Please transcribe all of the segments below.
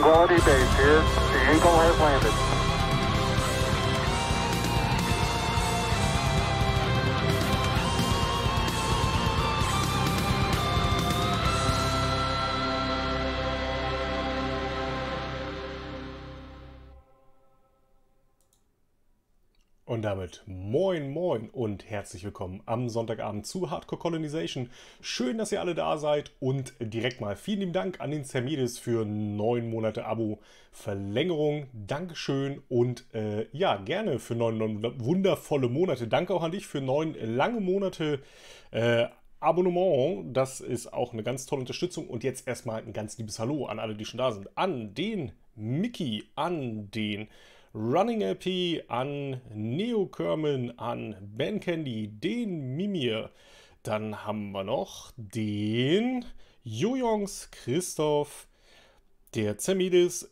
Tranquility Base here. The Eagle has landed. Und damit moin moin und herzlich willkommen am Sonntagabend zu Hardcore Colonization. Schön, dass ihr alle da seid und direkt mal vielen lieben Dank an den Zermedis für neun Monate Abo Verlängerung. Dankeschön und äh, ja, gerne für neun, neun wundervolle Monate. Danke auch an dich für neun lange Monate äh, Abonnement. Das ist auch eine ganz tolle Unterstützung. Und jetzt erstmal ein ganz liebes Hallo an alle, die schon da sind. An den Mickey, an den Running LP, an Neo Kerman, an Ben Candy, den Mimir. Dann haben wir noch den Jojongs Christoph, der Zermidis,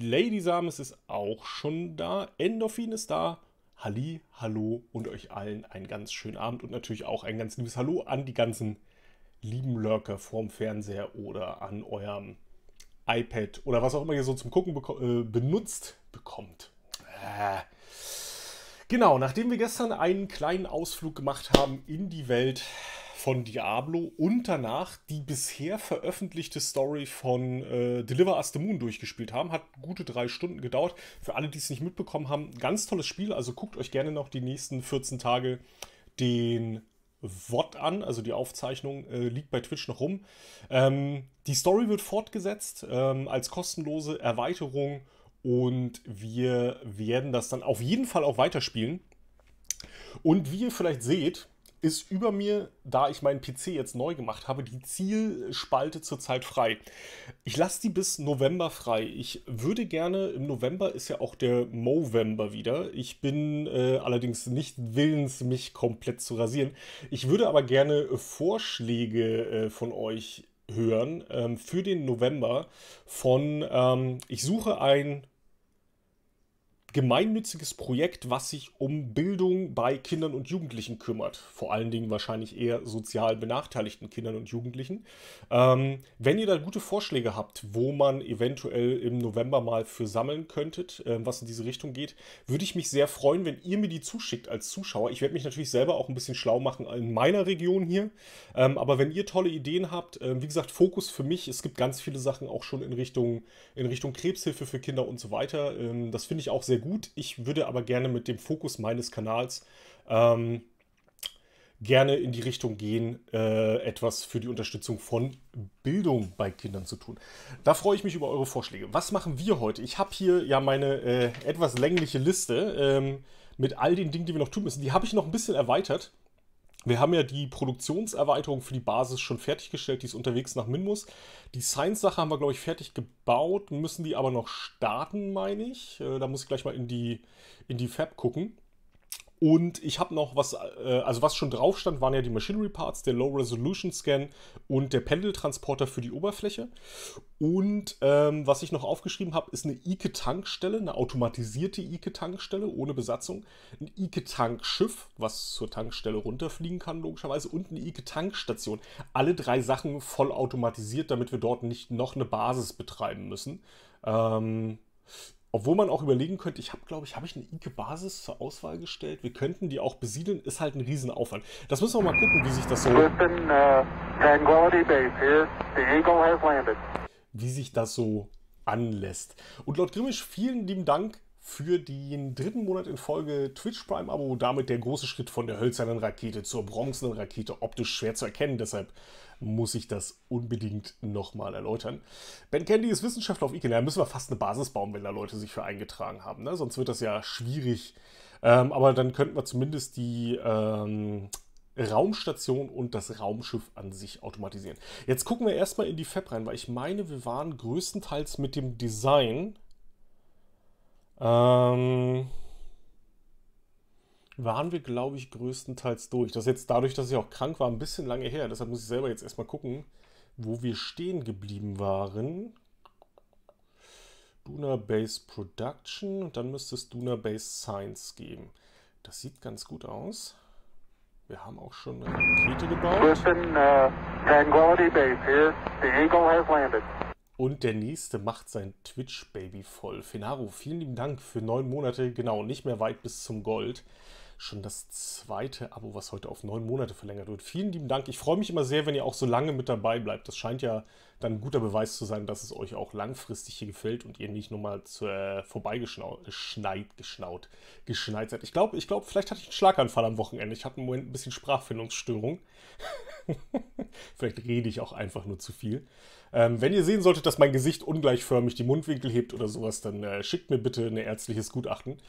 Lady Samus ist auch schon da, Endorphin ist da. Halli, hallo und euch allen einen ganz schönen Abend und natürlich auch ein ganz liebes Hallo an die ganzen lieben Lurker vorm Fernseher oder an eurem iPad oder was auch immer ihr so zum Gucken äh, benutzt bekommt. Äh. Genau, nachdem wir gestern einen kleinen Ausflug gemacht haben in die Welt von Diablo und danach die bisher veröffentlichte Story von äh, Deliver Us the Moon durchgespielt haben. Hat gute drei Stunden gedauert. Für alle, die es nicht mitbekommen haben, ganz tolles Spiel. Also guckt euch gerne noch die nächsten 14 Tage den VOD an, also die Aufzeichnung äh, liegt bei Twitch noch rum. Ähm, die Story wird fortgesetzt ähm, als kostenlose Erweiterung und wir werden das dann auf jeden Fall auch weiterspielen. Und wie ihr vielleicht seht, ist über mir, da ich meinen PC jetzt neu gemacht habe, die Zielspalte zurzeit frei. Ich lasse die bis November frei. Ich würde gerne, im November ist ja auch der Movember wieder. Ich bin äh, allerdings nicht willens, mich komplett zu rasieren. Ich würde aber gerne Vorschläge äh, von euch hören ähm, für den November von, ähm, ich suche ein gemeinnütziges Projekt, was sich um Bildung bei Kindern und Jugendlichen kümmert. Vor allen Dingen wahrscheinlich eher sozial benachteiligten Kindern und Jugendlichen. Ähm, wenn ihr da gute Vorschläge habt, wo man eventuell im November mal für sammeln könntet, äh, was in diese Richtung geht, würde ich mich sehr freuen, wenn ihr mir die zuschickt als Zuschauer. Ich werde mich natürlich selber auch ein bisschen schlau machen in meiner Region hier. Ähm, aber wenn ihr tolle Ideen habt, äh, wie gesagt, Fokus für mich, es gibt ganz viele Sachen auch schon in Richtung, in Richtung Krebshilfe für Kinder und so weiter. Ähm, das finde ich auch sehr gut. Ich würde aber gerne mit dem Fokus meines Kanals ähm, gerne in die Richtung gehen, äh, etwas für die Unterstützung von Bildung bei Kindern zu tun. Da freue ich mich über eure Vorschläge. Was machen wir heute? Ich habe hier ja meine äh, etwas längliche Liste ähm, mit all den Dingen, die wir noch tun müssen. Die habe ich noch ein bisschen erweitert. Wir haben ja die Produktionserweiterung für die Basis schon fertiggestellt, die ist unterwegs nach Minmus. Die Science-Sache haben wir, glaube ich, fertig gebaut, müssen die aber noch starten, meine ich. Äh, da muss ich gleich mal in die, in die Fab gucken. Und ich habe noch was, äh, also was schon drauf stand, waren ja die Machinery Parts, der Low Resolution Scan und der Pendeltransporter für die Oberfläche. Und ähm, was ich noch aufgeschrieben habe, ist eine Ike-Tankstelle, eine automatisierte Ike-Tankstelle ohne Besatzung, ein Ike-Tankschiff, was zur Tankstelle runterfliegen kann, logischerweise, und eine Ike-Tankstation. Alle drei Sachen voll automatisiert, damit wir dort nicht noch eine Basis betreiben müssen. Ähm, obwohl man auch überlegen könnte, ich habe, glaube ich, habe ich eine Ike-Basis zur Auswahl gestellt? Wir könnten die auch besiedeln, ist halt ein Riesenaufwand. Das müssen wir mal gucken, wie sich das so. Listen, uh. Wie sich das so anlässt. Und laut Grimmisch, vielen lieben Dank für den dritten Monat in Folge Twitch Prime Abo. Damit der große Schritt von der hölzernen Rakete zur bronzenen Rakete optisch schwer zu erkennen. Deshalb muss ich das unbedingt nochmal erläutern. Ben Candy ist Wissenschaftler auf IKEA. Da müssen wir fast eine Basis bauen, wenn da Leute sich für eingetragen haben. Ne? Sonst wird das ja schwierig. Ähm, aber dann könnten wir zumindest die ähm, Raumstation und das Raumschiff an sich automatisieren. Jetzt gucken wir erstmal in die Fab rein, weil ich meine, wir waren größtenteils mit dem Design. Ähm, waren wir, glaube ich, größtenteils durch. Das ist jetzt dadurch, dass ich auch krank war, ein bisschen lange her. Deshalb muss ich selber jetzt erstmal gucken, wo wir stehen geblieben waren. Duna Base Production und dann müsste es Duna Base Science geben. Das sieht ganz gut aus. Wir haben auch schon eine Rakete gebaut. Griffin, uh, Tranquility Base here. The Eagle has landed. Und der nächste macht sein Twitch-Baby voll. Fenaro, vielen lieben Dank für neun Monate. Genau, nicht mehr weit bis zum Gold. Schon das zweite Abo, was heute auf neun Monate verlängert wird. Vielen lieben Dank. Ich freue mich immer sehr, wenn ihr auch so lange mit dabei bleibt. Das scheint ja dann ein guter Beweis zu sein, dass es euch auch langfristig hier gefällt und ihr nicht nur mal zu, äh, vorbeigeschneit, geschnaut, geschneit seid. Ich glaube, ich glaub, vielleicht hatte ich einen Schlaganfall am Wochenende. Ich hatte im Moment ein bisschen Sprachfindungsstörung. vielleicht rede ich auch einfach nur zu viel. Ähm, wenn ihr sehen solltet, dass mein Gesicht ungleichförmig die Mundwinkel hebt oder sowas, dann äh, schickt mir bitte ein ärztliches Gutachten.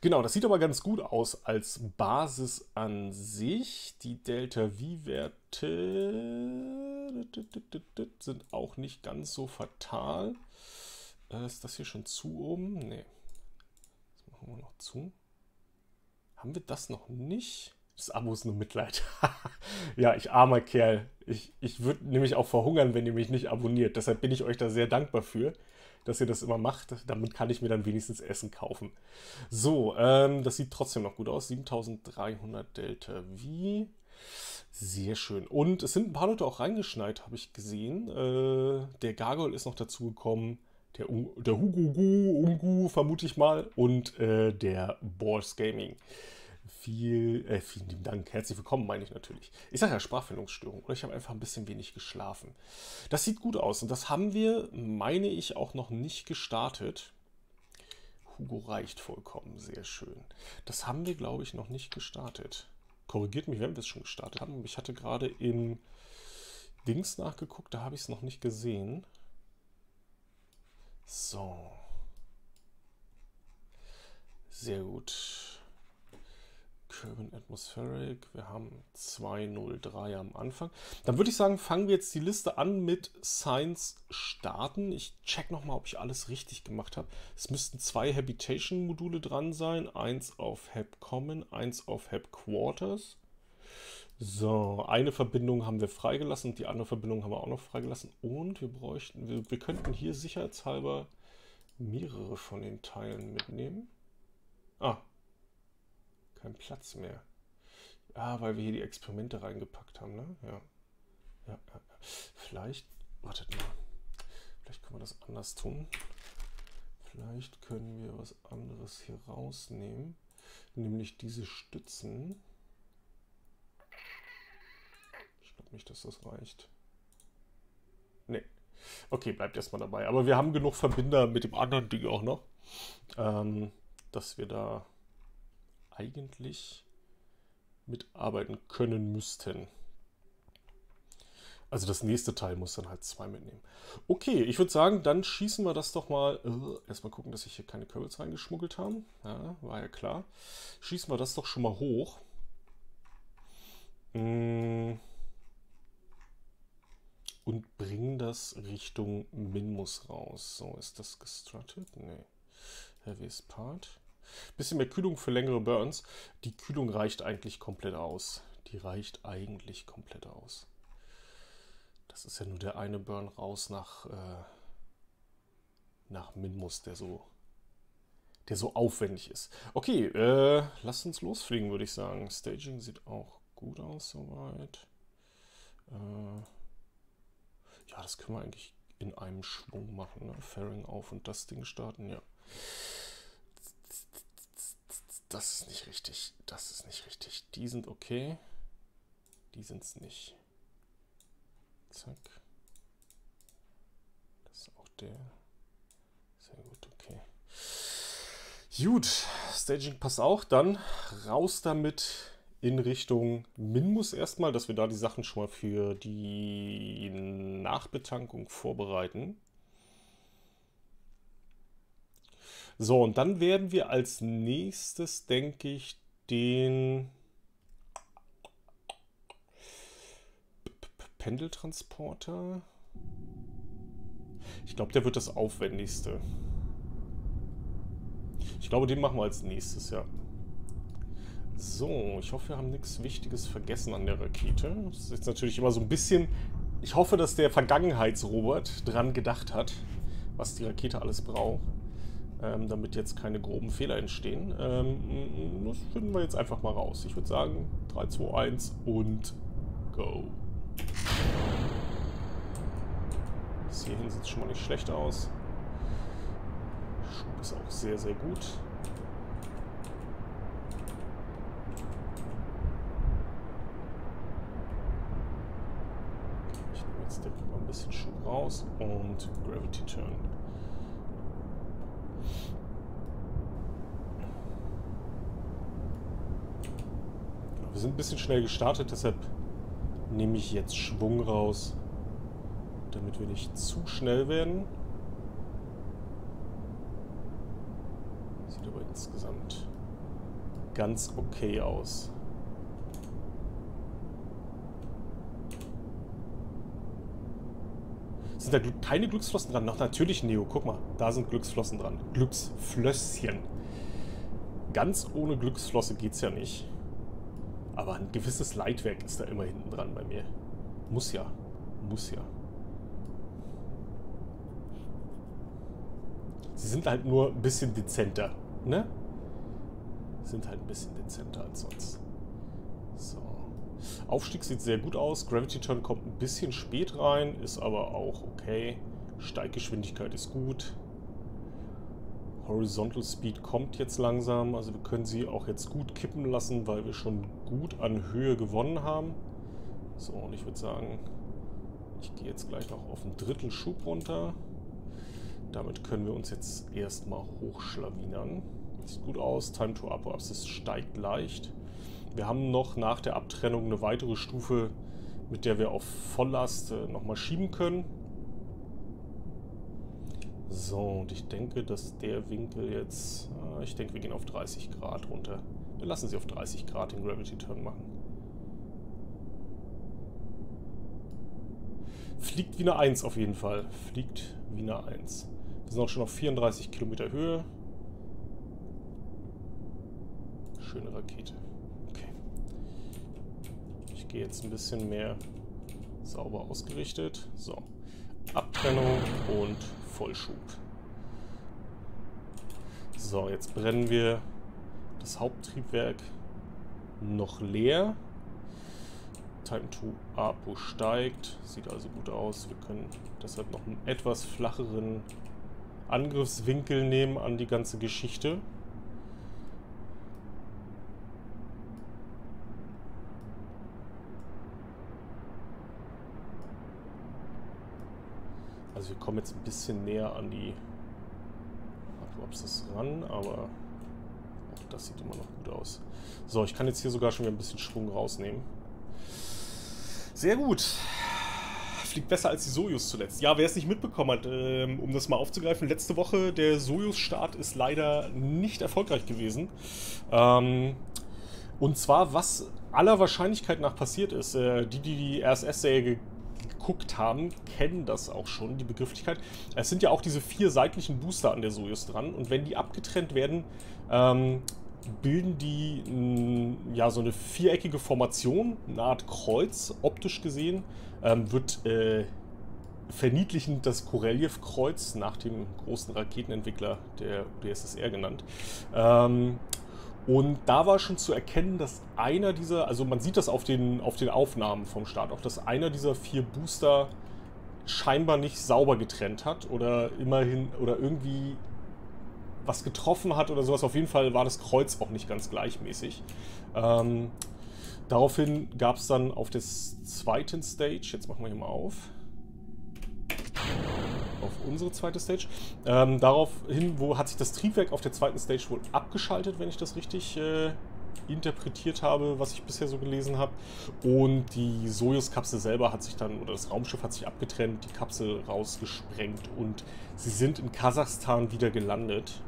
Genau, das sieht aber ganz gut aus als Basis an sich. Die Delta-V-Werte sind auch nicht ganz so fatal. Äh, ist das hier schon zu oben? Nee. Das machen wir noch zu. Haben wir das noch nicht? Das Abo ist nur Mitleid. ja, ich armer Kerl. Ich, ich würde nämlich auch verhungern, wenn ihr mich nicht abonniert. Deshalb bin ich euch da sehr dankbar für, dass ihr das immer macht. Damit kann ich mir dann wenigstens Essen kaufen. So, ähm, das sieht trotzdem noch gut aus. 7300 Delta V. Sehr schön. Und es sind ein paar Leute auch reingeschneit, habe ich gesehen. Äh, der Gargoyle ist noch dazu gekommen. Der, der Hugugu, Ungu, vermute ich mal. Und äh, der Boars Gaming. Viel, äh, vielen lieben Dank. Herzlich willkommen, meine ich natürlich. Ich sage ja Sprachfindungsstörung oder ich habe einfach ein bisschen wenig geschlafen. Das sieht gut aus und das haben wir, meine ich, auch noch nicht gestartet. Hugo reicht vollkommen, sehr schön. Das haben wir, glaube ich, noch nicht gestartet. Korrigiert mich, wenn wir es schon gestartet haben. Ich hatte gerade im Dings nachgeguckt, da habe ich es noch nicht gesehen. So. Sehr gut. Curvin Atmospheric. Wir haben 203 am Anfang. Dann würde ich sagen, fangen wir jetzt die Liste an mit Science starten. Ich check nochmal, ob ich alles richtig gemacht habe. Es müssten zwei Habitation-Module dran sein. Eins auf Hab Common, eins auf Hab Quarters. So, eine Verbindung haben wir freigelassen und die andere Verbindung haben wir auch noch freigelassen. Und wir bräuchten, wir, wir könnten hier sicherheitshalber mehrere von den Teilen mitnehmen. Ah, kein Platz mehr. Ah, weil wir hier die Experimente reingepackt haben, ne? Ja. Ja, ja. Vielleicht, wartet mal. Vielleicht können wir das anders tun. Vielleicht können wir was anderes hier rausnehmen. Nämlich diese Stützen. Ich glaube nicht, dass das reicht. Nee. Okay, bleibt erstmal dabei. Aber wir haben genug Verbinder mit dem anderen Ding auch noch, ähm, dass wir da eigentlich mitarbeiten können müssten. Also das nächste Teil muss dann halt zwei mitnehmen. Okay, ich würde sagen, dann schießen wir das doch mal. Äh, erstmal gucken, dass ich hier keine Körbels reingeschmuggelt habe. Ja, war ja klar. Schießen wir das doch schon mal hoch. Mm. Und bringen das Richtung Minmus raus. So, ist das gestruttet? Nee. Heaviest Part. Bisschen mehr Kühlung für längere Burns. Die Kühlung reicht eigentlich komplett aus. Die reicht eigentlich komplett aus. Das ist ja nur der eine Burn raus nach, äh, nach Minmus, der so, der so aufwendig ist. Okay, äh, lasst uns losfliegen, würde ich sagen. Staging sieht auch gut aus soweit. Äh, ja, das können wir eigentlich in einem Schwung machen. Ne? Fairing auf und das Ding starten, ja. Das ist nicht richtig. Das ist nicht richtig. Die sind okay. Die sind es nicht. Zack. Das ist auch der. Sehr gut, okay. Gut, Staging passt auch. Dann raus damit in Richtung Minmus erstmal, dass wir da die Sachen schon mal für die Nachbetankung vorbereiten. So, und dann werden wir als nächstes, denke ich, den Pendeltransporter. Ich glaube, der wird das aufwendigste. Ich glaube, den machen wir als nächstes, ja. So, ich hoffe, wir haben nichts Wichtiges vergessen an der Rakete. Das ist jetzt natürlich immer so ein bisschen... Ich hoffe, dass der Vergangenheitsrobert dran gedacht hat, was die Rakete alles braucht ähm, damit jetzt keine groben Fehler entstehen. Ähm, das finden wir jetzt einfach mal raus. Ich würde sagen 3, 2, 1 und go. Bis hierhin sieht es schon mal nicht schlecht aus. Schub ist auch sehr, sehr gut. Ich nehme jetzt direkt mal ein bisschen Schub raus und Gravity Turn. Wir sind ein bisschen schnell gestartet, deshalb nehme ich jetzt Schwung raus, damit wir nicht zu schnell werden. Sieht aber insgesamt ganz okay aus. Sind da keine Glücksflossen dran? Noch natürlich, Neo. Guck mal, da sind Glücksflossen dran. Glücksflösschen. Ganz ohne Glücksflosse geht's ja nicht. Aber ein gewisses Leitwerk ist da immer hinten dran bei mir. Muss ja. Muss ja. Sie sind halt nur ein bisschen dezenter, ne? Sind halt ein bisschen dezenter als sonst. So. Aufstieg sieht sehr gut aus. Gravity Turn kommt ein bisschen spät rein, ist aber auch okay. Steiggeschwindigkeit ist gut. Horizontal Speed kommt jetzt langsam, also wir können sie auch jetzt gut kippen lassen, weil wir schon gut an Höhe gewonnen haben. So, und ich würde sagen, ich gehe jetzt gleich noch auf ein Drittel Schub runter. Damit können wir uns jetzt erstmal hochschlawinern. Sieht gut aus, Time to Upper Assist steigt leicht. Wir haben noch nach der Abtrennung eine weitere Stufe, mit der wir auf Volllast äh, nochmal schieben können. So, und ich denke, dass der Winkel jetzt... Äh, ich denke, wir gehen auf 30 Grad runter. Wir lassen sie auf 30 Grad den Gravity Turn machen. Fliegt wie eine 1 auf jeden Fall. Fliegt wie eine 1. Wir sind auch schon auf 34 Kilometer Höhe. Schöne Rakete. Okay. Ich gehe jetzt ein bisschen mehr sauber ausgerichtet. So. Abtrennung und Vollschub. So, jetzt brennen wir das Haupttriebwerk noch leer. Time to Apo steigt, sieht also gut aus. Wir können deshalb noch einen etwas flacheren Angriffswinkel nehmen an die ganze Geschichte. Also wir kommen jetzt ein bisschen näher an die Apoapsis ran, aber auch das sieht immer noch gut aus. So, ich kann jetzt hier sogar schon wieder ein bisschen Schwung rausnehmen. Sehr gut. Fliegt besser als die Sojus zuletzt. Ja, wer es nicht mitbekommen hat, ähm, um das mal aufzugreifen, letzte Woche der Sojus-Start ist leider nicht erfolgreich gewesen. Ähm, und zwar, was aller Wahrscheinlichkeit nach passiert ist, äh, die, die die RSS-Serie geguckt haben, kennen das auch schon, die Begrifflichkeit. Es sind ja auch diese vier seitlichen Booster an der Soyuz dran und wenn die abgetrennt werden, ähm, bilden die mh, ja so eine viereckige Formation, eine Art Kreuz, optisch gesehen, ähm, wird äh, verniedlichend das Koreljew-Kreuz nach dem großen Raketenentwickler der UdSSR genannt. Ähm, und da war schon zu erkennen, dass einer dieser, also man sieht das auf den, auf den Aufnahmen vom Start auch, dass einer dieser vier Booster scheinbar nicht sauber getrennt hat oder immerhin oder irgendwie was getroffen hat oder sowas. Auf jeden Fall war das Kreuz auch nicht ganz gleichmäßig. Ähm, daraufhin gab es dann auf der zweiten Stage, jetzt machen wir hier mal auf, auf unsere zweite Stage. Ähm, daraufhin wo hat sich das Triebwerk auf der zweiten Stage wohl abgeschaltet, wenn ich das richtig äh, interpretiert habe, was ich bisher so gelesen habe. Und die Sojus-Kapsel selber hat sich dann, oder das Raumschiff hat sich abgetrennt, die Kapsel rausgesprengt und sie sind in Kasachstan wieder gelandet.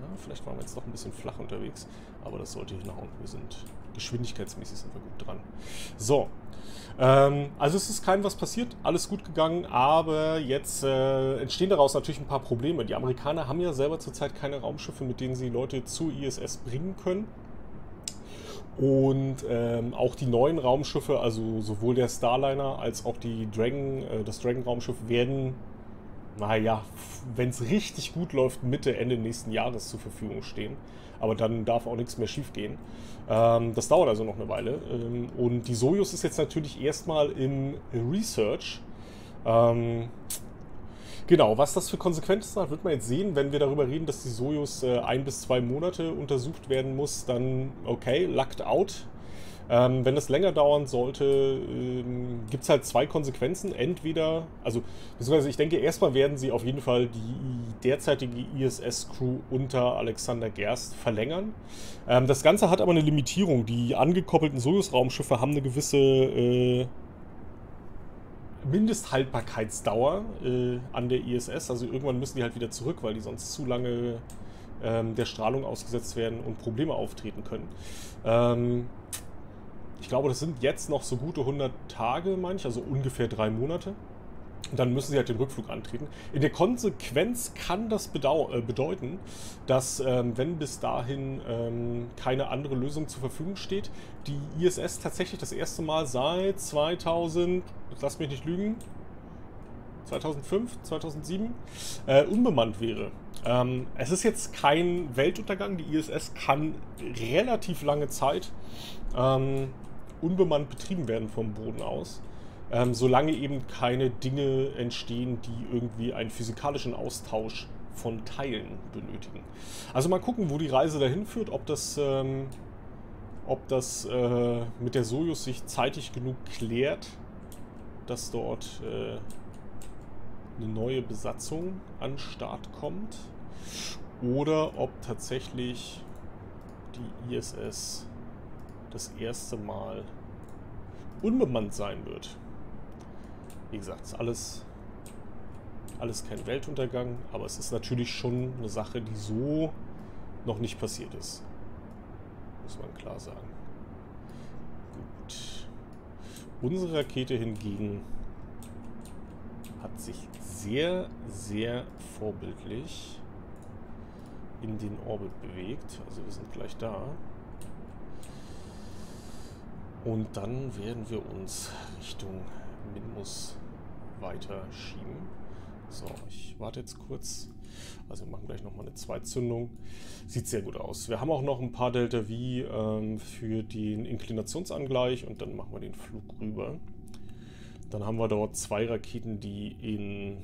Ja, vielleicht waren wir jetzt doch ein bisschen flach unterwegs, aber das sollte hinhauen. Wir sind geschwindigkeitsmäßig sind wir gut dran. So, ähm, also es ist kein was passiert, alles gut gegangen, aber jetzt äh, entstehen daraus natürlich ein paar Probleme. Die Amerikaner haben ja selber zurzeit keine Raumschiffe, mit denen sie Leute zu ISS bringen können. Und ähm, auch die neuen Raumschiffe, also sowohl der Starliner als auch die Dragon, äh, das Dragon-Raumschiff, werden, naja, wenn es richtig gut läuft, Mitte, Ende nächsten Jahres zur Verfügung stehen. Aber dann darf auch nichts mehr schief gehen. Ähm, das dauert also noch eine Weile. Ähm, und die Soyuz ist jetzt natürlich erstmal im Research. Ähm, Genau, was das für Konsequenzen hat, wird man jetzt sehen. Wenn wir darüber reden, dass die Sojus äh, ein bis zwei Monate untersucht werden muss, dann okay, lucked out. Ähm, wenn das länger dauern sollte, ähm, gibt es halt zwei Konsequenzen. Entweder, also, beziehungsweise ich denke, erstmal werden sie auf jeden Fall die derzeitige ISS-Crew unter Alexander Gerst verlängern. Ähm, das Ganze hat aber eine Limitierung. Die angekoppelten Sojus-Raumschiffe haben eine gewisse äh, Mindesthaltbarkeitsdauer äh, an der ISS. Also irgendwann müssen die halt wieder zurück, weil die sonst zu lange ähm, der Strahlung ausgesetzt werden und Probleme auftreten können. Ähm, ich glaube, das sind jetzt noch so gute 100 Tage, meine ich, also ungefähr drei Monate. Und dann müssen sie halt den Rückflug antreten. In der Konsequenz kann das äh, bedeuten, dass, ähm, wenn bis dahin ähm, keine andere Lösung zur Verfügung steht, die ISS tatsächlich das erste Mal seit 2000, lass mich nicht lügen, 2005, 2007, äh, unbemannt wäre. Ähm, es ist jetzt kein Weltuntergang. Die ISS kann relativ lange Zeit ähm, unbemannt betrieben werden vom Boden aus. Ähm, solange eben keine Dinge entstehen, die irgendwie einen physikalischen Austausch von Teilen benötigen. Also mal gucken, wo die Reise dahin führt, ob das, ähm, ob das äh, mit der Sojus sich zeitig genug klärt, dass dort äh, eine neue Besatzung an Start kommt oder ob tatsächlich die ISS das erste Mal unbemannt sein wird. Wie gesagt, ist alles, alles kein Weltuntergang, aber es ist natürlich schon eine Sache, die so noch nicht passiert ist. Muss man klar sagen. Gut. Unsere Rakete hingegen hat sich sehr, sehr vorbildlich in den Orbit bewegt. Also wir sind gleich da. Und dann werden wir uns Richtung Minmus weiter schieben. So, ich warte jetzt kurz. Also wir machen gleich nochmal eine Zweitzündung. Sieht sehr gut aus. Wir haben auch noch ein paar Delta V ähm, für den Inklinationsangleich und dann machen wir den Flug rüber. Dann haben wir dort zwei Raketen, die in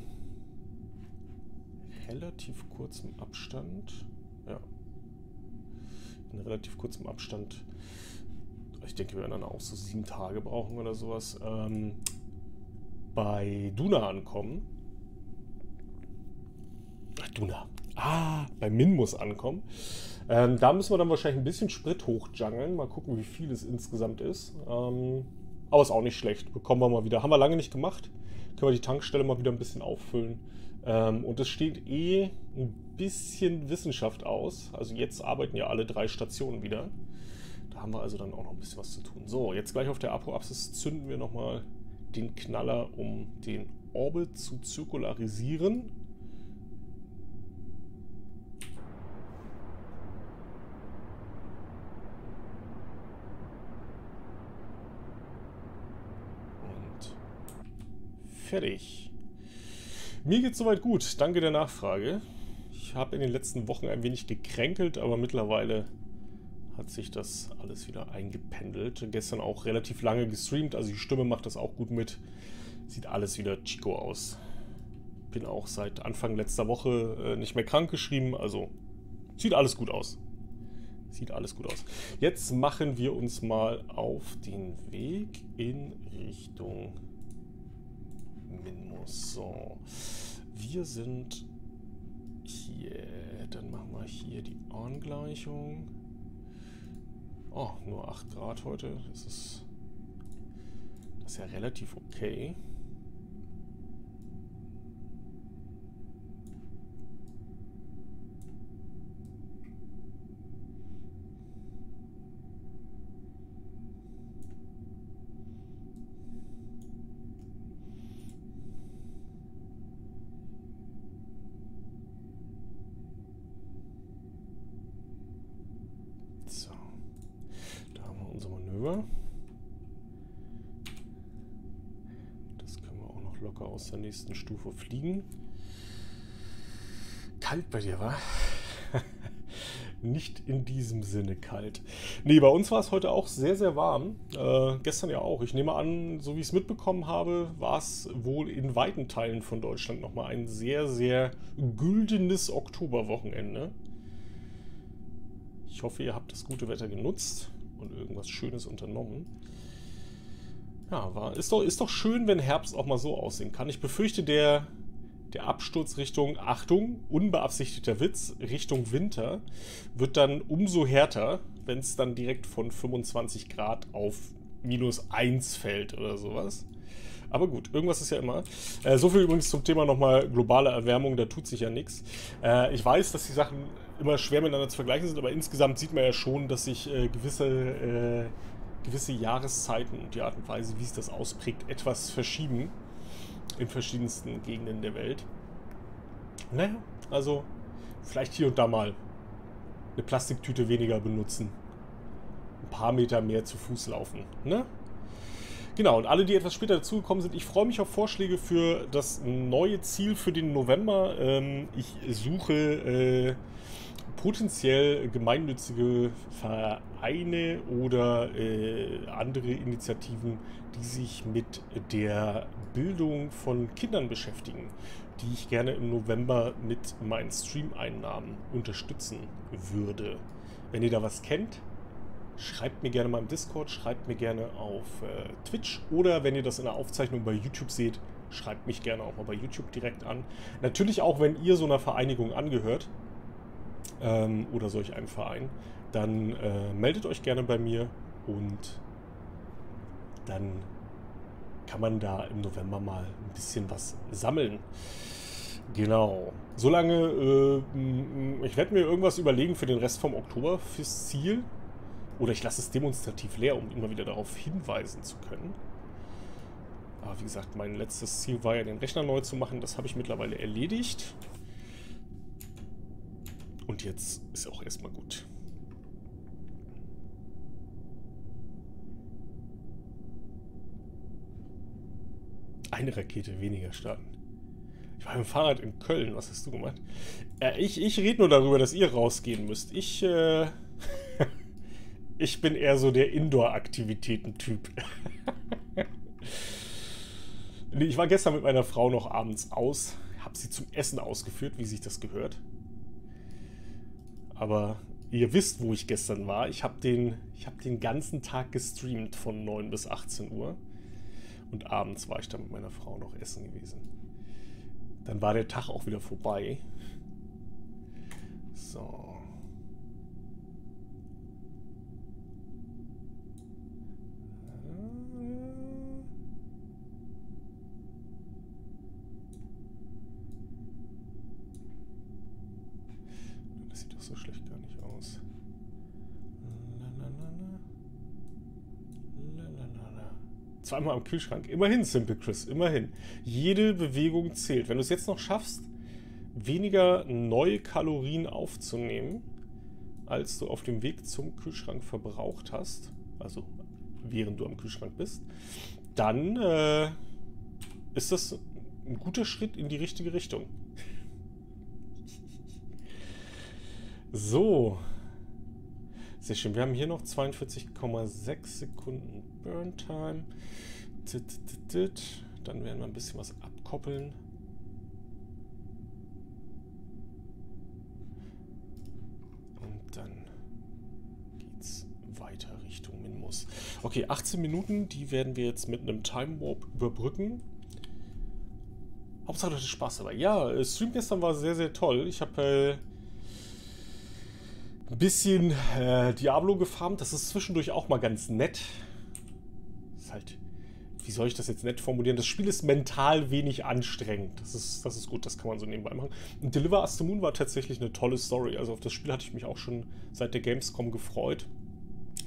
relativ kurzem Abstand, ja, in relativ kurzem Abstand ich denke, wir werden dann auch so sieben Tage brauchen oder sowas, ähm, bei Duna ankommen. Ach, Duna. Ah, bei Minmus ankommen. Ähm, da müssen wir dann wahrscheinlich ein bisschen Sprit hochjungeln. Mal gucken, wie viel es insgesamt ist. Ähm, aber ist auch nicht schlecht. Bekommen wir mal wieder. Haben wir lange nicht gemacht. Können wir die Tankstelle mal wieder ein bisschen auffüllen. Ähm, und es steht eh ein bisschen Wissenschaft aus. Also jetzt arbeiten ja alle drei Stationen wieder. Da haben wir also dann auch noch ein bisschen was zu tun. So, jetzt gleich auf der Apoapsis zünden wir nochmal den Knaller, um den Orbit zu zirkularisieren. Und fertig. Mir geht soweit gut. Danke der Nachfrage. Ich habe in den letzten Wochen ein wenig gekränkelt, aber mittlerweile hat sich das alles wieder eingependelt. Gestern auch relativ lange gestreamt, also die Stimme macht das auch gut mit. Sieht alles wieder Chico aus. Bin auch seit Anfang letzter Woche äh, nicht mehr krank geschrieben, also sieht alles gut aus. Sieht alles gut aus. Jetzt machen wir uns mal auf den Weg in Richtung Minmus. So, wir sind hier. Dann machen wir hier die Angleichung. Oh, nur 8 Grad heute. Das ist, das ist ja relativ okay. Manöver. Das können wir auch noch locker aus der nächsten Stufe fliegen. Kalt bei dir, wa? nicht in diesem Sinne kalt. Nee, bei uns war es heute auch sehr, sehr warm. Äh, gestern ja auch. Ich nehme an, so wie ich es mitbekommen habe, war es wohl in weiten Teilen von Deutschland nochmal ein sehr, sehr güldenes Oktoberwochenende. Ich hoffe, ihr habt das gute Wetter genutzt und irgendwas Schönes unternommen. Ja, war, ist, doch, ist doch schön, wenn Herbst auch mal so aussehen kann. Ich befürchte, der der Absturz Richtung, Achtung, unbeabsichtigter Witz, Richtung Winter, wird dann umso härter, wenn es dann direkt von 25 Grad auf minus 1 fällt oder sowas. Aber gut, irgendwas ist ja immer. Äh, so viel übrigens zum Thema nochmal globale Erwärmung, da tut sich ja nichts. Äh, ich weiß, dass die Sachen immer schwer miteinander zu vergleichen sind, aber insgesamt sieht man ja schon, dass sich äh, gewisse, äh, gewisse Jahreszeiten und die Art und Weise, wie es das ausprägt, etwas verschieben in verschiedensten Gegenden der Welt. Naja, also vielleicht hier und da mal eine Plastiktüte weniger benutzen. Ein paar Meter mehr zu Fuß laufen. Ne? Genau, und alle, die etwas später dazugekommen sind, ich freue mich auf Vorschläge für das neue Ziel für den November. Ähm, ich suche äh, potenziell gemeinnützige Vereine oder äh, andere Initiativen, die sich mit der Bildung von Kindern beschäftigen, die ich gerne im November mit meinen Stream-Einnahmen unterstützen würde. Wenn ihr da was kennt, schreibt mir gerne mal im Discord, schreibt mir gerne auf äh, Twitch oder wenn ihr das in der Aufzeichnung bei YouTube seht, schreibt mich gerne auch mal bei YouTube direkt an. Natürlich auch, wenn ihr so einer Vereinigung angehört, ähm, oder solch einen Verein, dann äh, meldet euch gerne bei mir und dann kann man da im November mal ein bisschen was sammeln. Genau. Solange, äh, ich werde mir irgendwas überlegen für den Rest vom Oktober fürs Ziel. Oder ich lasse es demonstrativ leer, um immer wieder darauf hinweisen zu können. Aber wie gesagt, mein letztes Ziel war ja, den Rechner neu zu machen. Das habe ich mittlerweile erledigt. Und jetzt ist auch erstmal gut. Eine Rakete weniger starten. Ich war dem Fahrrad in Köln. Was hast du gemacht? Äh, ich ich rede nur darüber, dass ihr rausgehen müsst. Ich, äh, ich bin eher so der Indoor-Aktivitäten-Typ. ich war gestern mit meiner Frau noch abends aus. Habe sie zum Essen ausgeführt, wie sich das gehört. Aber ihr wisst, wo ich gestern war. Ich habe den, hab den ganzen Tag gestreamt von 9 bis 18 Uhr. Und abends war ich dann mit meiner Frau noch essen gewesen. Dann war der Tag auch wieder vorbei. So. So schlecht gar nicht aus. Zweimal am Kühlschrank. Immerhin, Simple Chris, immerhin. Jede Bewegung zählt. Wenn du es jetzt noch schaffst, weniger neue Kalorien aufzunehmen, als du auf dem Weg zum Kühlschrank verbraucht hast, also während du am Kühlschrank bist, dann äh, ist das ein guter Schritt in die richtige Richtung. So. Sehr schön. Wir haben hier noch 42,6 Sekunden Burn Time. Dann werden wir ein bisschen was abkoppeln. Und dann geht's weiter Richtung Minmus. Okay, 18 Minuten, die werden wir jetzt mit einem Time Warp überbrücken. Hauptsache, du hattest Spaß dabei. Ja, Stream gestern war sehr, sehr toll. Ich habe... Äh, ein bisschen äh, Diablo gefarmt. Das ist zwischendurch auch mal ganz nett. ist halt, wie soll ich das jetzt nett formulieren? Das Spiel ist mental wenig anstrengend. Das ist, das ist gut, das kann man so nebenbei machen. Und Deliver Us the Moon war tatsächlich eine tolle Story. Also auf das Spiel hatte ich mich auch schon seit der Gamescom gefreut.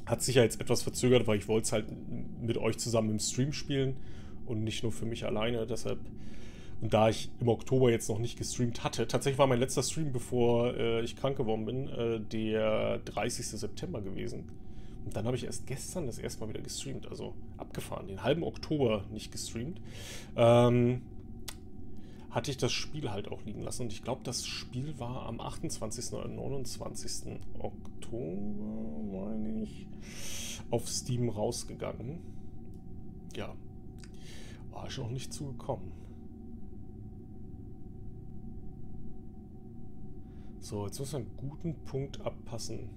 Hat sich ja jetzt etwas verzögert, weil ich wollte es halt mit euch zusammen im Stream spielen und nicht nur für mich alleine. Deshalb und da ich im Oktober jetzt noch nicht gestreamt hatte, tatsächlich war mein letzter Stream, bevor äh, ich krank geworden bin, äh, der 30. September gewesen. Und dann habe ich erst gestern das erste Mal wieder gestreamt, also abgefahren, den halben Oktober nicht gestreamt. Ähm, hatte ich das Spiel halt auch liegen lassen. Und ich glaube, das Spiel war am 28. oder 29. Oktober, meine ich, auf Steam rausgegangen. Ja. War ich noch nicht zugekommen. So, jetzt müssen wir einen guten Punkt abpassen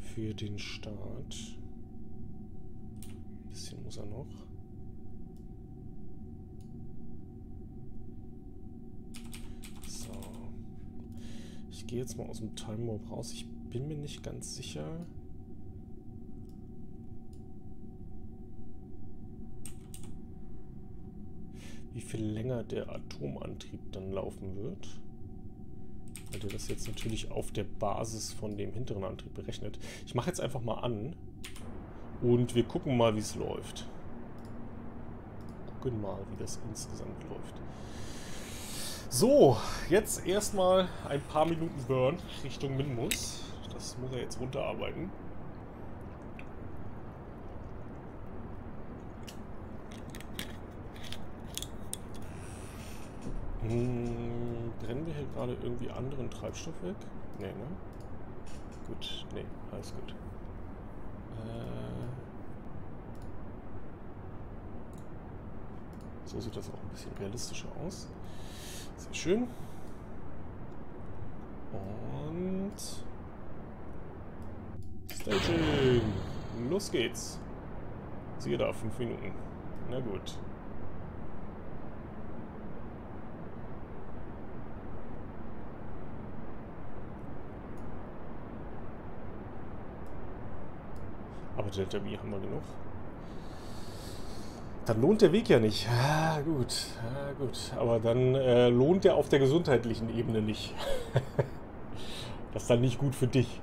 für den Start. Ein bisschen muss er noch. So. Ich gehe jetzt mal aus dem Time Warp raus. Ich bin mir nicht ganz sicher. wie viel länger der Atomantrieb dann laufen wird weil der das jetzt natürlich auf der Basis von dem hinteren Antrieb berechnet. Ich mache jetzt einfach mal an und wir gucken mal, wie es läuft. Gucken mal, wie das insgesamt läuft. So, jetzt erstmal ein paar Minuten Burn Richtung Minmus. Das muss er jetzt runterarbeiten. Hm, brennen wir hier gerade irgendwie anderen Treibstoff weg? Nee, ne? Gut, nee, alles gut. Äh so sieht das auch ein bisschen realistischer aus. Sehr schön. Und... Staging! Los geht's! Siehe da, fünf Minuten. Na gut. Aber Delta V haben wir genug. Dann lohnt der Weg ja nicht. Ja, gut, ja, gut. Aber dann äh, lohnt der auf der gesundheitlichen Ebene nicht. das ist dann nicht gut für dich.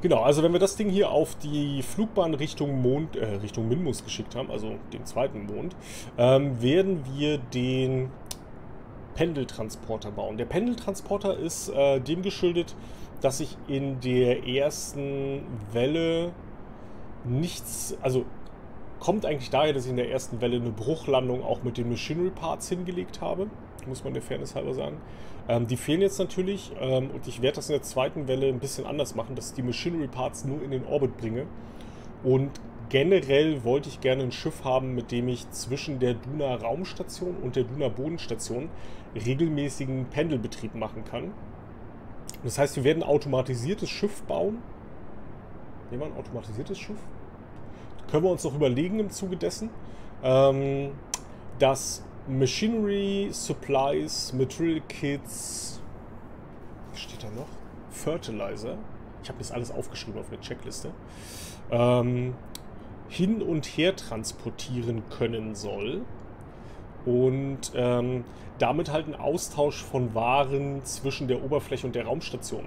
Genau, also wenn wir das Ding hier auf die Flugbahn Richtung Mond, äh, Richtung Minmus geschickt haben, also den zweiten Mond, ähm, werden wir den Pendeltransporter bauen. Der Pendeltransporter ist äh, dem geschuldet, dass ich in der ersten Welle nichts, also kommt eigentlich daher, dass ich in der ersten Welle eine Bruchlandung auch mit den Machinery Parts hingelegt habe, muss man der Fairness halber sagen. Ähm, die fehlen jetzt natürlich ähm, und ich werde das in der zweiten Welle ein bisschen anders machen, dass ich die Machinery Parts nur in den Orbit bringe. Und generell wollte ich gerne ein Schiff haben, mit dem ich zwischen der Duna Raumstation und der Duna Bodenstation regelmäßigen Pendelbetrieb machen kann. Das heißt, wir werden ein automatisiertes Schiff bauen. Nehmen wir ein automatisiertes Schiff? Können wir uns noch überlegen im Zuge dessen, ähm, dass Machinery, Supplies, Material Kits, was steht da noch? Fertilizer. Ich habe das alles aufgeschrieben auf eine Checkliste. Ähm, hin und her transportieren können soll und ähm, damit halt einen Austausch von Waren zwischen der Oberfläche und der Raumstation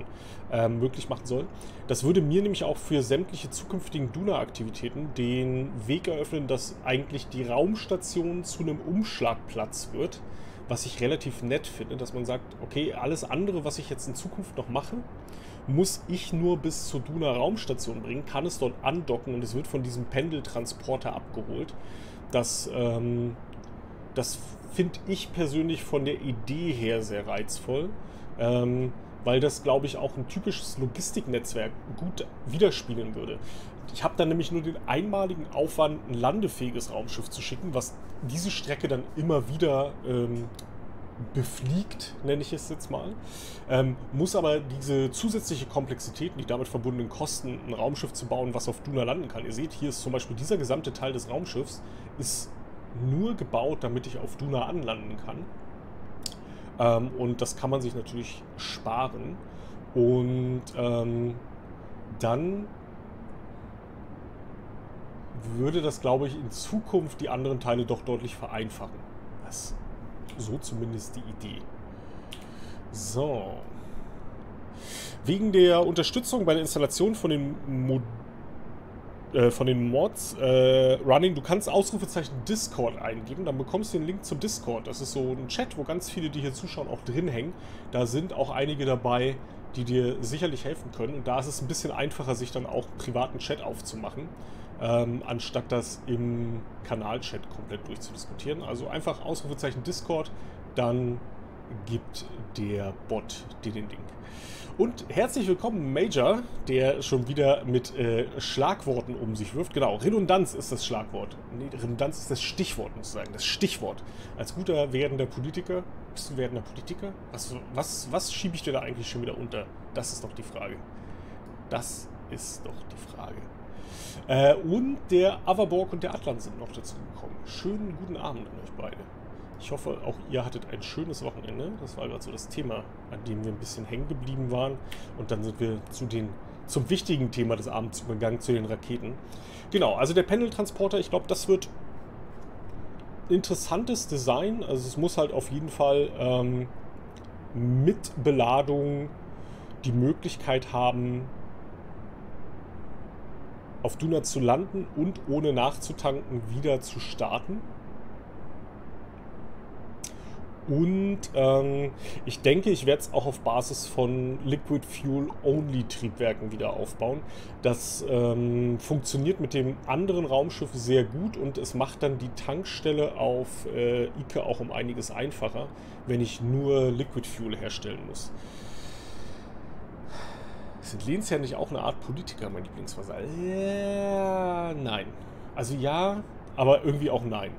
ähm, möglich machen soll. Das würde mir nämlich auch für sämtliche zukünftigen Duna-Aktivitäten den Weg eröffnen, dass eigentlich die Raumstation zu einem Umschlagplatz wird, was ich relativ nett finde, dass man sagt, okay, alles andere, was ich jetzt in Zukunft noch mache, muss ich nur bis zur Duna Raumstation bringen, kann es dort andocken und es wird von diesem Pendeltransporter abgeholt. Das ähm, das finde ich persönlich von der Idee her sehr reizvoll, ähm, weil das, glaube ich, auch ein typisches Logistiknetzwerk gut widerspiegeln würde. Ich habe dann nämlich nur den einmaligen Aufwand, ein landefähiges Raumschiff zu schicken, was diese Strecke dann immer wieder ähm, befliegt, nenne ich es jetzt mal, ähm, muss aber diese zusätzliche Komplexität, die damit verbundenen Kosten, ein Raumschiff zu bauen, was auf Duna landen kann. Ihr seht, hier ist zum Beispiel dieser gesamte Teil des Raumschiffs, ist nur gebaut, damit ich auf Duna anlanden kann. Ähm, und das kann man sich natürlich sparen. Und ähm, dann würde das, glaube ich, in Zukunft die anderen Teile doch deutlich vereinfachen. Das so zumindest die Idee. So. Wegen der Unterstützung bei der Installation von den Modulen äh, von den Mods äh, running. Du kannst Ausrufezeichen Discord eingeben, dann bekommst du den Link zum Discord. Das ist so ein Chat, wo ganz viele, die hier zuschauen, auch drin hängen. Da sind auch einige dabei, die dir sicherlich helfen können. Und da ist es ein bisschen einfacher, sich dann auch privaten Chat aufzumachen. ähm, anstatt das im Kanalchat komplett durchzudiskutieren. Also einfach Ausrufezeichen Discord, dann gibt der Bot dir den Link. Und herzlich willkommen, Major, der schon wieder mit äh, Schlagworten um sich wirft. Genau, Redundanz ist das Schlagwort. Nee, Redundanz ist das Stichwort, muss ich sagen. Das Stichwort. Als guter werdender Politiker, bist du werdender Politiker? Was, was, was schiebe ich dir da eigentlich schon wieder unter? Das ist doch die Frage. Das ist doch die Frage. Äh, und der Averborg und der Atlan sind noch dazu gekommen. Schönen guten Abend an euch beide. Ich hoffe, auch ihr hattet ein schönes Wochenende. Das war gerade so das Thema, an dem wir ein bisschen hängen geblieben waren. Und dann sind wir zu den, zum wichtigen Thema des Abends übergegangen, zu den Raketen. Genau, also der Pendeltransporter, ich glaube, das wird interessantes Design. Also es muss halt auf jeden Fall ähm, mit Beladung die Möglichkeit haben, auf Duna zu landen und ohne nachzutanken wieder zu starten. Und ähm, ich denke, ich werde es auch auf Basis von Liquid Fuel Only Triebwerken wieder aufbauen. Das ähm, funktioniert mit dem anderen Raumschiff sehr gut und es macht dann die Tankstelle auf äh, Ike auch um einiges einfacher, wenn ich nur Liquid Fuel herstellen muss. Sind Lehns ja nicht auch eine Art Politiker, mein Lieblingswasser? Äh, nein. Also ja, aber irgendwie auch nein.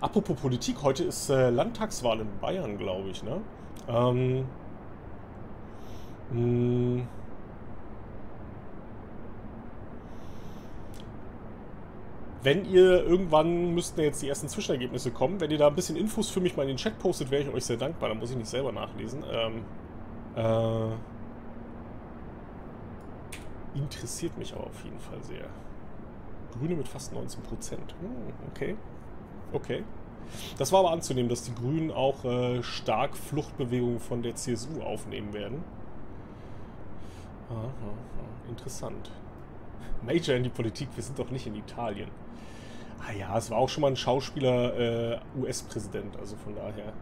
Apropos Politik, heute ist äh, Landtagswahl in Bayern, glaube ich, ne? Ähm, mh, hm. wenn ihr irgendwann müssten jetzt die ersten Zwischenergebnisse kommen, wenn ihr da ein bisschen Infos für mich mal in den Chat postet, wäre ich euch sehr dankbar. Da muss ich nicht selber nachlesen. Ähm, äh, interessiert mich aber auf jeden Fall sehr. Grüne mit fast 19 Prozent. Hm, okay. Okay. Das war aber anzunehmen, dass die Grünen auch äh, stark Fluchtbewegungen von der CSU aufnehmen werden. Aha, aha, interessant. Major in die Politik, wir sind doch nicht in Italien. Ah ja, es war auch schon mal ein Schauspieler äh, US-Präsident, also von daher.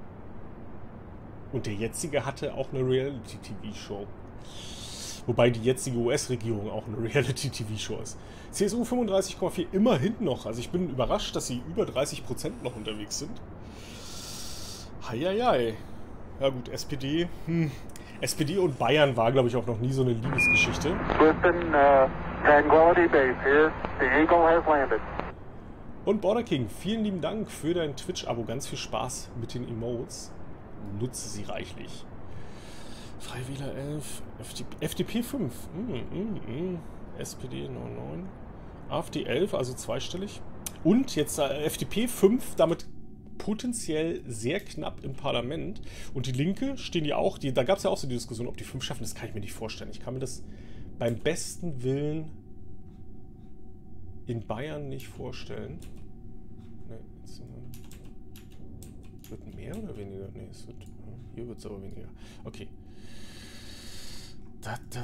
Und der jetzige hatte auch eine Reality-TV-Show. Wobei die jetzige US-Regierung auch eine Reality-TV-Show ist. CSU 35,4 immerhin noch. Also ich bin überrascht, dass sie über 30% noch unterwegs sind. Heieiei. Ja gut, SPD. Hm. SPD und Bayern war, glaube ich, auch noch nie so eine Liebesgeschichte. Listen, uh, Tranquility Base here. The Eagle has landed. Und Border King, vielen lieben Dank für dein Twitch-Abo. Ganz viel Spaß mit den Emotes. Nutze sie reichlich. Freiwähler 11, FDP, FDP 5, mm, mm, mm. SPD 99, AfD 11, also zweistellig. Und jetzt äh, FDP 5, damit potenziell sehr knapp im Parlament. Und die Linke stehen ja auch, die, da gab es ja auch so die Diskussion, ob die 5 schaffen, das kann ich mir nicht vorstellen. Ich kann mir das beim besten Willen in Bayern nicht vorstellen. Ne, jetzt, äh, wird mehr oder weniger? Ne, es wird, hier wird es aber weniger. Okay. Da, da,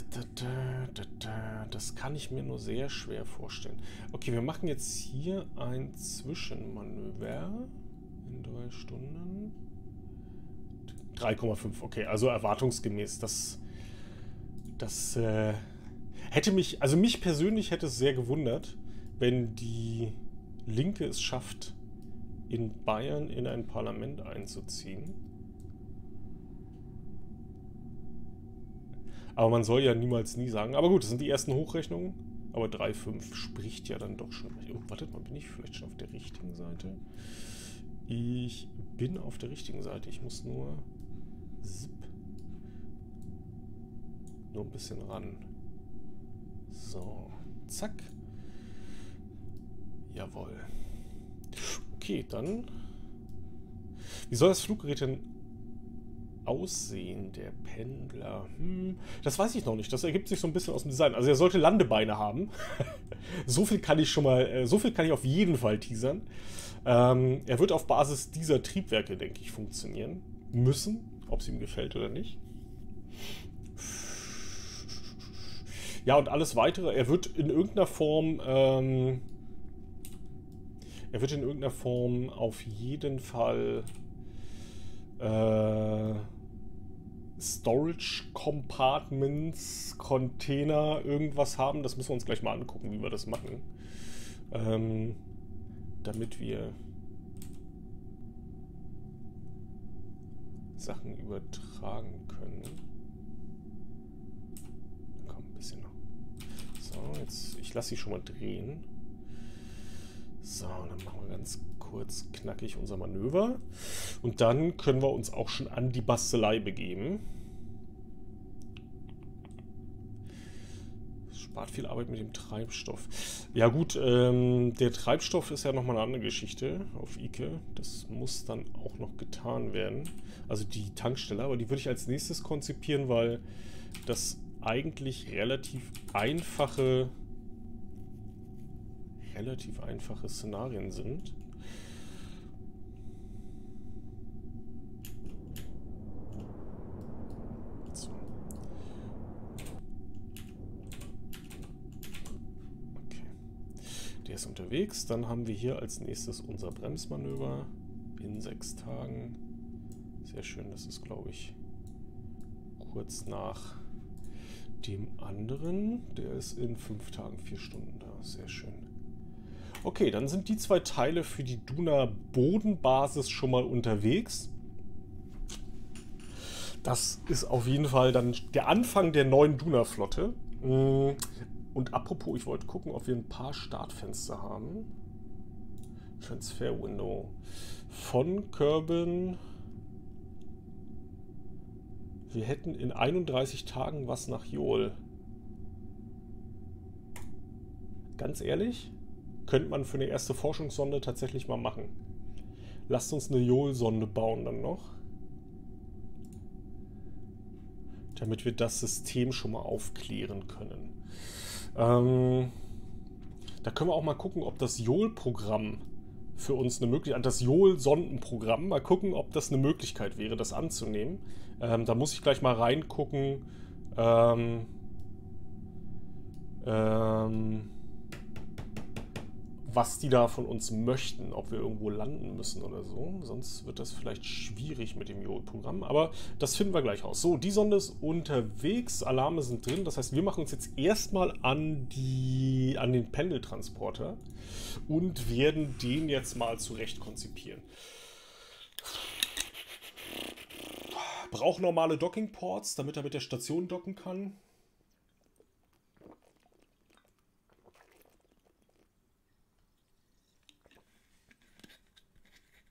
da, das kann ich mir nur sehr schwer vorstellen. Okay, wir machen jetzt hier ein Zwischenmanöver in drei Stunden. 3,5, okay, also erwartungsgemäß. Das, das äh, hätte mich, also mich persönlich hätte es sehr gewundert, wenn die Linke es schafft, in Bayern in ein Parlament einzuziehen. Aber man soll ja niemals nie sagen. Aber gut, das sind die ersten Hochrechnungen. Aber 3,5 spricht ja dann doch schon. Oh, wartet mal, bin ich vielleicht schon auf der richtigen Seite? Ich bin auf der richtigen Seite. Ich muss nur... Zip. Nur ein bisschen ran. So. Zack. Jawohl. Okay, dann... Wie soll das Fluggerät denn Aussehen der Pendler. Hm, das weiß ich noch nicht. Das ergibt sich so ein bisschen aus dem Design. Also er sollte Landebeine haben. so viel kann ich schon mal, äh, so viel kann ich auf jeden Fall teasern. Ähm, er wird auf Basis dieser Triebwerke, denke ich, funktionieren müssen, ob es ihm gefällt oder nicht. Ja, und alles weitere, er wird in irgendeiner Form, ähm, er wird in irgendeiner Form auf jeden Fall äh, Storage Compartments, Container, irgendwas haben. Das müssen wir uns gleich mal angucken, wie wir das machen. ähm, damit wir Sachen übertragen können. Komm, ein bisschen noch. So, jetzt, ich lasse sie schon mal drehen. So, dann machen wir ganz kurz knackig unser Manöver. Und dann können wir uns auch schon an die Bastelei begeben. Spart viel Arbeit mit dem Treibstoff. Ja gut, ähm, der Treibstoff ist ja nochmal eine andere Geschichte auf Ike. Das muss dann auch noch getan werden. Also die Tankstelle, aber die würde ich als nächstes konzipieren, weil das eigentlich relativ einfache relativ einfache Szenarien sind. So. Okay. Der ist unterwegs. Dann haben wir hier als nächstes unser Bremsmanöver in sechs Tagen. Sehr schön, das ist, glaube ich, kurz nach dem anderen. Der ist in fünf Tagen, vier Stunden da. Sehr schön. Okay, dann sind die zwei Teile für die Duna Bodenbasis schon mal unterwegs. Das ist auf jeden Fall dann der Anfang der neuen Duna-Flotte. Und apropos, ich wollte gucken, ob wir ein paar Startfenster haben. Transfer Window. Von Kerbin. Wir hätten in 31 Tagen was nach Jol. Ganz ehrlich? könnte man für eine erste Forschungssonde tatsächlich mal machen. Lasst uns eine Joel-Sonde bauen dann noch. Damit wir das System schon mal aufklären können. Ähm, da können wir auch mal gucken, ob das Joel-Programm für uns eine Möglichkeit, das Joel-Sondenprogramm, mal gucken, ob das eine Möglichkeit wäre, das anzunehmen. Ähm, da muss ich gleich mal reingucken. Ähm, ähm, was die da von uns möchten, ob wir irgendwo landen müssen oder so. Sonst wird das vielleicht schwierig mit dem Jod-Programm, aber das finden wir gleich raus. So, die Sonde ist unterwegs, Alarme sind drin, das heißt, wir machen uns jetzt erstmal an, die, an den Pendeltransporter und werden den jetzt mal zurecht konzipieren. Braucht normale Dockingports, damit er mit der Station docken kann.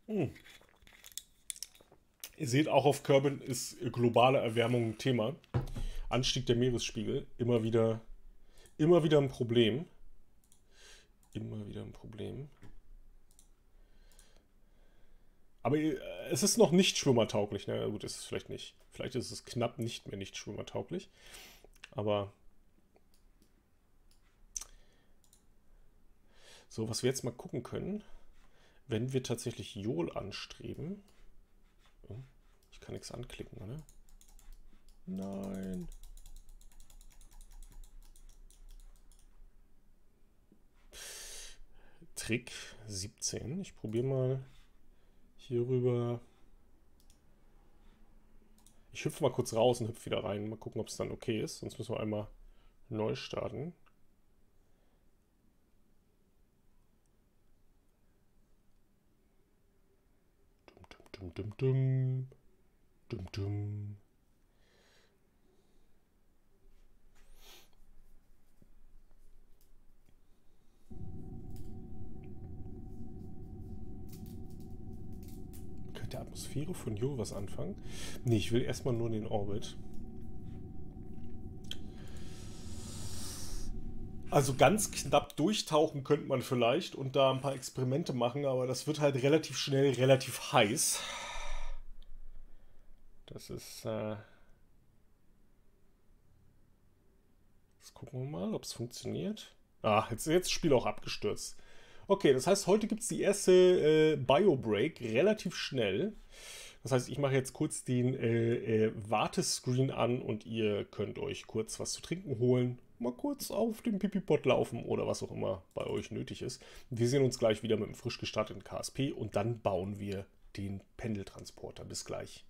Hm. Ihr seht, auch auf Kerbin ist globale Erwärmung ein Thema. Anstieg der Meeresspiegel, immer wieder, immer wieder ein Problem. Immer wieder ein Problem. Aber äh, es ist noch nicht schwimmertauglich. Na ne? gut, ist es vielleicht nicht. Vielleicht ist es knapp nicht mehr nicht schwimmertauglich. Aber so, was wir jetzt mal gucken können wenn wir tatsächlich Jol anstreben. Oh, ich kann nichts anklicken, oder? Nein. Trick 17. Ich probiere mal hier rüber. Ich hüpfe mal kurz raus und hüpfe wieder rein. Mal gucken, ob es dann okay ist. Sonst müssen wir einmal neu starten. Dum, dum, dum. Dum, dum. Könnte Atmosphäre von Jo was anfangen? Nee, ich will erstmal nur den Orbit. Also ganz knapp durchtauchen könnte man vielleicht und da ein paar Experimente machen, aber das wird halt relativ schnell relativ heiß. Das ist... Äh jetzt gucken wir mal, ob es funktioniert. Ah, jetzt, jetzt ist das Spiel auch abgestürzt. Okay, das heißt, heute gibt es die erste äh, Bio-Break relativ schnell. Das heißt, ich mache jetzt kurz den äh, äh, Wartescreen an und ihr könnt euch kurz was zu trinken holen mal kurz auf dem Pipi-Pot laufen oder was auch immer bei euch nötig ist. Wir sehen uns gleich wieder mit einem frisch gestarteten KSP und dann bauen wir den Pendeltransporter. Bis gleich.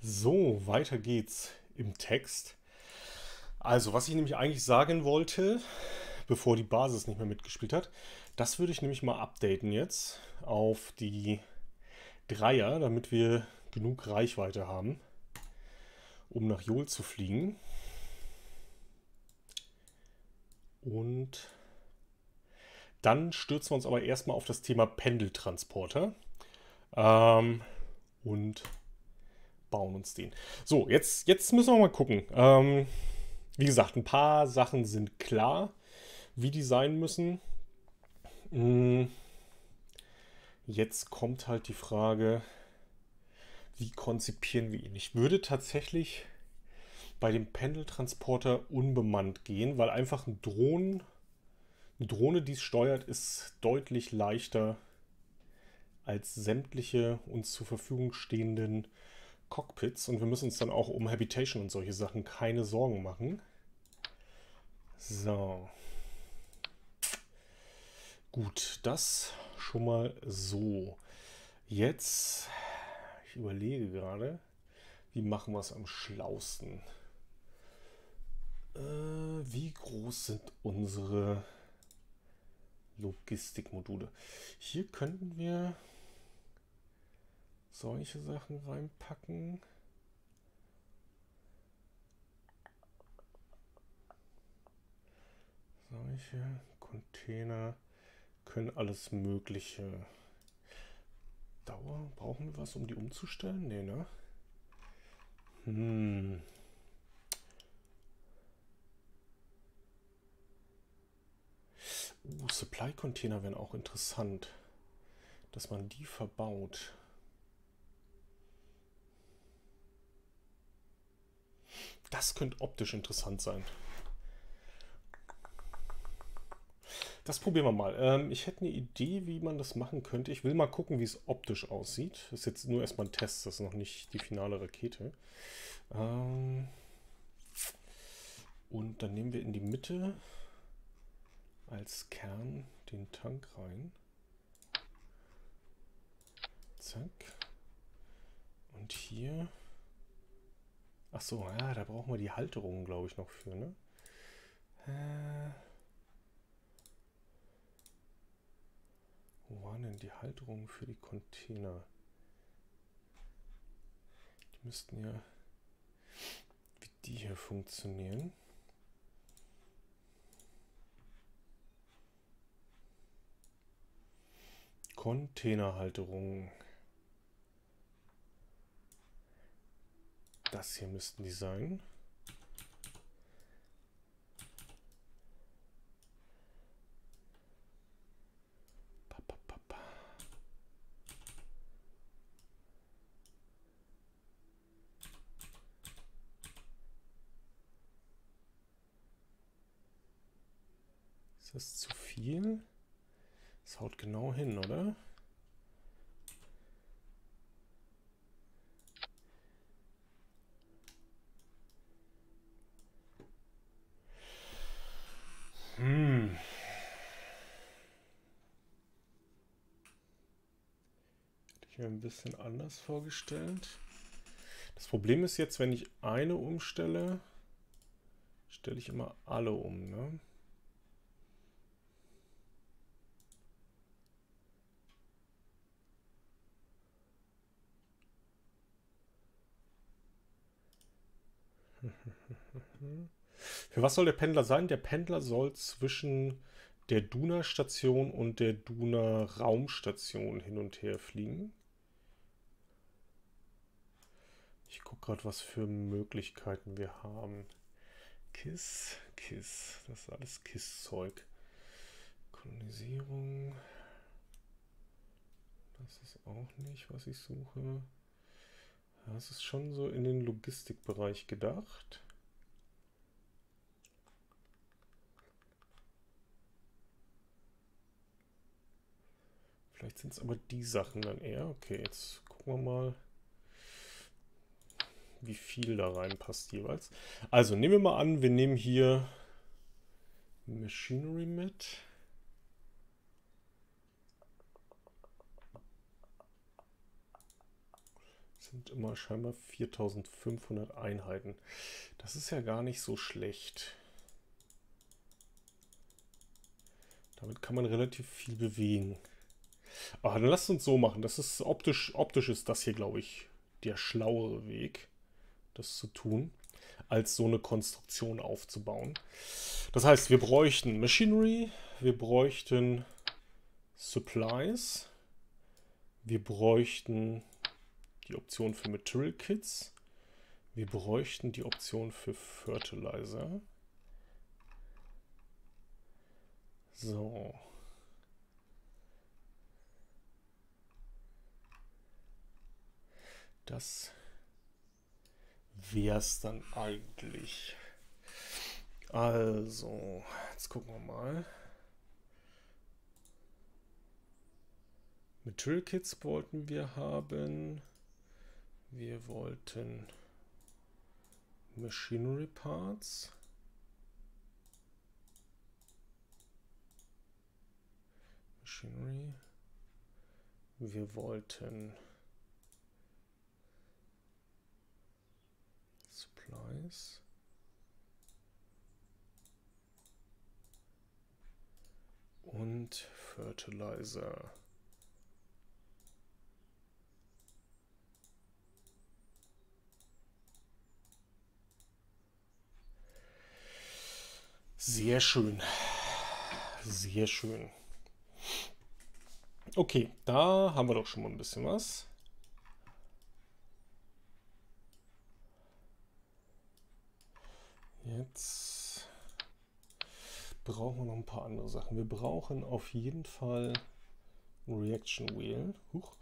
So, weiter geht's im Text. Also, was ich nämlich eigentlich sagen wollte, bevor die Basis nicht mehr mitgespielt hat, das würde ich nämlich mal updaten jetzt auf die Dreier, damit wir genug Reichweite haben, um nach Jol zu fliegen. Und dann stürzen wir uns aber erstmal auf das Thema Pendeltransporter ähm, und bauen uns den. So, jetzt, jetzt müssen wir mal gucken. Ähm, wie gesagt, ein paar Sachen sind klar, wie die sein müssen. Hm. Jetzt kommt halt die Frage, wie konzipieren wir ihn? Ich würde tatsächlich bei dem Pendeltransporter unbemannt gehen, weil einfach ein Drohnen, eine Drohne, die es steuert, ist deutlich leichter als sämtliche uns zur Verfügung stehenden Cockpits und wir müssen uns dann auch um Habitation und solche Sachen keine Sorgen machen. So. Gut, das schon mal so. Jetzt, ich überlege gerade, wie machen wir es am schlausten? Äh, wie groß sind unsere Logistikmodule? Hier könnten wir solche Sachen reinpacken. Solche Container können alles Mögliche. Dauer, brauchen wir was, um die umzustellen? Nee, ne? Hm. Uh, Supply-Container wären auch interessant, dass man die verbaut. Das könnte optisch interessant sein. Das probieren wir mal. Ähm, ich hätte eine Idee, wie man das machen könnte. Ich will mal gucken, wie es optisch aussieht. Das ist jetzt nur erstmal ein Test, das ist noch nicht die finale Rakete. Ähm und dann nehmen wir in die Mitte als Kern den Tank rein. Zack. Und hier Ach so, ja, da brauchen wir die Halterungen, glaube ich, noch für, ne? Äh, wo waren denn die Halterungen für die Container? Die müssten ja wie die hier funktionieren. Containerhalterungen. Das hier müssten die sein. Ist das zu viel? Das haut genau hin, oder? mir ein bisschen anders vorgestellt. Das Problem ist jetzt, wenn ich eine umstelle, stelle ich immer alle um. Ne? Für was soll der Pendler sein? Der Pendler soll zwischen der Duna-Station und der Duna-Raumstation hin und her fliegen. Ich gucke gerade, was für Möglichkeiten wir haben. KISS, KISS, das ist alles KISS-Zeug. Kolonisierung. Das ist auch nicht, was ich suche. Das ist schon so in den Logistikbereich gedacht. Vielleicht sind es aber die Sachen dann eher. Okay, jetzt gucken wir mal wie viel da reinpasst jeweils. Also nehmen wir mal an, wir nehmen hier Machinery mit. sind immer scheinbar 4500 Einheiten. Das ist ja gar nicht so schlecht. Damit kann man relativ viel bewegen. Aber dann lasst uns so machen. Das ist optisch, optisch ist das hier, glaube ich, der schlauere Weg, das zu tun, als so eine Konstruktion aufzubauen. Das heißt, wir bräuchten Machinery, wir bräuchten Supplies, wir bräuchten die Option für Material Kits, wir bräuchten die Option für Fertilizer. So. Das wäre es dann eigentlich. Also, jetzt gucken wir mal. Material Kits wollten wir haben. Wir wollten Machinery Parts. Machinery. Wir wollten Supplies. Und Fertilizer. Sehr schön. Sehr schön. Okay, da haben wir doch schon mal ein bisschen was. Jetzt brauchen wir noch ein paar andere Sachen. Wir brauchen auf jeden Fall ein Reaction Wheel. Huch.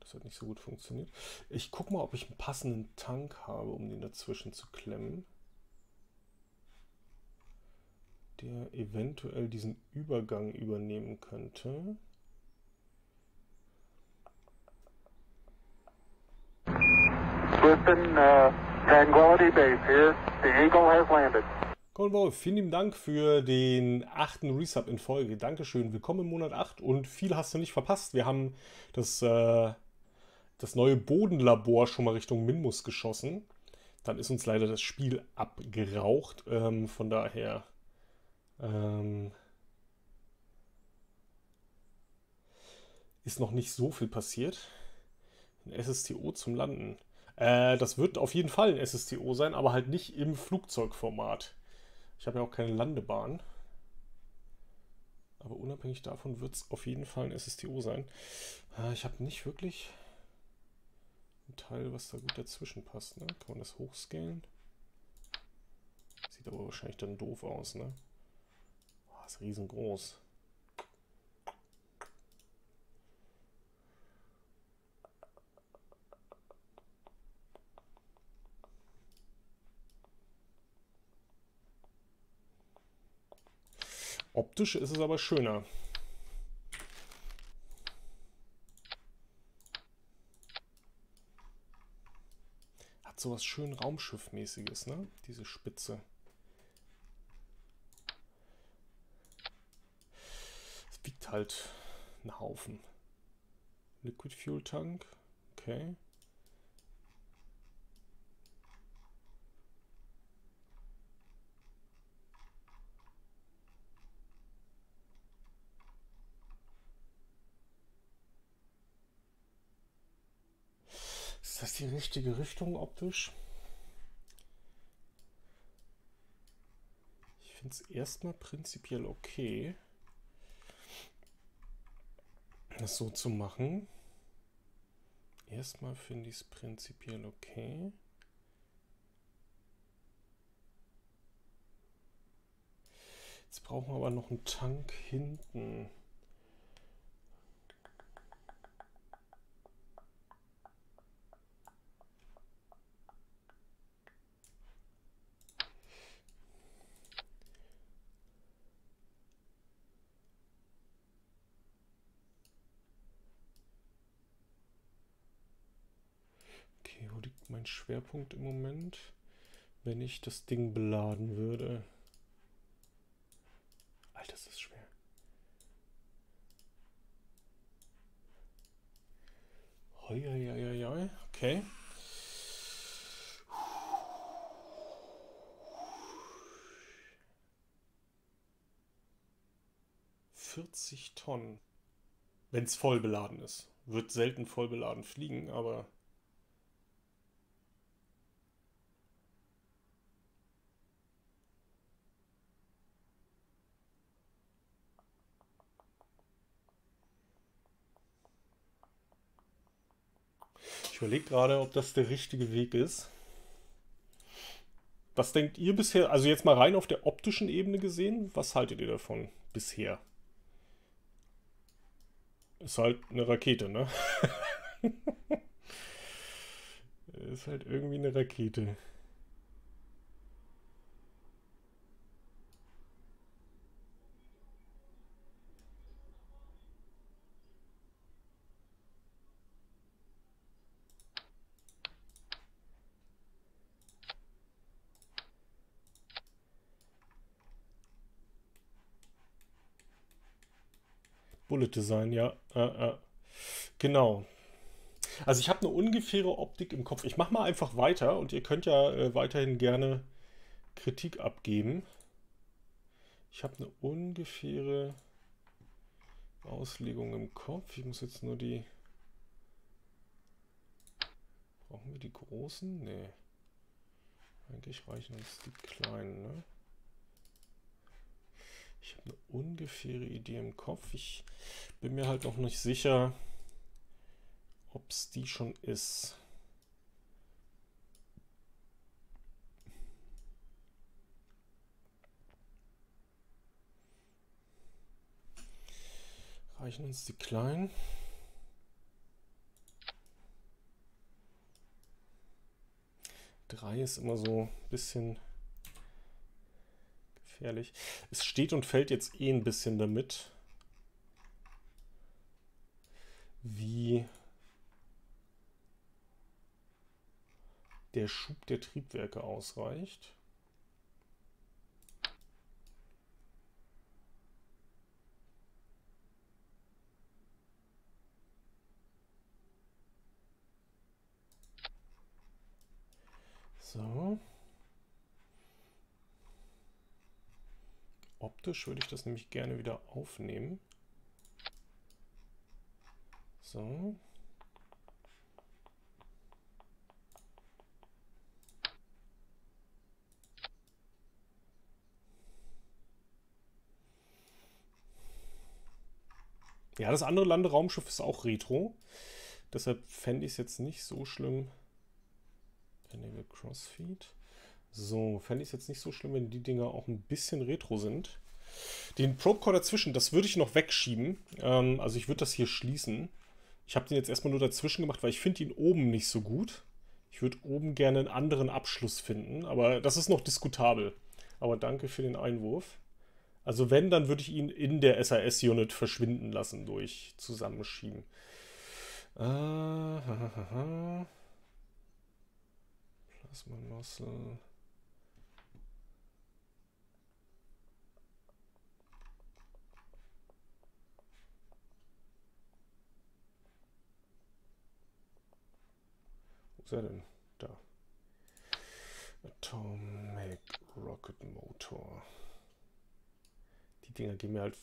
Das hat nicht so gut funktioniert. Ich gucke mal, ob ich einen passenden Tank habe, um den dazwischen zu klemmen. Der eventuell diesen Übergang übernehmen könnte. Houston, uh, Tranquility Base here. The Eagle has landed. Wolf, vielen lieben Dank für den achten Resub in Folge. Dankeschön. Willkommen im Monat 8 und viel hast du nicht verpasst. Wir haben das, äh, das neue Bodenlabor schon mal Richtung Minmus geschossen. Dann ist uns leider das Spiel abgeraucht. Ähm, von daher ähm, ist noch nicht so viel passiert. Ein SSTO zum Landen. Äh, das wird auf jeden Fall ein SSTO sein, aber halt nicht im Flugzeugformat. Ich habe ja auch keine Landebahn. Aber unabhängig davon wird es auf jeden Fall ein SSTO sein. Äh, ich habe nicht wirklich ein Teil, was da gut dazwischen passt. Ne? Kann man das hochscalen? Sieht aber wahrscheinlich dann doof aus. Ne? Oh, ist riesengroß. Optisch ist es aber schöner. Hat sowas schön Raumschiffmäßiges, ne? Diese Spitze. Es wiegt halt einen Haufen. Liquid Fuel Tank. Okay. Ist das die richtige Richtung optisch? Ich finde es erstmal prinzipiell okay, das so zu machen. Erstmal finde ich es prinzipiell okay. Jetzt brauchen wir aber noch einen Tank hinten. mein Schwerpunkt im Moment, wenn ich das Ding beladen würde. Alter, ist das schwer. Hoi, hoi, hoi, hoi. Okay. Vierzig Tonnen. Wenn es voll beladen ist. Wird selten voll beladen fliegen, aber Ich überlege gerade, ob das der richtige Weg ist. Was denkt ihr bisher, also jetzt mal rein auf der optischen Ebene gesehen, was haltet ihr davon bisher? Ist halt eine Rakete, ne? ist halt irgendwie eine Rakete. Bullet Design, ja. Äh, äh. Genau. Also ich habe eine ungefähre Optik im Kopf. Ich mache mal einfach weiter und ihr könnt ja äh, weiterhin gerne Kritik abgeben. Ich habe eine ungefähre Auslegung im Kopf. Ich muss jetzt nur die... Brauchen wir die großen? Nee. Eigentlich reichen uns die kleinen, ne? Ich habe eine ungefähre Idee im Kopf. Ich bin mir halt noch nicht sicher, ob es die schon ist. Reichen uns die kleinen? Drei ist immer so ein bisschen gefährlich. Es steht und fällt jetzt eh ein bisschen damit, wie der Schub der Triebwerke ausreicht. So. Optisch würde ich das nämlich gerne wieder aufnehmen. So. Ja, das andere Landeraumschiff ist auch Retro. Deshalb fände ich es jetzt nicht so schlimm. Enable Crossfeed. So, fände ich es jetzt nicht so schlimm, wenn die Dinger auch ein bisschen retro sind. Den Probecore dazwischen, das würde ich noch wegschieben. Ähm, also ich würde das hier schließen. Ich habe den jetzt erstmal nur dazwischen gemacht, weil ich finde ihn oben nicht so gut. Ich würde oben gerne einen anderen Abschluss finden, aber das ist noch diskutabel. Aber danke für den Einwurf. Also wenn, dann würde ich ihn in der SAS-Unit verschwinden lassen durch Zusammenschieben. Äh, ha, ha, ha. Plasma Nozzle. Ist denn? Da. Atomic Rocket Motor. Die Dinger gehen mir halt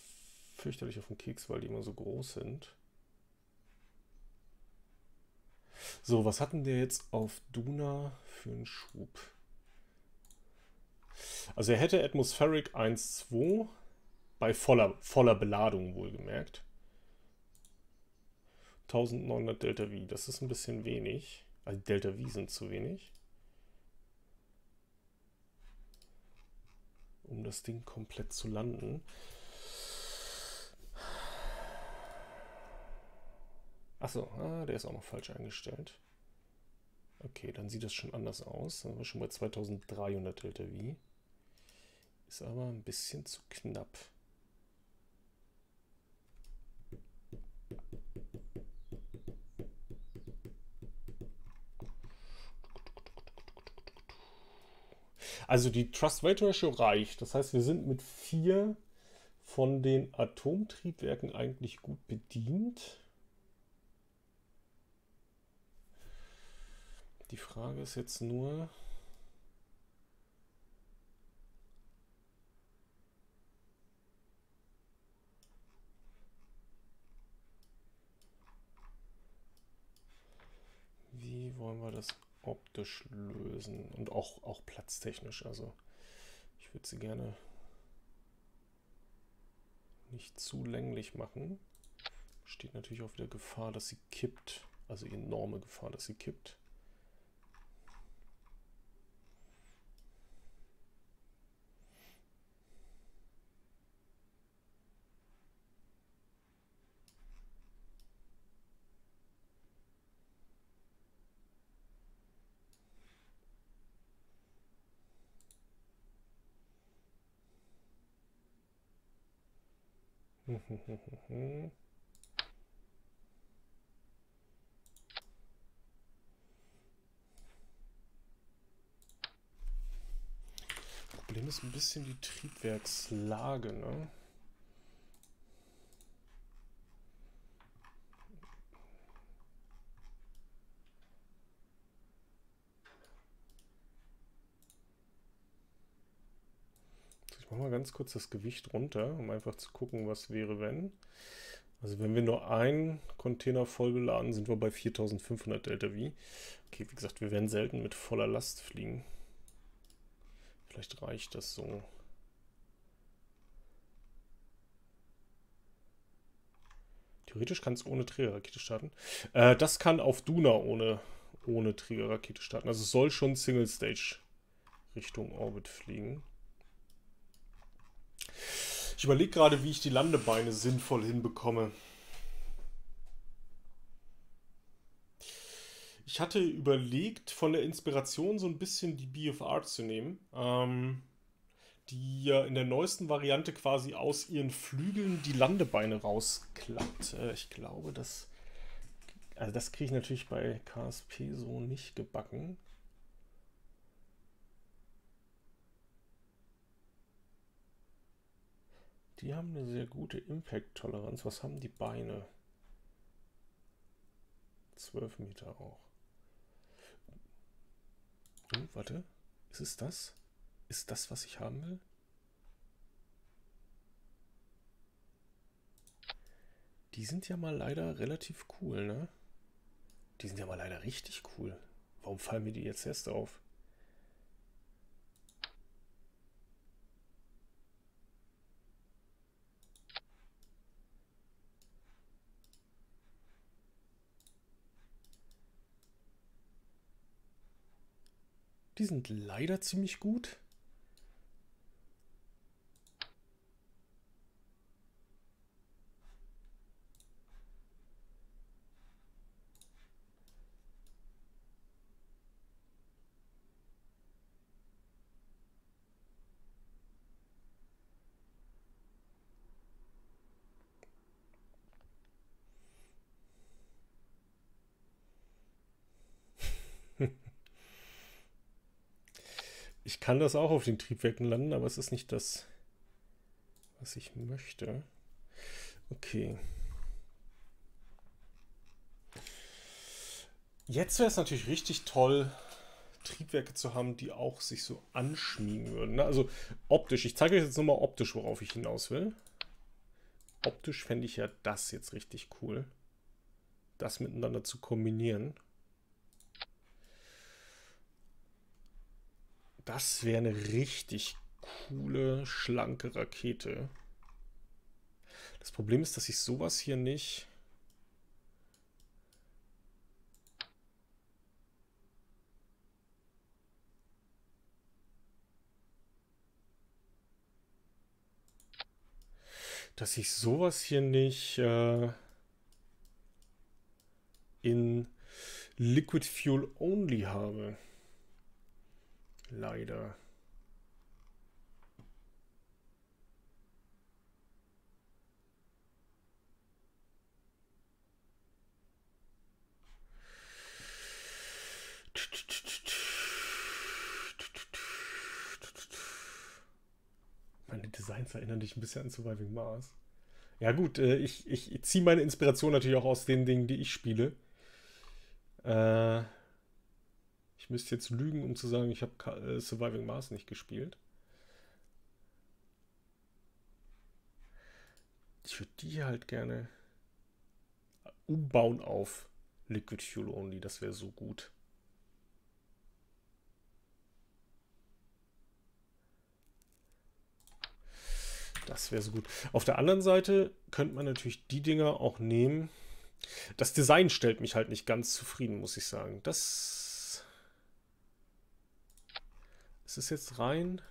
fürchterlich auf den Keks, weil die immer so groß sind. So, was hatten der jetzt auf Duna für einen Schub? Also er hätte Atmospheric 1.2 bei voller, voller Beladung wohlgemerkt. 1900 Delta V, das ist ein bisschen wenig. Also Delta V sind zu wenig. Um das Ding komplett zu landen. Achso, ah, der ist auch noch falsch eingestellt. Okay, dann sieht das schon anders aus. Dann sind wir schon bei 2300 Delta V. Ist aber ein bisschen zu knapp. Also die Trust-Weight Ratio reicht. Das heißt, wir sind mit vier von den Atomtriebwerken eigentlich gut bedient. Die Frage ist jetzt nur, optisch lösen und auch, auch platztechnisch. Also ich würde sie gerne nicht zu länglich machen. Steht natürlich auch wieder Gefahr, dass sie kippt. Also enorme Gefahr, dass sie kippt. Problem ist ein bisschen die Triebwerkslage, ne? Ich mache mal ganz kurz das Gewicht runter, um einfach zu gucken, was wäre, wenn. Also wenn wir nur einen Container voll beladen, sind wir bei 4500 Delta V. Okay, wie gesagt, wir werden selten mit voller Last fliegen. Vielleicht reicht das so. Theoretisch kann es ohne Trägerrakete starten. Äh, das kann auf Duna ohne, ohne Trägerrakete starten. Also es soll schon Single Stage Richtung Orbit fliegen. Ich überlege gerade, wie ich die Landebeine sinnvoll hinbekomme. Ich hatte überlegt, von der Inspiration so ein bisschen die BFR zu nehmen, ähm, die ja in der neuesten Variante quasi aus ihren Flügeln die Landebeine rausklappt. Äh, ich glaube, das, also das kriege ich natürlich bei KSP so nicht gebacken. Die haben eine sehr gute Impact-Toleranz. Was haben die Beine? 12 Meter auch. Oh, warte. Ist es das? Ist das, was ich haben will? Die sind ja mal leider relativ cool, ne? Die sind ja mal leider richtig cool. Warum fallen mir die jetzt erst auf? Die sind leider ziemlich gut. Ich kann das auch auf den Triebwerken landen, aber es ist nicht das, was ich möchte. Okay. Jetzt wäre es natürlich richtig toll, Triebwerke zu haben, die auch sich so anschmiegen würden. Ne? Also optisch. Ich zeige euch jetzt nochmal optisch, worauf ich hinaus will. Optisch fände ich ja das jetzt richtig cool. Das miteinander zu kombinieren. Das wäre eine richtig coole, schlanke Rakete. Das Problem ist, dass ich sowas hier nicht... Dass ich sowas hier nicht äh, in Liquid Fuel Only habe. Leider. Meine Designs erinnern dich ein bisschen an Surviving Mars. Ja gut, äh, ich, ich ziehe meine Inspiration natürlich auch aus den Dingen, die ich spiele. Äh, Ich müsste jetzt lügen, um zu sagen, ich habe äh, Surviving Mars nicht gespielt. Ich würde die halt gerne umbauen auf Liquid Fuel Only. Das wäre so gut. Das wäre so gut. Auf der anderen Seite könnte man natürlich die Dinger auch nehmen. Das Design stellt mich halt nicht ganz zufrieden, muss ich sagen. Das. Es ist jetzt rein,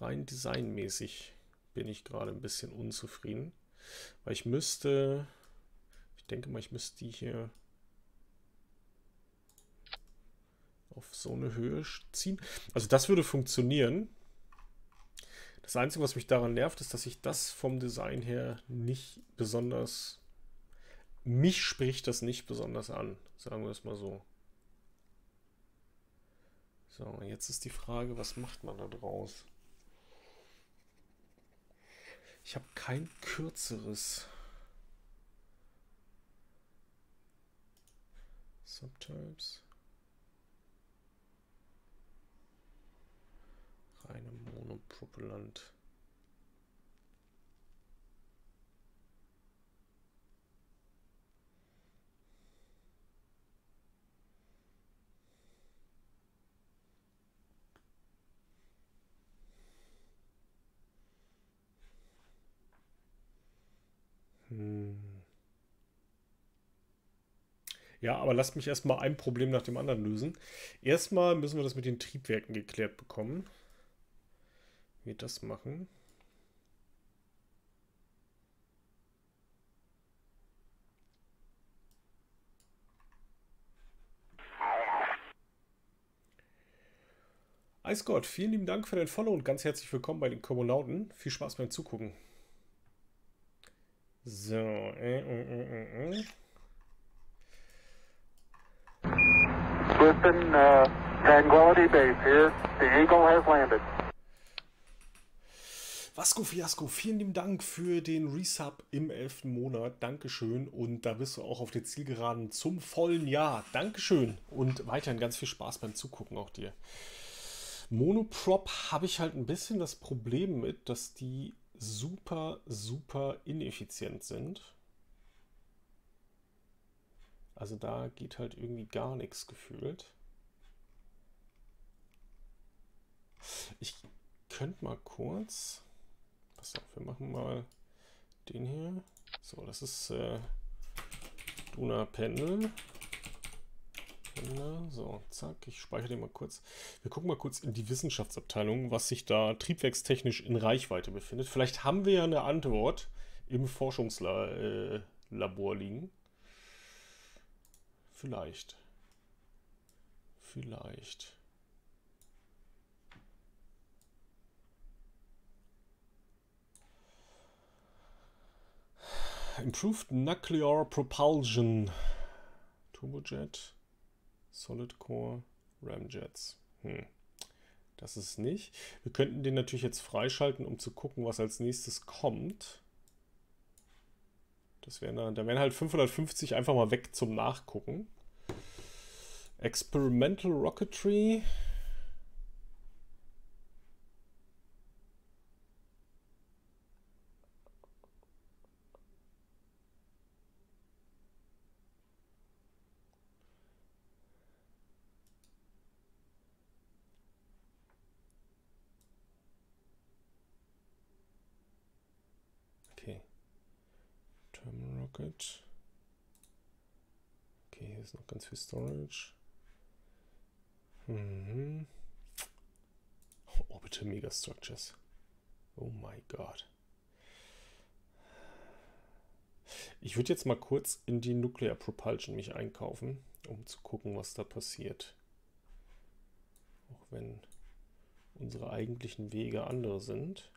rein designmäßig bin ich gerade ein bisschen unzufrieden. Weil ich müsste. Ich denke mal, ich müsste die hier auf so eine Höhe ziehen. Also das würde funktionieren. Das Einzige, was mich daran nervt, ist, dass ich das vom Design her nicht besonders... Mich spricht das nicht besonders an, sagen wir es mal so. So, jetzt ist die Frage, was macht man da draus? Ich habe kein kürzeres. Subtypes. Reine Monopropellant. Hm. Ja, aber lasst mich erstmal ein Problem nach dem anderen lösen. Erstmal müssen wir das mit den Triebwerken geklärt bekommen. Wie wir das machen. Eisgott, vielen lieben Dank für dein Follow und ganz herzlich willkommen bei den Kommunauten. Viel Spaß beim Zugucken. So, äh, äh, äh, äh. Houston, uh, Tranquility Base here. The Eagle has landed. Vasco Fiasco, vielen lieben Dank für den Resub im 11. Monat. Dankeschön. Und da bist du auch auf der Zielgeraden zum vollen Jahr. Dankeschön. Und weiterhin ganz viel Spaß beim Zugucken auch dir. Monoprop habe ich halt ein bisschen das Problem mit, dass die super, super ineffizient sind. Also da geht halt irgendwie gar nichts gefühlt. Ich könnte mal kurz... Pass auf, wir machen mal den hier. So, das ist äh, Duna Pendel. So, zack, ich speichere den mal kurz. Wir gucken mal kurz in die Wissenschaftsabteilung, was sich da triebwerkstechnisch in Reichweite befindet. Vielleicht haben wir ja eine Antwort im Forschungslabor liegen. Vielleicht. Vielleicht. Improved Nuclear Propulsion. Turbojet. Solid Core, Ramjets. Hm. Das ist nicht. Wir könnten den natürlich jetzt freischalten, um zu gucken, was als nächstes kommt. Das wären da, da wären halt 550 einfach mal weg zum Nachgucken. Experimental Rocketry. Rocket. Okay, hier ist noch ganz viel Storage. Mhm. Orbital Megastructures. Oh mein Gott. Ich würde jetzt mal kurz in die Nuclear Propulsion mich einkaufen, um zu gucken, was da passiert. Auch wenn unsere eigentlichen Wege andere sind.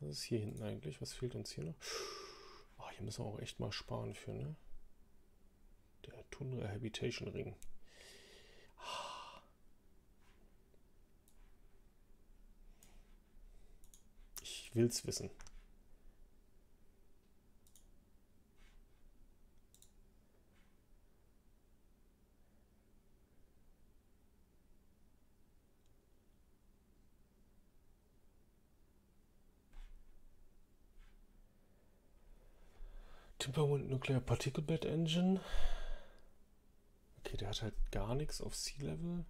Was ist hier hinten eigentlich? Was fehlt uns hier noch? Oh, hier müssen wir auch echt mal sparen für, ne? Der Tundra Habitation Ring. Ich will's wissen. Timberwind Nuclear Particle Bed Engine. Okay, der hat halt gar nichts auf Sea Level.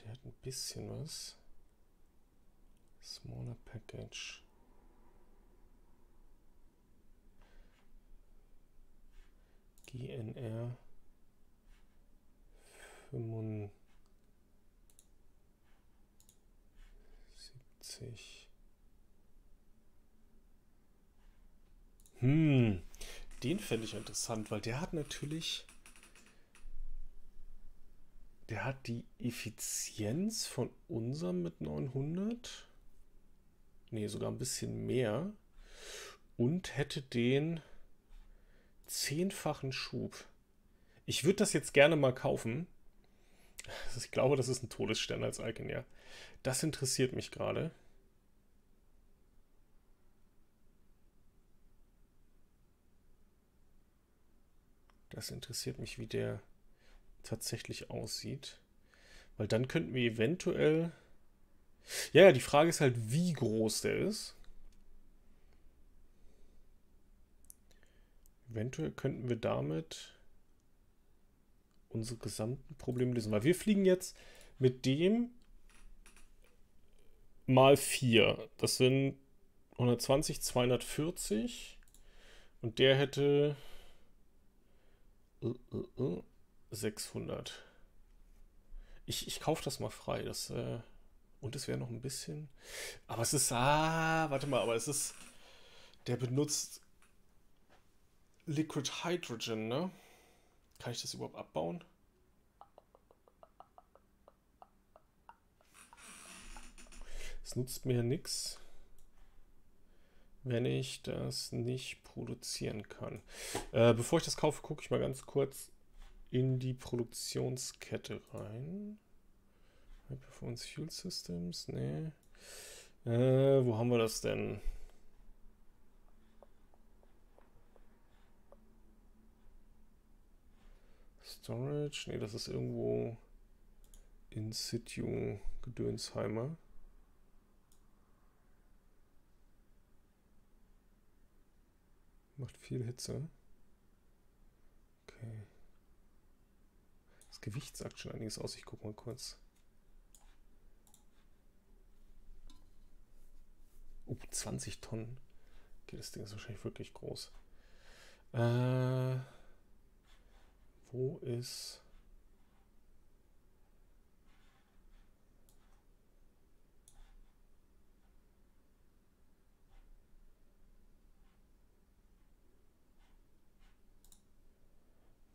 Der hat ein bisschen was. Smaller Package. GNR 75. Hm, den fände ich interessant, weil der hat natürlich. Der hat die Effizienz von unserem mit 900. Ne, sogar ein bisschen mehr. Und hätte den zehnfachen Schub. Ich würde das jetzt gerne mal kaufen. Ich glaube, das ist ein Todesstern als Icon, ja. Das interessiert mich gerade. Das interessiert mich, wie der tatsächlich aussieht. Weil dann könnten wir eventuell... Ja, ja, die Frage ist halt, wie groß der ist. Eventuell könnten wir damit unsere gesamten Probleme lösen. Weil wir fliegen jetzt mit dem mal 4. Das sind 120, 240. Und der hätte 600. Ich, ich kaufe das mal frei. Das, äh, und es wäre noch ein bisschen. Aber es ist. Ah, warte mal, aber es ist. Der benutzt Liquid Hydrogen, ne? Kann ich das überhaupt abbauen? Es nutzt mir nichts, wenn ich das nicht produzieren kann. Äh, bevor ich das kaufe, gucke ich mal ganz kurz in die Produktionskette rein. High Performance Fuel Systems, ne. Äh, wo haben wir das denn? Storage? Ne, das ist irgendwo in situ Gedönsheimer. Macht viel Hitze. Okay. Das Gewicht sagt schon einiges aus. Ich gucke mal kurz. Oh, 20 Tonnen. Okay, das Ding ist wahrscheinlich wirklich groß. Äh... Wo ist...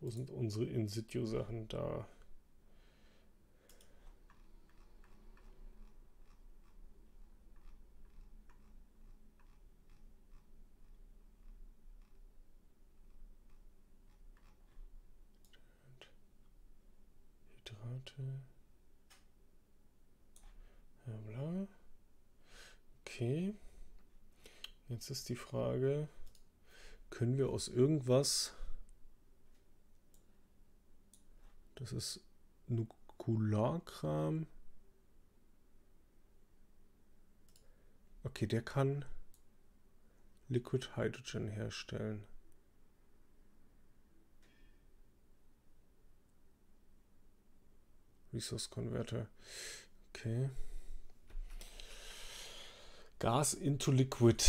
Wo sind unsere In-Situ-Sachen da? Hydrate. Bla. Okay. Jetzt ist die Frage, können wir aus irgendwas... Das ist Nukularkram. Okay, der kann Liquid Hydrogen herstellen. Resource Converter. Okay. Gas into Liquid.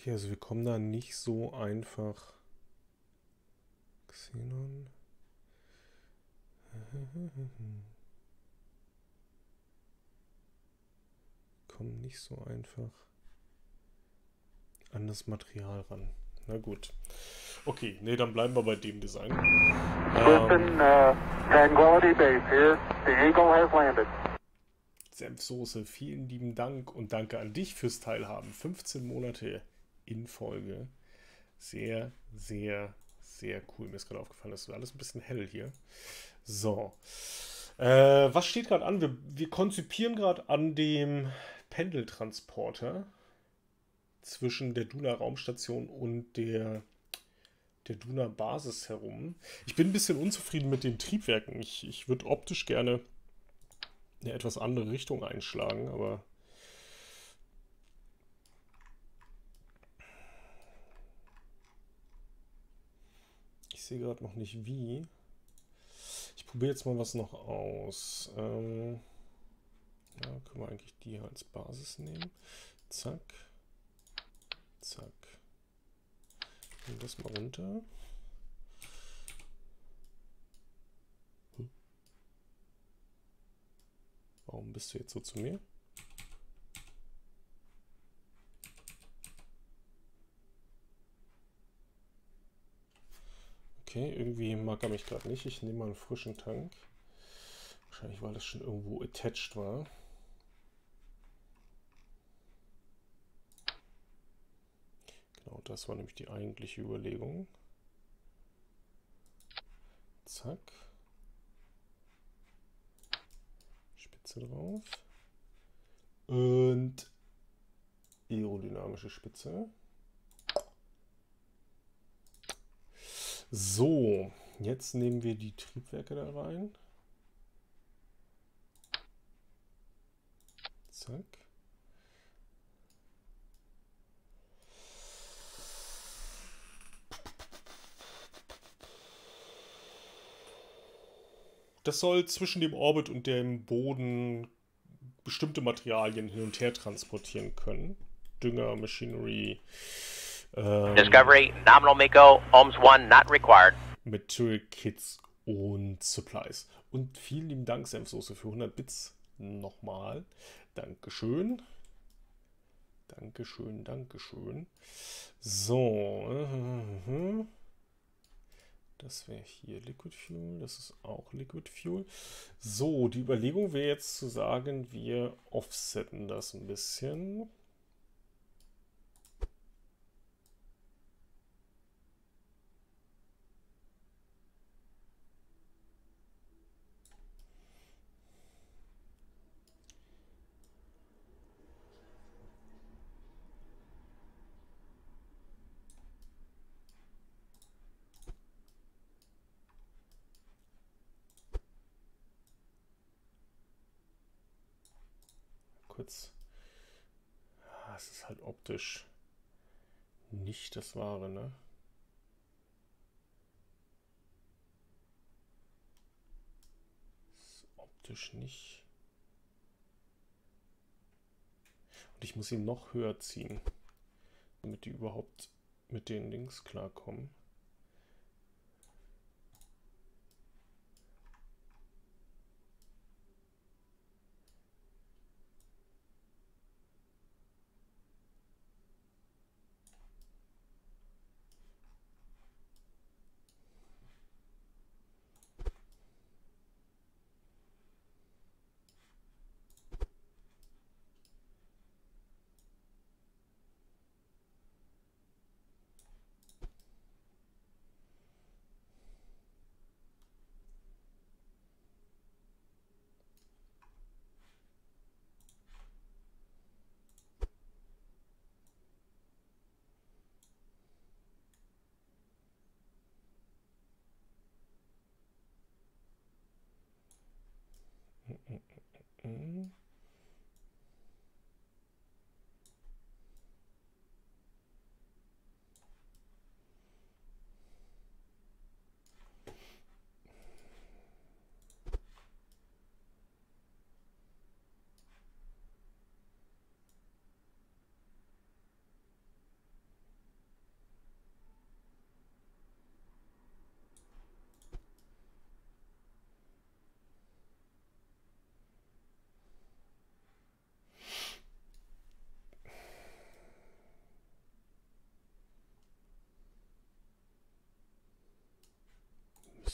Okay, also wir kommen da nicht so einfach. Xenon. Kommen nicht so einfach an das Material ran. Na gut. Okay, nee, dann bleiben wir bei dem Design. Houston, uh, Tranquility Base here. The Eagle has landed. Senfsoße, vielen lieben Dank und danke an dich fürs Teilhaben. 15 Monate in Folge. Sehr, sehr, sehr cool. Mir ist gerade aufgefallen, das ist alles ein bisschen hell hier. So. Äh, was steht gerade an? Wir, wir konzipieren gerade an dem Pendeltransporter zwischen der Duna Raumstation und der, der Duna Basis herum. Ich bin ein bisschen unzufrieden mit den Triebwerken. Ich, ich würde optisch gerne eine etwas andere Richtung einschlagen, aber sehe gerade noch nicht wie. Ich probiere jetzt mal was noch aus. Ähm ja, können wir eigentlich die als Basis nehmen. Zack. Zack. Nehmen das mal runter. Hm. Warum bist du jetzt so zu mir? Okay, irgendwie mag er mich gerade nicht. Ich nehme mal einen frischen Tank. Wahrscheinlich, weil das schon irgendwo attached war. Genau, das war nämlich die eigentliche Überlegung. Zack. Spitze drauf. Und aerodynamische Spitze. So, jetzt nehmen wir die Triebwerke da rein. Zack. Das soll zwischen dem Orbit und dem Boden bestimmte Materialien hin und her transportieren können. Dünger, Machinery. Ähm, Discovery, nominal Miko, Ohms 1 not required. Material Kits und Supplies. Und vielen lieben Dank, Senfsoße, für 100 Bits nochmal. Dankeschön. Dankeschön, Dankeschön. So. äh. Das wäre hier Liquid Fuel. Das ist auch Liquid Fuel. So, die Überlegung wäre jetzt zu sagen, wir offsetten das ein bisschen. kurz. Ah, es optisch nicht das Wahre, ne? Ist optisch nicht. Und ich muss ihn noch höher ziehen, damit die überhaupt mit den Links klarkommen. Mhm.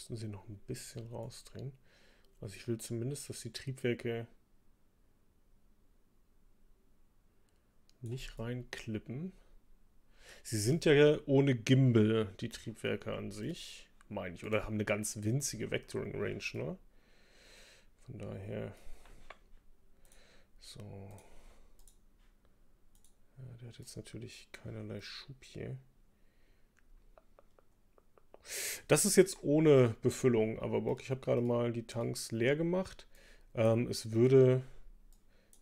Müssten sie noch ein bisschen rausdrehen. Also ich will zumindest, dass die Triebwerke nicht reinklippen. Sie sind ja ohne Gimbal, die Triebwerke an sich. meine ich. Oder haben eine ganz winzige Vectoring Range, ne? Von daher. So. Ja, der hat jetzt natürlich keinerlei Schub hier. Das ist jetzt ohne Befüllung, aber Bock, ich habe gerade mal die Tanks leer gemacht. Ähm, es würde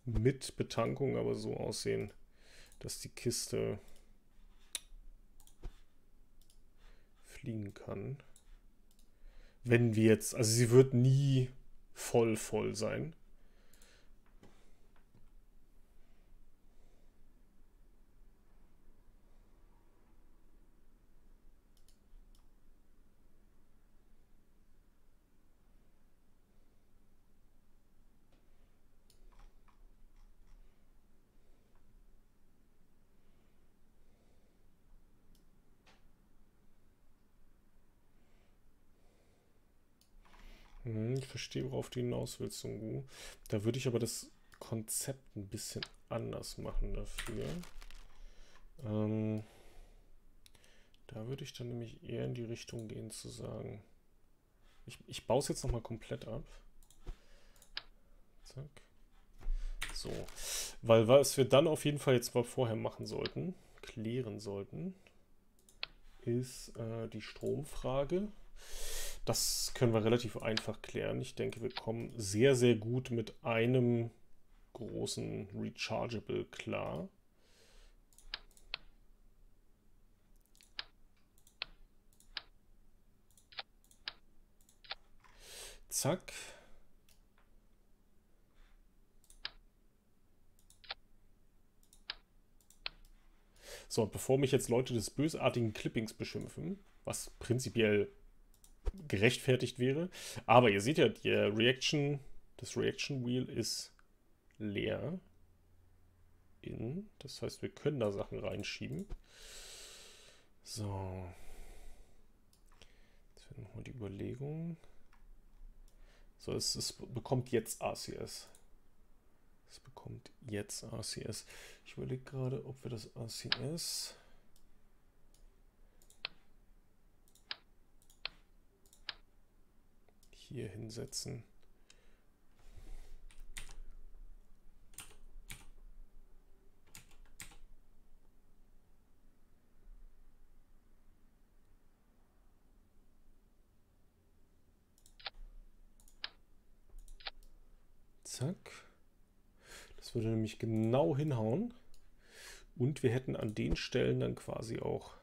mit Betankung aber so aussehen, dass die Kiste fliegen kann. Wenn wir jetzt, also sie wird nie voll voll sein. Hm, ich verstehe, worauf du hinaus willst, Sungu. Da würde ich aber das Konzept ein bisschen anders machen dafür. Ähm, da würde ich dann nämlich eher in die Richtung gehen zu sagen, ich, ich baue es jetzt nochmal komplett ab. Zack. So. Weil was wir dann auf jeden Fall jetzt mal vorher machen sollten, klären sollten, ist äh, die Stromfrage. Das können wir relativ einfach klären. Ich denke, wir kommen sehr, sehr gut mit einem großen Rechargeable klar. Zack. So, bevor mich jetzt Leute des bösartigen Clippings beschimpfen, was prinzipiell gerechtfertigt wäre. Aber ihr seht ja, die Reaction, das Reaction Wheel ist leer. In. Das heißt, wir können da Sachen reinschieben. So. Jetzt wäre nochmal die Überlegung. So, es, es bekommt jetzt ACS. Es bekommt jetzt ACS. Ich überlege gerade, ob wir das ACS hier hinsetzen. Zack. Das würde nämlich genau hinhauen. Und wir hätten an den Stellen dann quasi auch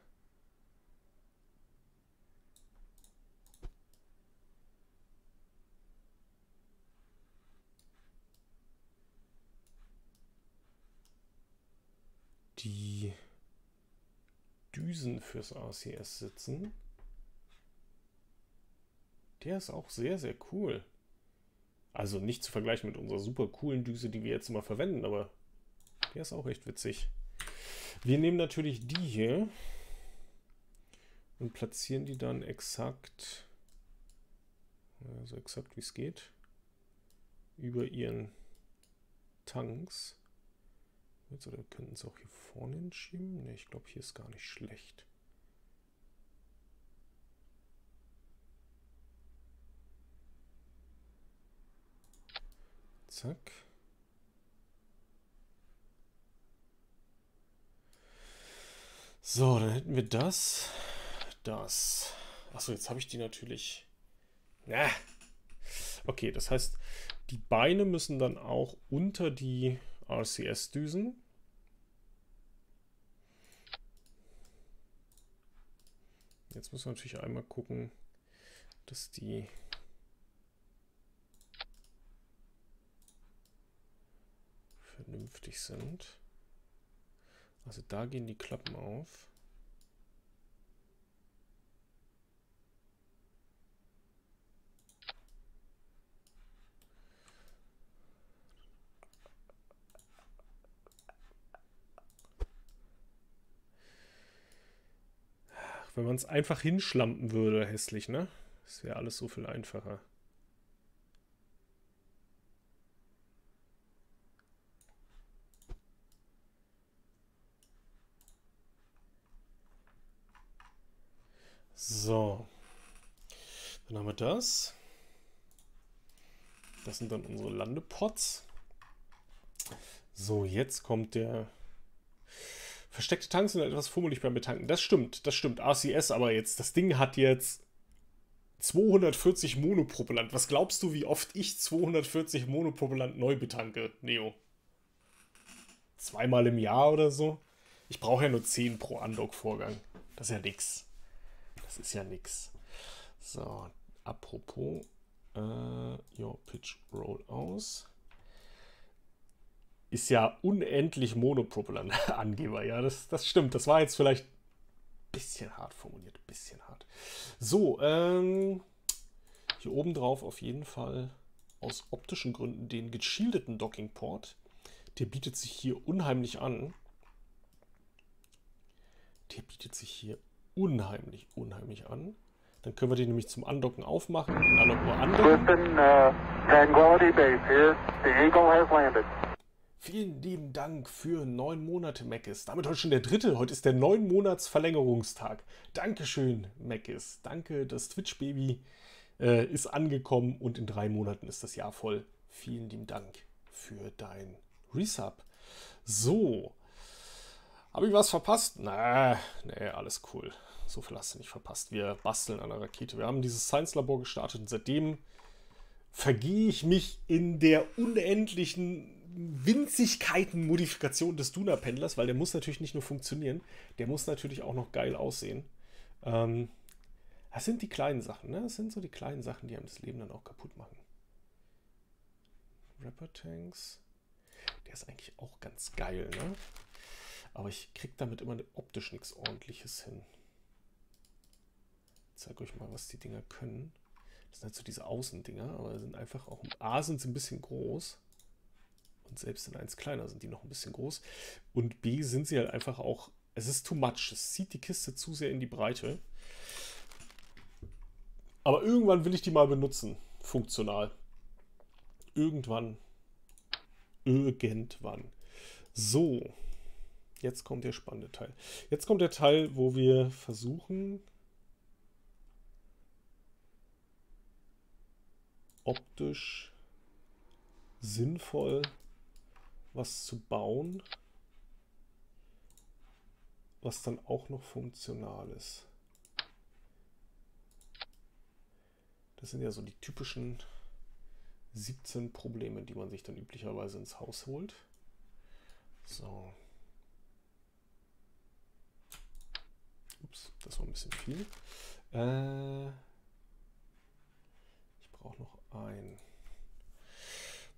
die Düsen fürs ACS sitzen. Der ist auch sehr, sehr cool. Also nicht zu vergleichen mit unserer super coolen Düse, die wir jetzt immer verwenden, aber der ist auch echt witzig. Wir nehmen natürlich die hier und platzieren die dann exakt, so exakt wie es geht, über ihren Tanks. Jetzt, oder könnten es auch hier vorne hinschieben? Ne, ich glaube, hier ist gar nicht schlecht. Zack. So, dann hätten wir das. Das. Achso, jetzt habe ich die natürlich. Na. Okay, das heißt, die Beine müssen dann auch unter die RCS-Düsen. Jetzt müssen wir natürlich einmal gucken, dass die vernünftig sind. Also da gehen die Klappen auf. Wenn man es einfach hinschlampen würde, hässlich, ne? Das wäre alles so viel einfacher. So. Dann haben wir das. Das sind dann unsere Landepots. So, jetzt kommt der versteckte Tanks sind etwas fummelig beim Betanken. Das stimmt, das stimmt. RCS, aber jetzt, das Ding hat jetzt 240 Monopropellant. Was glaubst du, wie oft ich 240 Monopropellant neu betanke, Neo? Zweimal im Jahr oder so? Ich brauche ja nur 10 pro Undock-Vorgang. Das ist ja nix. Das ist ja nix. So, apropos, äh, your pitch roll aus. Ist ja unendlich Monopropellant-Angeber. Ja, das, das stimmt. Das war jetzt vielleicht ein bisschen hart formuliert. Ein bisschen hart. So, ähm, hier oben drauf auf jeden Fall aus optischen Gründen den geschildeten Dockingport. Der bietet sich hier unheimlich an. Der bietet sich hier unheimlich, unheimlich an. Dann können wir den nämlich zum Andocken aufmachen. Den Andocken nur andocken. Houston, uh, Tranquility Base here. The Eagle has landed. Vielen lieben Dank für neun Monate, Mackis. Damit heute schon der dritte. Heute ist der neun Monats Verlängerungstag. Dankeschön, Mackis. Danke, das Twitch-Baby äh, ist angekommen und in drei Monaten ist das Jahr voll. Vielen lieben Dank für dein Resub. So. Habe ich was verpasst? Na, nee, alles cool. So viel hast du nicht verpasst. Wir basteln an der Rakete. Wir haben dieses Science-Labor gestartet und seitdem vergehe ich mich in der unendlichen Winzigkeiten Modifikation des Duna-Pendlers, weil der muss natürlich nicht nur funktionieren, der muss natürlich auch noch geil aussehen. Ähm, das sind die kleinen Sachen, ne? Das sind so die kleinen Sachen, die einem das Leben dann auch kaputt machen. Rapper Tanks. Der ist eigentlich auch ganz geil, ne? Aber ich krieg damit immer optisch nichts ordentliches hin. Ich zeige euch mal, was die Dinger können. Das sind halt so diese Außendinger, aber sind einfach auch. A sind sie ein bisschen groß. Und selbst in eins kleiner sind die noch ein bisschen groß. Und B sind sie halt einfach auch. Es ist too much. Es zieht die Kiste zu sehr in die Breite. Aber irgendwann will ich die mal benutzen. Funktional. Irgendwann. Irgendwann. So. Jetzt kommt der spannende Teil. Jetzt kommt der Teil, wo wir versuchen, optisch sinnvoll was zu bauen, was dann auch noch funktional ist. Das sind ja so die typischen 17 Probleme, die man sich dann üblicherweise ins Haus holt. So. Ups, das war ein bisschen viel. Äh, ich brauche noch ein.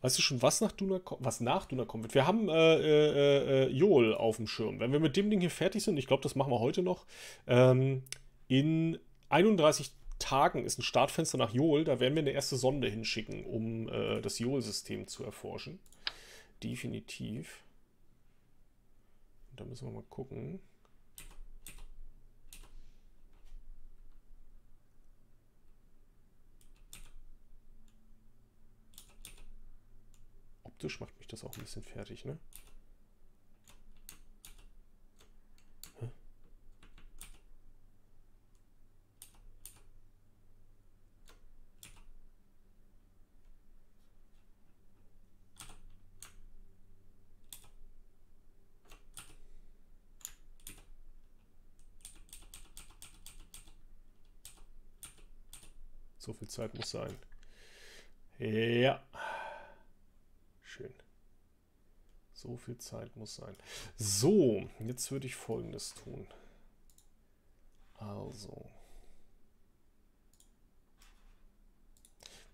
Weißt du schon, was nach Duna, was nach Duna kommen wird? Wir haben äh, äh, äh, Joel auf dem Schirm. Wenn wir mit dem Ding hier fertig sind, ich glaube, das machen wir heute noch, ähm, in 31 Tagen ist ein Startfenster nach Joel. Da werden wir eine erste Sonde hinschicken, um äh, das Joel-System zu erforschen. Definitiv. Da müssen wir mal gucken. Optisch macht mich das auch ein bisschen fertig, ne? So viel Zeit muss sein. Ja. Schön. So viel Zeit muss sein. So, jetzt würde ich folgendes tun. Also.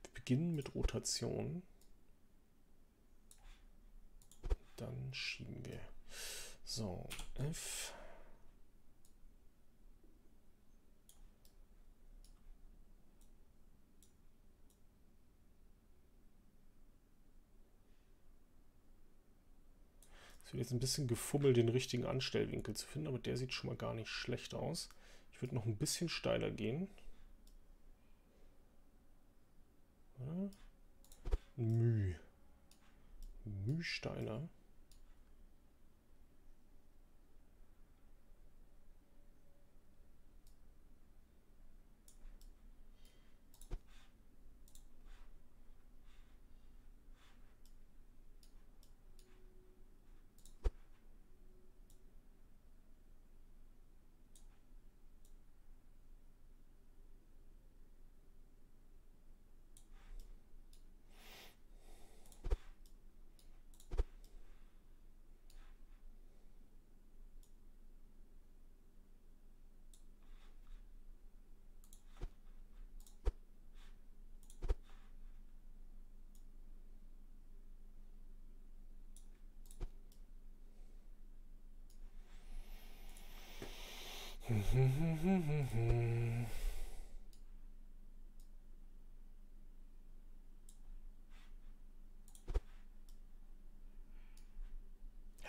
Wir beginnen mit Rotation. Dann schieben wir. So, F. Es jetzt ein bisschen gefummelt, den richtigen Anstellwinkel zu finden, aber der sieht schon mal gar nicht schlecht aus. Ich würde noch ein bisschen steiler gehen. Müh. Müh steiler.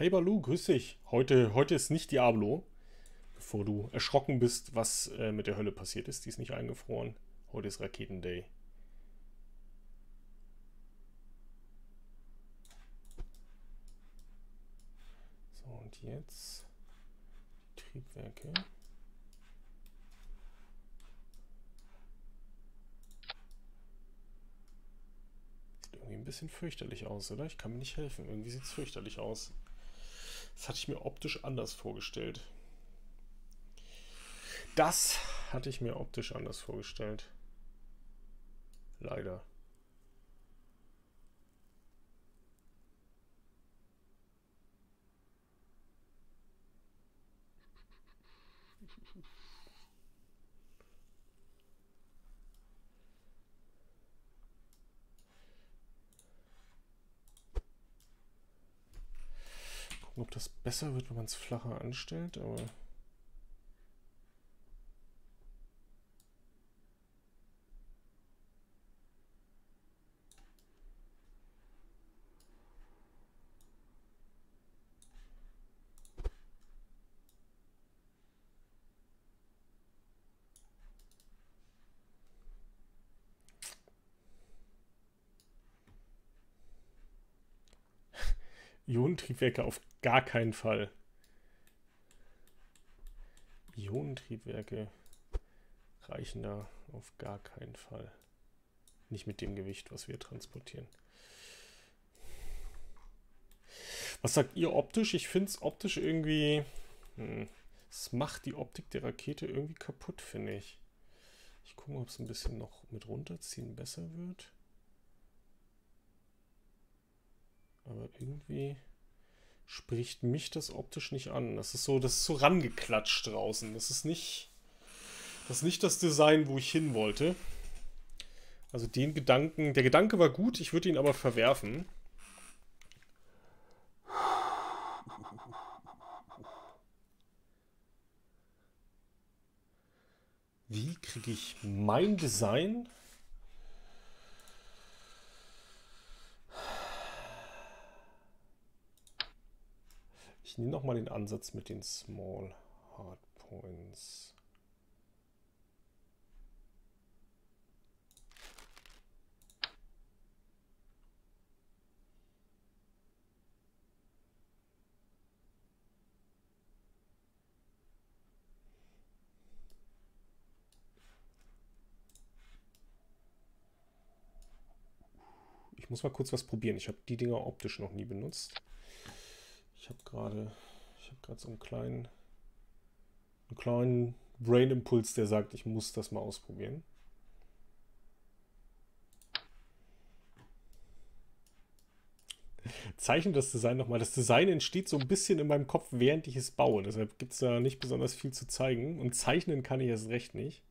Hey Balu, grüß dich. Heute, heute ist nicht Diablo. Bevor du erschrocken bist, was äh, mit der Hölle passiert ist. Die ist nicht eingefroren. Heute ist Raketenday. So, und jetzt die Triebwerke. Sieht irgendwie ein bisschen fürchterlich aus, oder? Ich kann mir nicht helfen. Irgendwie sieht es fürchterlich aus. Das hatte ich mir optisch anders vorgestellt. Das hatte ich mir optisch anders vorgestellt. Leider. Gucken, ob das besser wird, wenn man es flacher anstellt, aber... Ionentriebwerke auf gar keinen Fall. Ionentriebwerke reichen da auf gar keinen Fall. Nicht mit dem Gewicht, was wir transportieren. Was sagt ihr optisch? Ich finde es optisch irgendwie... Hm, es macht die Optik der Rakete irgendwie kaputt, finde ich. Ich gucke, ob es ein bisschen noch mit runterziehen besser wird. Aber irgendwie spricht mich das optisch nicht an. Das ist so, das ist so rangeklatscht draußen. Das ist nicht, das ist nicht das Design, wo ich hin wollte. Also den Gedanken, der Gedanke war gut, ich würde ihn aber verwerfen. Wie kriege ich mein Design Ich nehme nochmal den Ansatz mit den Small Hard Points. Ich muss mal kurz was probieren. Ich habe die Dinger optisch noch nie benutzt. Ich habe gerade, ich habe gerade so einen kleinen, einen kleinen Brain-Impuls, der sagt, ich muss das mal ausprobieren. Zeichne das Design nochmal. Das Design entsteht so ein bisschen in meinem Kopf, während ich es baue. Deshalb gibt es da nicht besonders viel zu zeigen. Und zeichnen kann ich erst recht nicht.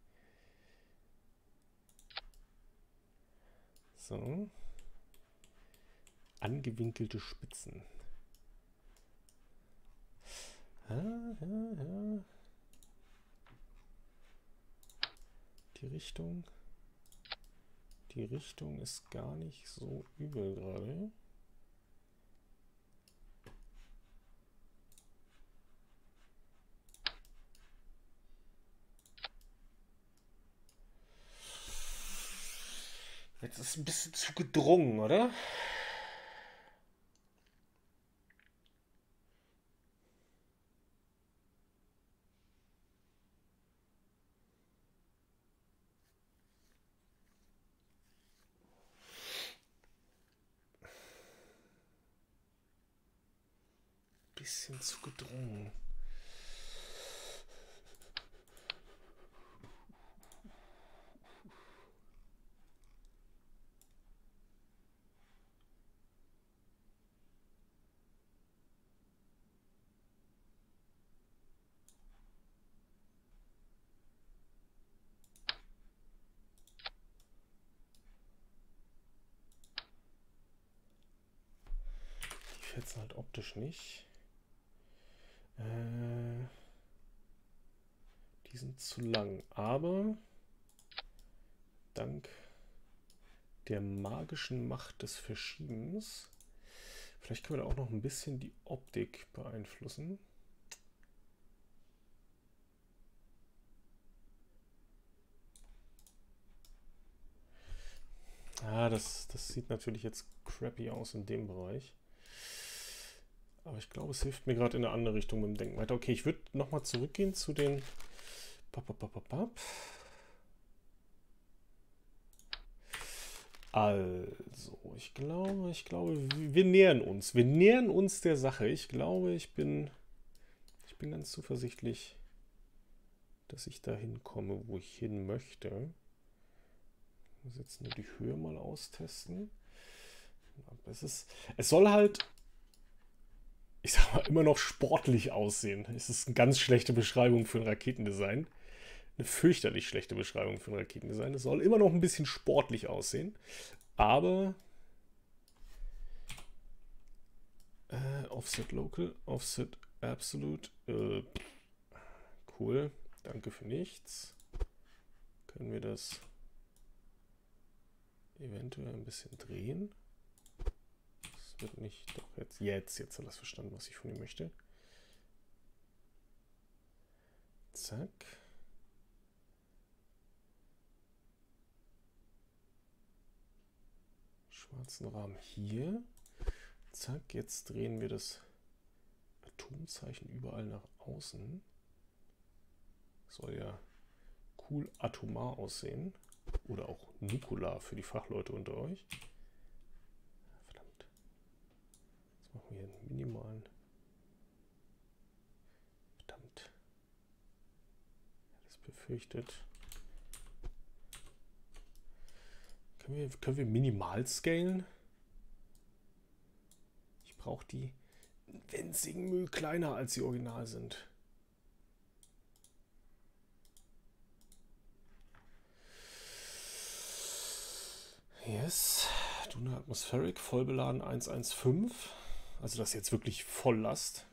So. Angewinkelte Spitzen. Die Richtung. Die Richtung ist gar nicht so übel gerade. Jetzt ist es ein bisschen zu gedrungen, oder? bisschen zu gedrungen. Die fällt optisch nicht. Äh, Die sind zu lang, aber dank der magischen Macht des Verschiebens, vielleicht können wir da auch noch ein bisschen die Optik beeinflussen. Ah, das, das sieht natürlich jetzt crappy aus in dem Bereich. Aber ich glaube, es hilft mir gerade in eine andere Richtung mit dem Denken weiter. Okay, ich würde nochmal zurückgehen zu den... Also, ich glaube, ich glaube, wir nähern uns. Wir nähern uns der Sache. Ich glaube, ich bin, ich bin ganz zuversichtlich, dass ich dahin komme, wo ich hin möchte. Ich muss jetzt nur die Höhe mal austesten. Es, ist, es soll halt, ich sag mal, immer noch sportlich aussehen. Es ist eine ganz schlechte Beschreibung für ein Raketendesign. Eine fürchterlich schlechte Beschreibung für ein Raketendesign. Es soll immer noch ein bisschen sportlich aussehen. Aber äh, Offset Local, Offset Absolute. Äh, cool. Danke für nichts. Können wir das eventuell ein bisschen drehen. Das wird nicht, doch jetzt, jetzt, jetzt hat er verstanden, was ich von ihm möchte. Zack. Schwarzen Rahmen hier. Zack, jetzt drehen wir das Atomzeichen überall nach außen. Soll ja cool atomar aussehen. Oder auch nukular für die Fachleute unter euch. Verdammt. Machen wir einen minimalen. Verdammt. Das befürchtet. Können wir, können wir minimal scalen? Ich brauche die winzigen Müll kleiner als sie original sind. Yes. Duna Atmospheric, vollbeladen 115. Also das jetzt wirklich Volllast.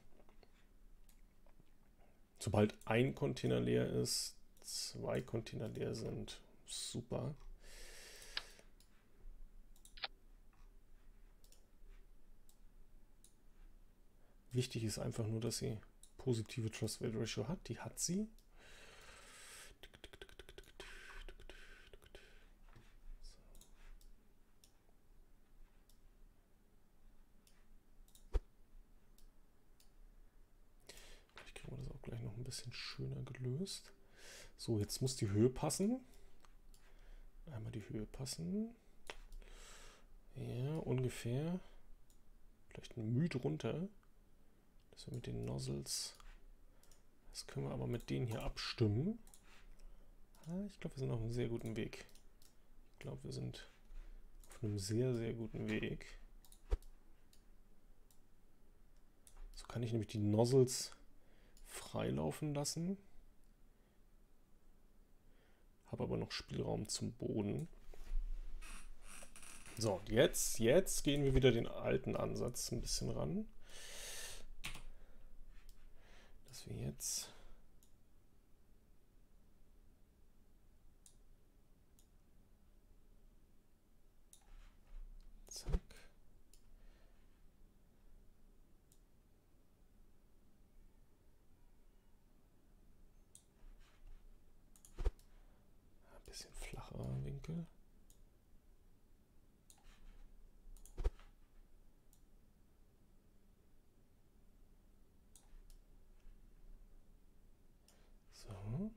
Sobald ein Container leer ist, zwei Container leer sind. Super. Wichtig ist einfach nur, dass sie positive Trust Value Ratio hat. Die hat sie. bisschen gelöst. So, jetzt muss die Höhe passen. Einmal die Höhe passen. Ja, ungefähr. Vielleicht ein Mühe drunter. Dass wir mit den Nozzles. Das können wir aber mit denen hier abstimmen. Ah, ich glaube, wir sind auf einem sehr guten Weg. Ich glaube, wir sind auf einem sehr, sehr guten Weg. So kann ich nämlich die Nozzles freilaufen lassen. Habe aber noch Spielraum zum Boden. So, jetzt, jetzt gehen wir wieder den alten Ansatz ein bisschen ran. Dass wir jetzt Winkel. So.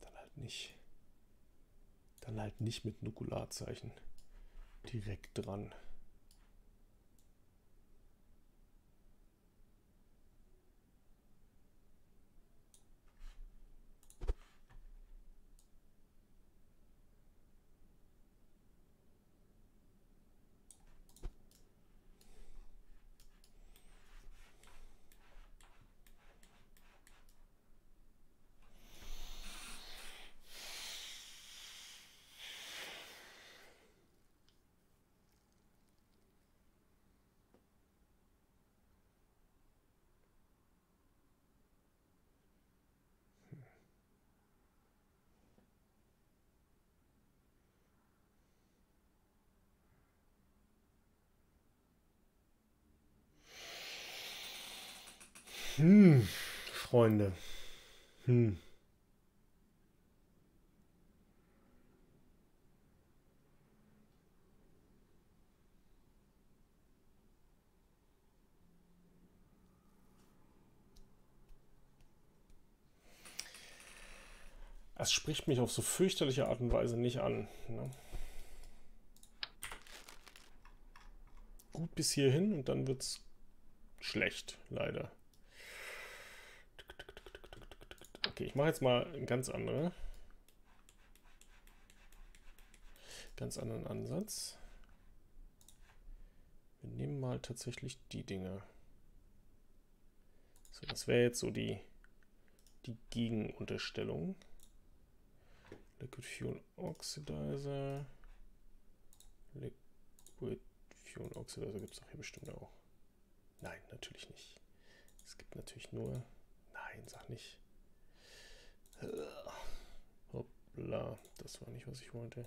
Dann halt nicht. Dann halt nicht mit Nukularzeichen direkt dran. Hm, Freunde. Hm. Es spricht mich auf so fürchterliche Art und Weise nicht an. Ne? Gut bis hierhin und dann wird es schlecht, leider. Okay, ich mache jetzt mal einen ganz andere. Ganz anderen Ansatz. Wir nehmen mal tatsächlich die Dinge. So, das wäre jetzt so die, die Gegenunterstellung. Liquid Fuel Oxidizer. Liquid Fuel Oxidizer gibt es doch hier bestimmt auch. Nein, natürlich nicht. Es gibt natürlich nur. Nein, sag nicht. Hoppla, das war nicht, was ich wollte.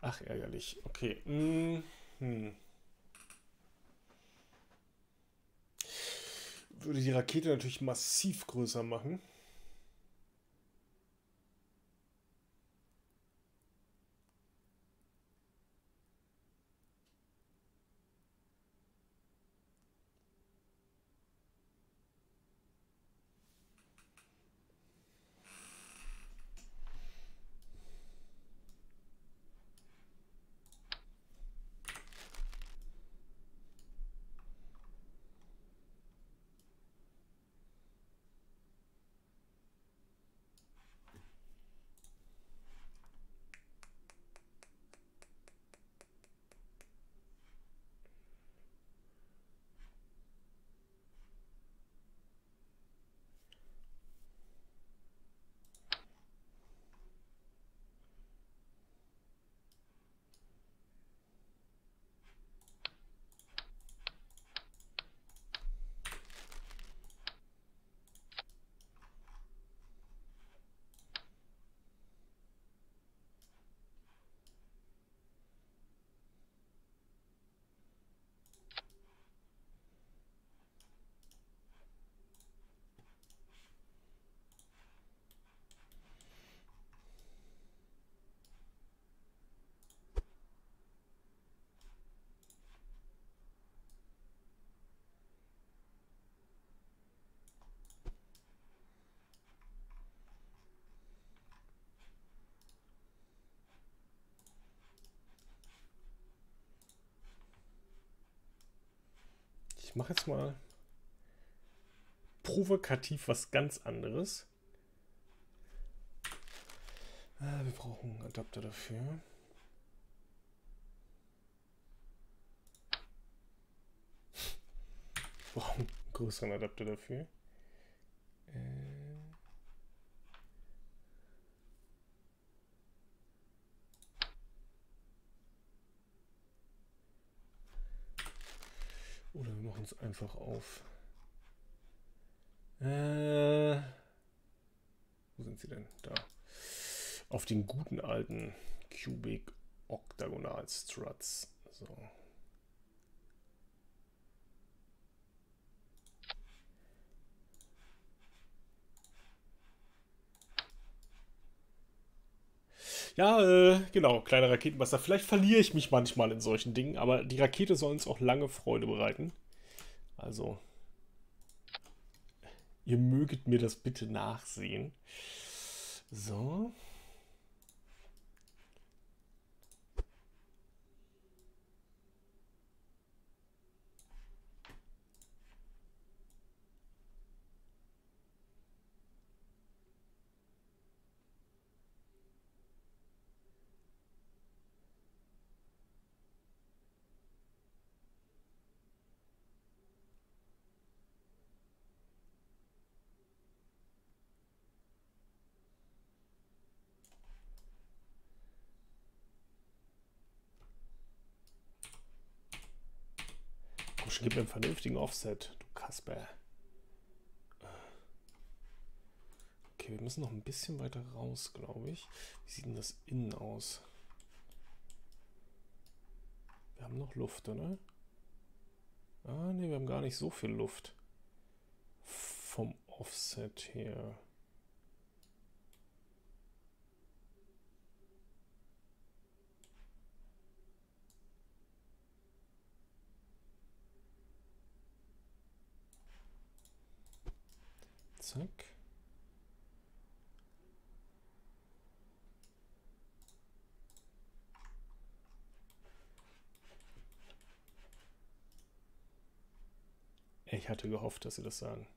Ach, ärgerlich. Okay. Hm. hm. Würde die Rakete natürlich massiv größer machen. Ich mache jetzt mal provokativ was ganz anderes. Ah, wir brauchen einen Adapter dafür. Wir brauchen einen größeren Adapter dafür. Oder wir machen es einfach auf. Äh, wo sind sie denn? Da. Auf den guten alten Cubic Octagonal Struts. So. Ja, äh, genau, kleiner Raketenbuster. Vielleicht verliere ich mich manchmal in solchen Dingen, aber die Rakete soll uns auch lange Freude bereiten. Also, ihr möget mir das bitte nachsehen. So. Einen vernünftigen Offset, du Kasper. Okay, wir müssen noch ein bisschen weiter raus, glaube ich. Wie sieht denn das innen aus? Wir haben noch Luft, oder? Ah, ne, wir haben gar nicht so viel Luft. vom Offset her. Zack. Ich hatte gehofft, dass Sie das sagen.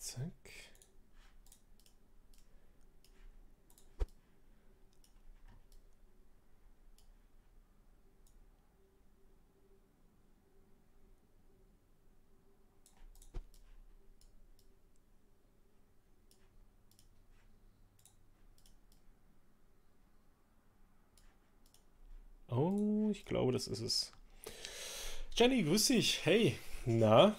Zack. Oh, ich glaube, das ist es. Jenny, grüß dich. Hey, na?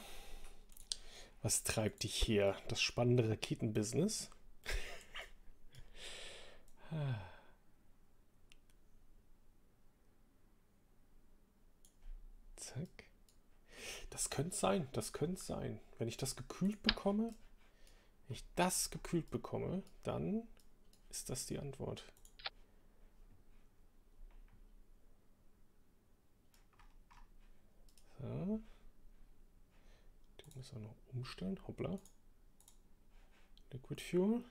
Was treibt dich hier? Das spannende Raketenbusiness? Zack. Das könnte sein, das könnte sein. Wenn ich das gekühlt bekomme, wenn ich das gekühlt bekomme, dann ist das die Antwort. So. Den müssen wir noch umstellen. Hoppla. Liquid Fuel.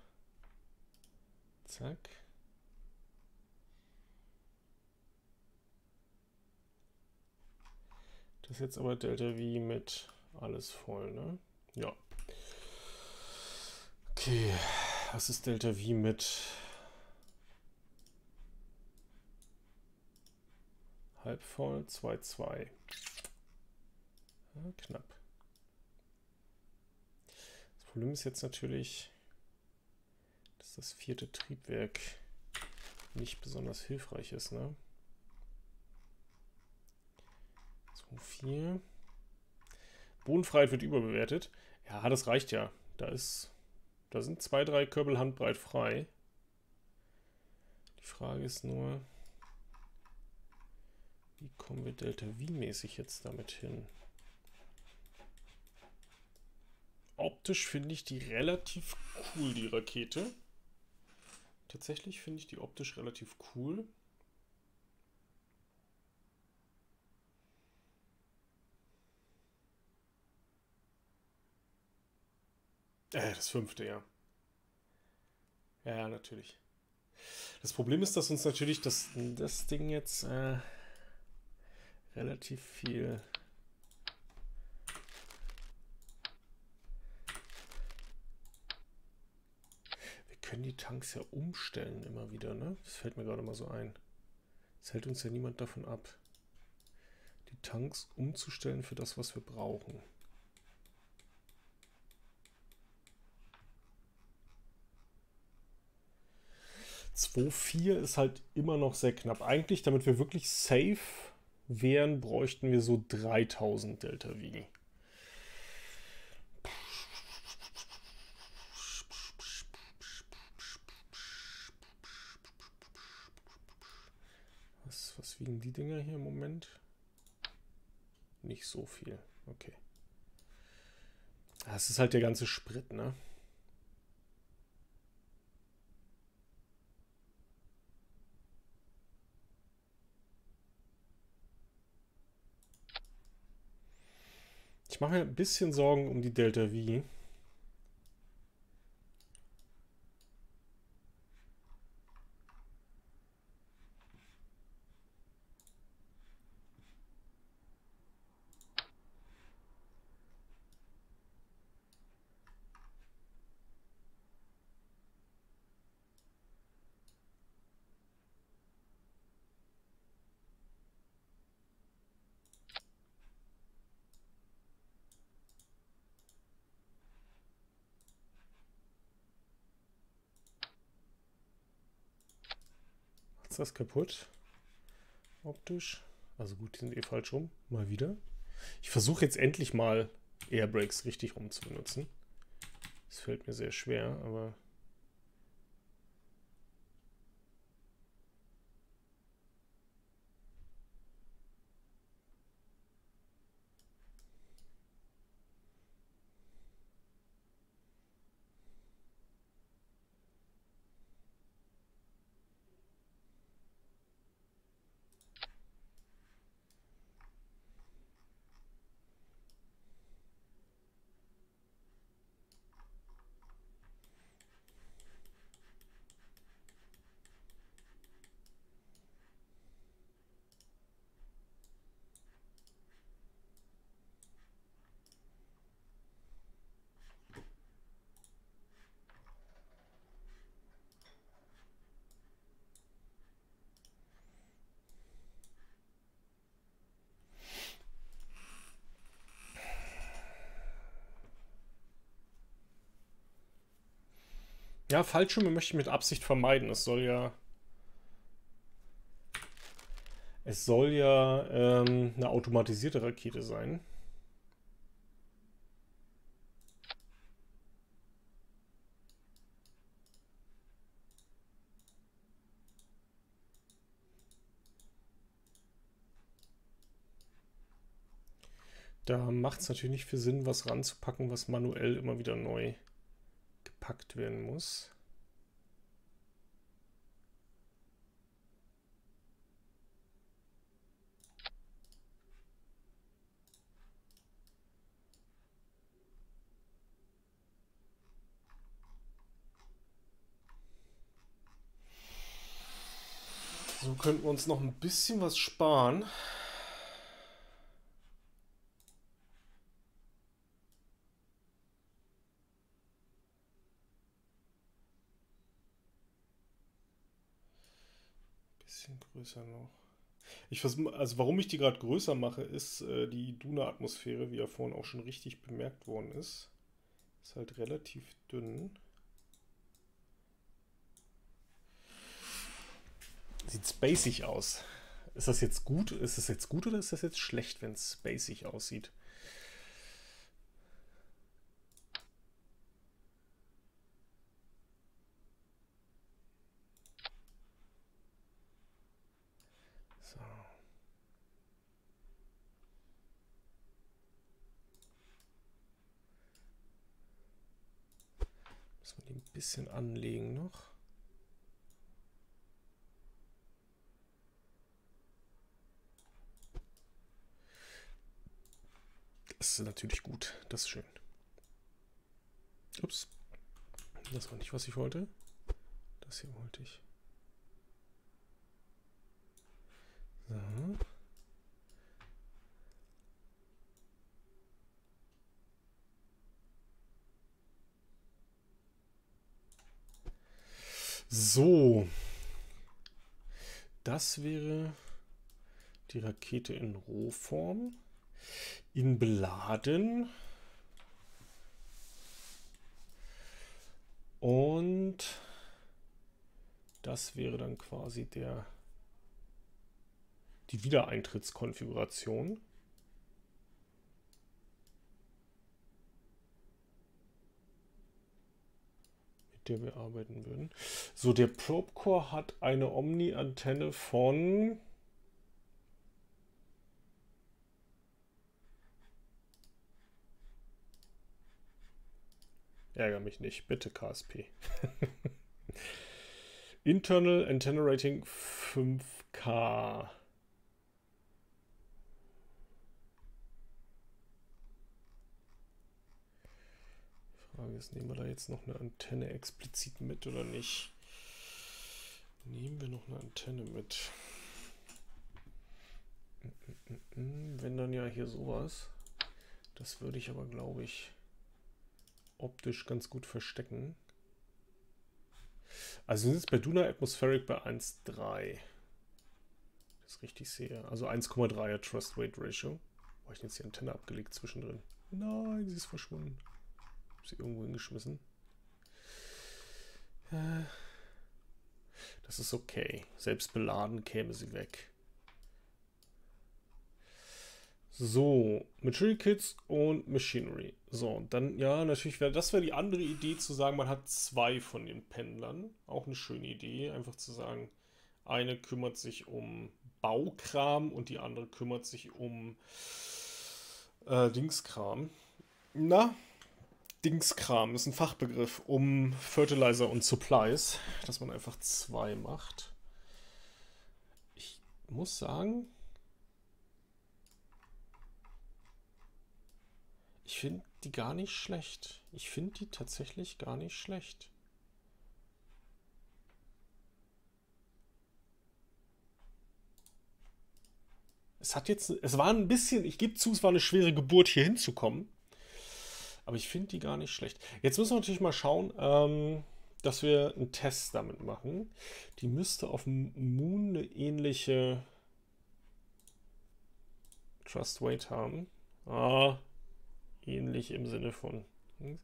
Zack. Das ist jetzt aber Delta V mit alles voll, ne? Ja. Okay. Was ist Delta V mit halb voll? 2,2. Knapp. Das Problem ist jetzt natürlich, dass das vierte Triebwerk nicht besonders hilfreich ist, ne? 2,4. Bodenfreiheit wird überbewertet. Ja, das reicht ja. Da ist, da sind zwei, drei Körbel handbreit frei. Die Frage ist nur, wie kommen wir Delta V-mäßig jetzt damit hin? Optisch finde ich die relativ cool, die Rakete. Tatsächlich finde ich die optisch relativ cool. Äh, das fünfte, ja. Ja, natürlich. Das Problem ist, dass uns natürlich das, das Ding jetzt äh, relativ viel können die Tanks ja umstellen immer wieder, ne? Das fällt mir gerade mal so ein. Es hält uns ja niemand davon ab, die Tanks umzustellen für das, was wir brauchen. 2,4 ist halt immer noch sehr knapp. Eigentlich, damit wir wirklich safe wären, bräuchten wir so 3000 Delta V. Was, was wiegen die Dinger hier im Moment? Nicht so viel. Okay. Das ist halt der ganze Sprit, ne? Ich mache mir ein bisschen Sorgen um die Delta V. das kaputt? Optisch. Also gut, die sind eh falsch rum. Mal wieder. Ich versuche jetzt endlich mal Airbrakes richtig rum zu benutzen. Das fällt mir sehr schwer, aber Ja, Fallschirme möchte ich mit Absicht vermeiden. Es soll ja. Es soll ja ähm, eine automatisierte Rakete sein. Da macht es natürlich nicht viel Sinn, was ranzupacken, was manuell immer wieder neu gepackt werden muss. So könnten wir uns noch ein bisschen was sparen. Größer noch. Ich versuche, also warum ich die gerade größer mache, ist äh, die Duna-Atmosphäre, wie ja vorhin auch schon richtig bemerkt worden ist. Ist halt relativ dünn. Sieht spacig aus. Ist das jetzt gut? Ist das jetzt gut oder ist das jetzt schlecht, wenn es spacig aussieht? Bisschen anlegen noch. Das ist natürlich gut. Das ist schön. Ups. Das war nicht, was ich wollte. Das hier wollte ich. So. So. Das wäre die Rakete in Rohform. In beladen. Und das wäre dann quasi der die Wiedereintrittskonfiguration. Der wir arbeiten würden. So, der Probe Core hat eine Omni-Antenne von Ärger mich nicht, bitte KSP. Internal Antenna Rating 5K. Frage ist, nehmen wir da jetzt noch eine Antenne explizit mit oder nicht? Nehmen wir noch eine Antenne mit. Wenn dann ja hier sowas. Das würde ich aber, glaube ich, optisch ganz gut verstecken. Also wir sind jetzt bei Duna Atmospheric bei 1,3. Das richtig sehe. Also 1,3er Trust Weight Ratio. Habe ich jetzt die Antenne abgelegt zwischendrin? Nein, sie ist verschwunden sie irgendwo hingeschmissen. Das ist okay. Selbst beladen käme sie weg. So, Material Kits und Machinery. So, dann, ja, natürlich wäre, das wäre die andere Idee zu sagen, man hat zwei von den Pendlern. Auch eine schöne Idee, einfach zu sagen, eine kümmert sich um Baukram und die andere kümmert sich um äh, Dingskram. Na, Dingskram ist ein Fachbegriff um Fertilizer und Supplies, dass man einfach zwei macht. Ich muss sagen, ich finde die gar nicht schlecht. Ich finde die tatsächlich gar nicht schlecht. Es hat jetzt, es war ein bisschen, ich gebe zu, es war eine schwere Geburt, hier hinzukommen. Aber ich finde die gar nicht schlecht. Jetzt müssen wir natürlich mal schauen, ähm, dass wir einen Test damit machen. Die müsste auf Moon eine ähnliche Trust Weight haben. Ah, ähnlich im Sinne von. Äh,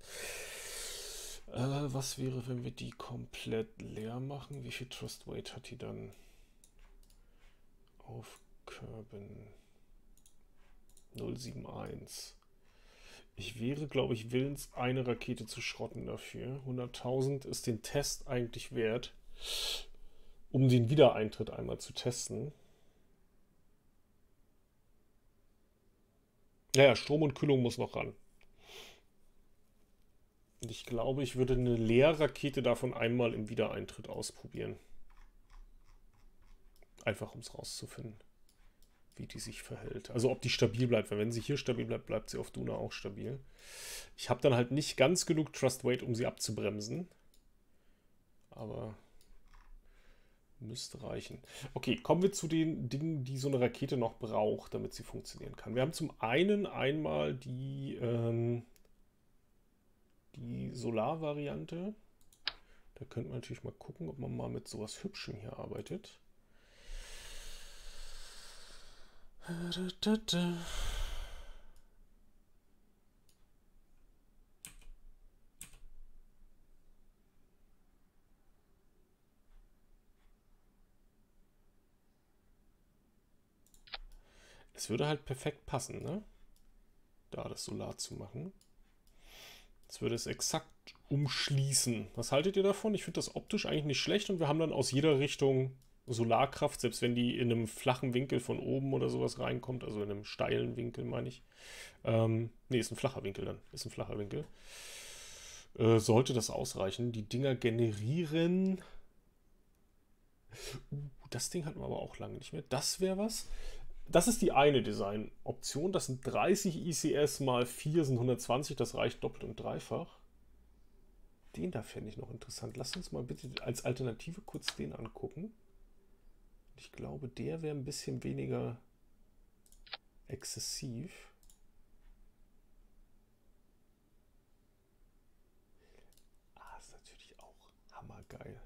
was wäre, wenn wir die komplett leer machen? Wie viel Trust Weight hat die dann auf Körben 071. Ich wäre, glaube ich, willens, eine Rakete zu schrotten dafür. 100.000 ist den Test eigentlich wert, um den Wiedereintritt einmal zu testen. Naja, Strom und Kühlung muss noch ran. Und ich glaube, ich würde eine Leerrakete davon einmal im Wiedereintritt ausprobieren. Einfach um es rauszufinden wie die sich verhält. Also ob die stabil bleibt, weil wenn sie hier stabil bleibt, bleibt sie auf Duna auch stabil. Ich habe dann halt nicht ganz genug Trust Weight, um sie abzubremsen. Aber müsste reichen. Okay, kommen wir zu den Dingen, die so eine Rakete noch braucht, damit sie funktionieren kann. Wir haben zum einen einmal die, ähm, die Solar-Variante. Da könnte man natürlich mal gucken, ob man mal mit sowas Hübschem hier arbeitet. Es würde halt perfekt passen, ne? Da das Solar zu machen. Es würde es exakt umschließen. Was haltet ihr davon? Ich finde das optisch eigentlich nicht schlecht und wir haben dann aus jeder Richtung Solarkraft, selbst wenn die in einem flachen Winkel von oben oder sowas reinkommt, also in einem steilen Winkel, meine ich. Ähm, ne, ist ein flacher Winkel dann. Ist ein flacher Winkel. Äh, sollte das ausreichen. Die Dinger generieren. Uh, das Ding hatten wir aber auch lange nicht mehr. Das wäre was. Das ist die eine Design-Option. Das sind 30 ICS mal 4 sind 120. Das reicht doppelt und dreifach. Den da fände ich noch interessant. Lass uns mal bitte als Alternative kurz den angucken. Ich glaube, der wäre ein bisschen weniger exzessiv. Ah, ist natürlich auch hammergeil.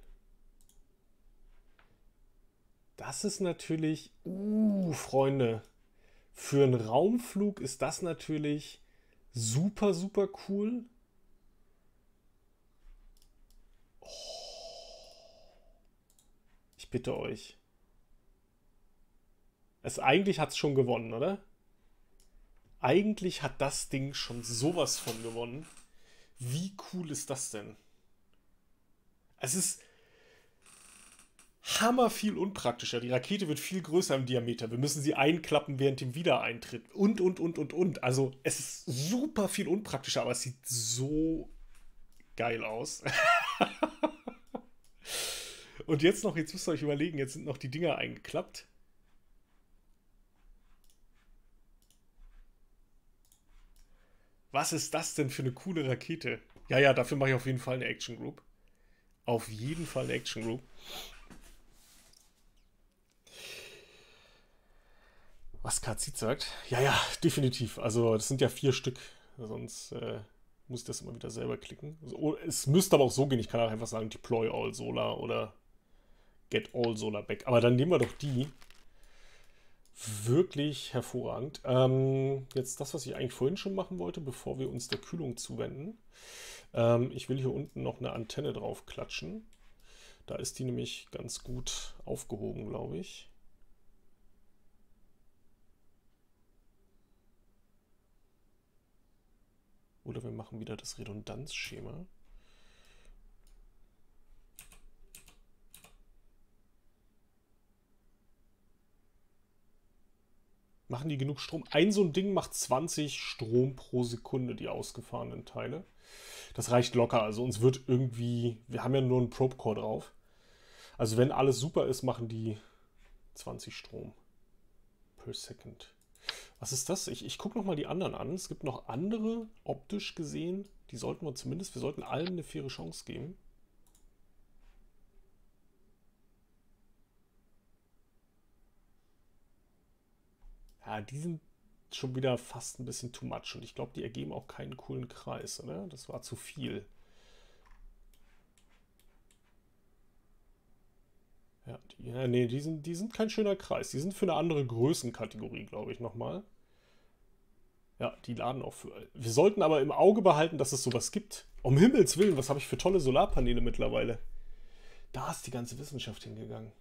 Das ist natürlich, uh, Freunde, für einen Raumflug ist das natürlich super, super cool. Oh. Ich bitte euch. Es eigentlich hat es schon gewonnen, oder? Eigentlich hat das Ding schon sowas von gewonnen. Wie cool ist das denn? Es ist hammer viel unpraktischer. Die Rakete wird viel größer im Diameter. Wir müssen sie einklappen während dem Wiedereintritt. Und, und, und, und, und. Also es ist super viel unpraktischer, aber es sieht so geil aus. und jetzt noch, jetzt müsst ihr euch überlegen, jetzt sind noch die Dinger eingeklappt. Was ist das denn für eine coole Rakete? Ja, ja, dafür mache ich auf jeden Fall eine Action Group. Auf jeden Fall eine Action Group. Was Kazit sagt? Ja, ja, definitiv. Also, das sind ja vier Stück. Sonst äh, muss ich das immer wieder selber klicken. Also, es müsste aber auch so gehen. Ich kann auch einfach sagen, deploy all Solar oder get all Solar back. Aber dann nehmen wir doch die wirklich hervorragend. Ähm, jetzt das, was ich eigentlich vorhin schon machen wollte, bevor wir uns der Kühlung zuwenden. Ähm, ich will hier unten noch eine Antenne drauf klatschen. Da ist die nämlich ganz gut aufgehoben, glaube ich. Oder wir machen wieder das Redundanzschema. Machen die genug Strom? Ein so ein Ding macht 20 Strom pro Sekunde, die ausgefahrenen Teile. Das reicht locker. Also uns wird irgendwie, wir haben ja nur einen Probe Core drauf. Also wenn alles super ist, machen die 20 Strom per Second. Was ist das? Ich, ich gucke nochmal die anderen an. Es gibt noch andere, optisch gesehen. Die sollten wir zumindest, wir sollten allen eine faire Chance geben. Ja, die sind schon wieder fast ein bisschen too much. Und ich glaube, die ergeben auch keinen coolen Kreis, oder? Das war zu viel. Ja, die, ja, nee, die sind, die sind kein schöner Kreis. Die sind für eine andere Größenkategorie, glaube ich, nochmal. Ja, die laden auch für. Wir sollten aber im Auge behalten, dass es sowas gibt. Um Himmels Willen, was habe ich für tolle Solarpaneele mittlerweile? Da ist die ganze Wissenschaft hingegangen.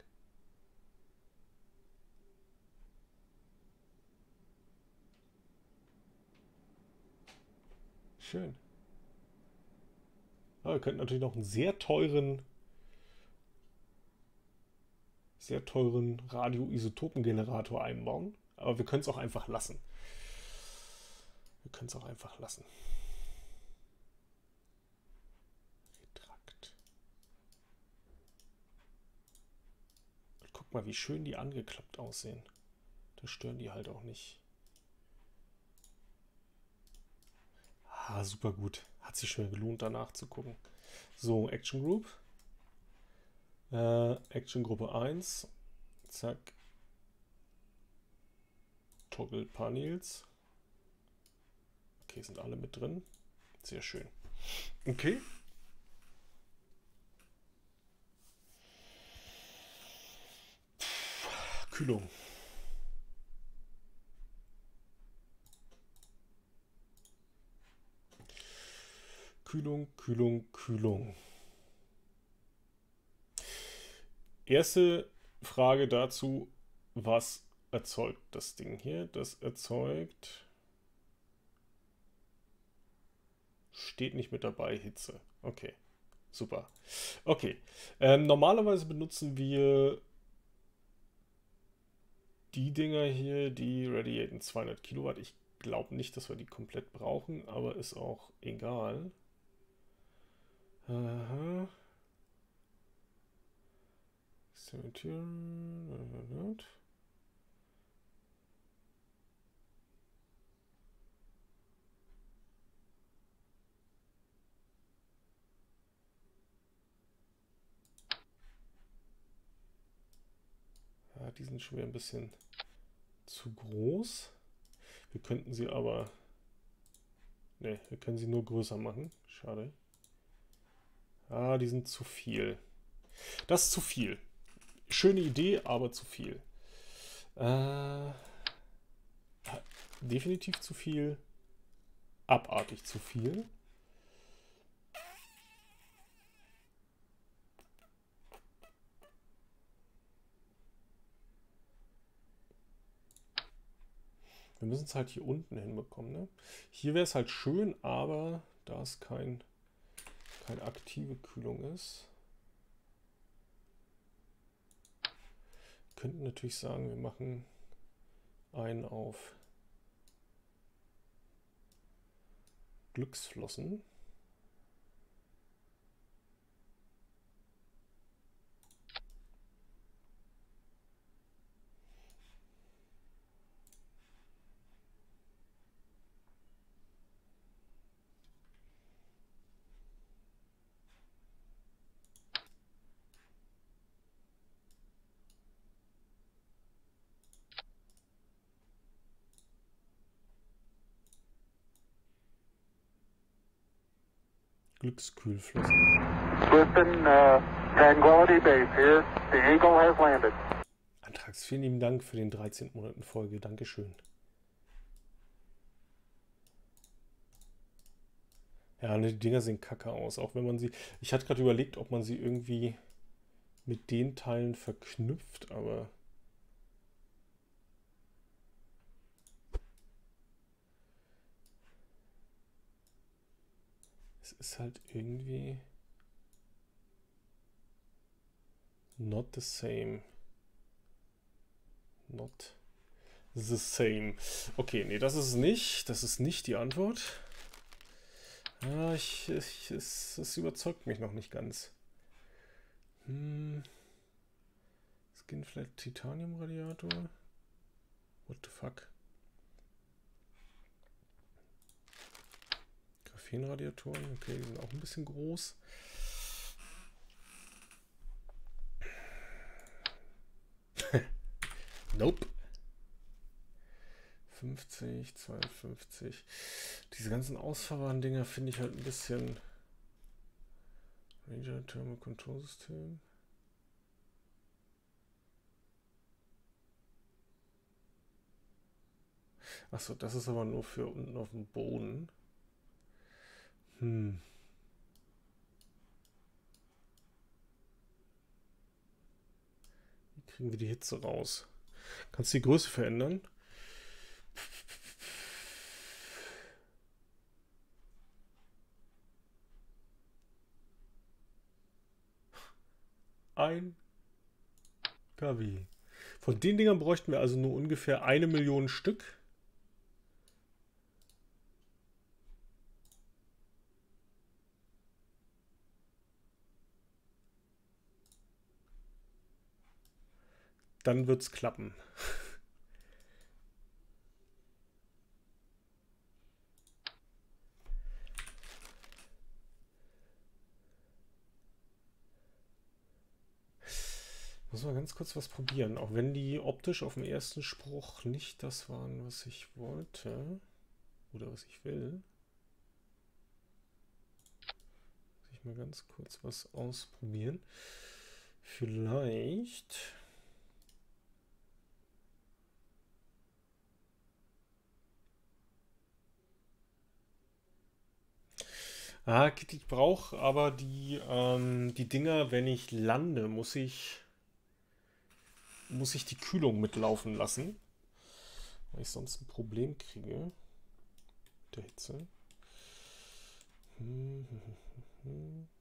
Schön. Aber ihr könnt natürlich noch einen sehr teuren sehr teuren Radioisotopengenerator einbauen. Aber wir können es auch einfach lassen. Wir können es auch einfach lassen. Retrakt. Guck mal, wie schön die angeklappt aussehen. Da stören die halt auch nicht. Ah, super gut. Hat sich schon gelohnt, danach zu gucken. So, Action Group. Äh, Action Gruppe 1. Zack. Toggle Panels. Okay, sind alle mit drin. Sehr schön. Okay. Kühlung. Kühlung, Kühlung, Kühlung. Erste Frage dazu, was erzeugt das Ding hier? Das erzeugt, steht nicht mit dabei, Hitze. Okay, super. Okay, ähm, normalerweise benutzen wir die Dinger hier, die radiaten 200 Kilowatt. Ich glaube nicht, dass wir die komplett brauchen, aber ist auch egal. Aha. Ja, die sind schon wieder ein bisschen zu groß. Wir könnten sie aber... Ne, wir können sie nur größer machen. Schade. Ah, die sind zu viel. Das ist zu viel. Schöne Idee, aber zu viel. Äh, definitiv zu viel. Abartig zu viel. Wir müssen es halt hier unten hinbekommen. Ne? Hier wäre es halt schön, aber da es kein, keine aktive Kühlung ist, könnten natürlich sagen, wir machen einen auf Glücksflossen. Glückskühlflossen. Houston, uh, Tranquility Base here. The Eagle has landed. Antrags, vielen lieben Dank für den 13. Monat in Folge. Dankeschön. Ja, ne, die Dinger sehen kacke aus, auch wenn man sie. Ich hatte gerade überlegt, ob man sie irgendwie mit den Teilen verknüpft, aber es ist halt irgendwie not the same. Not the same. Okay, nee, das ist nicht. Das ist nicht die Antwort. Ja, ich, ich, es, es überzeugt mich noch nicht ganz. Hm. Skinflat Titanium Radiator. What the fuck? Graphenradiatoren, okay, die sind auch ein bisschen groß. nope. 50, 52. Diese ganzen ausfahrbaren Dinger finde ich halt ein bisschen. Ranger Thermal Control System. Achso, das ist aber nur für unten auf dem Boden. Hm. Wie kriegen wir die Hitze raus? Kannst du die Größe verändern? Ein kW. Von den Dingern bräuchten wir also nur ungefähr eine Million Stück. Dann wird es klappen. Muss mal ganz kurz was probieren, auch wenn die optisch auf dem ersten Spruch nicht das waren, was ich wollte oder was ich will. Muss ich mal ganz kurz was ausprobieren. Vielleicht. Ah, ich brauche aber die, ähm, die Dinger, wenn ich lande, muss ich muss ich die Kühlung mitlaufen lassen, weil ich sonst ein Problem kriege mit der Hitze. Hm, hm, hm, So.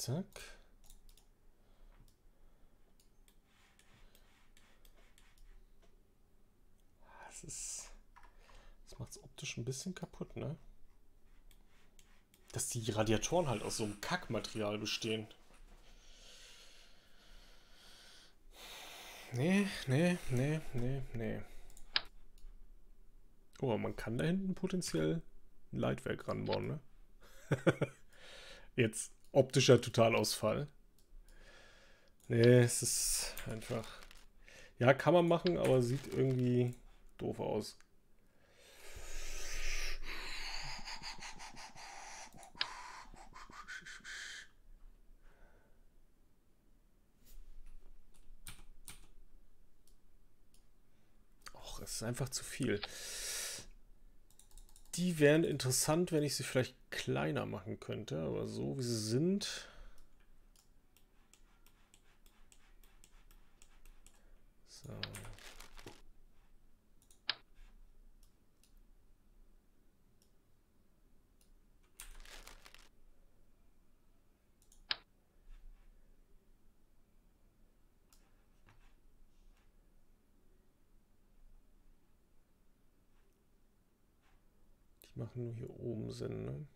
Zack. Das ist. Das macht es optisch ein bisschen kaputt, ne? Dass die Radiatoren halt aus so einem Kackmaterial bestehen. Nee, nee, nee, nee, nee. Oh, man kann da hinten potenziell ein Leitwerk ranbauen, ne? Jetzt optischer Totalausfall. Nee, es ist einfach. Ja, kann man machen, aber sieht irgendwie doof aus. Och, es ist einfach zu viel. Die wären interessant, wenn ich sie vielleicht kleiner machen könnte, aber so wie sie sind. So. Nur hier oben Sinn, ne?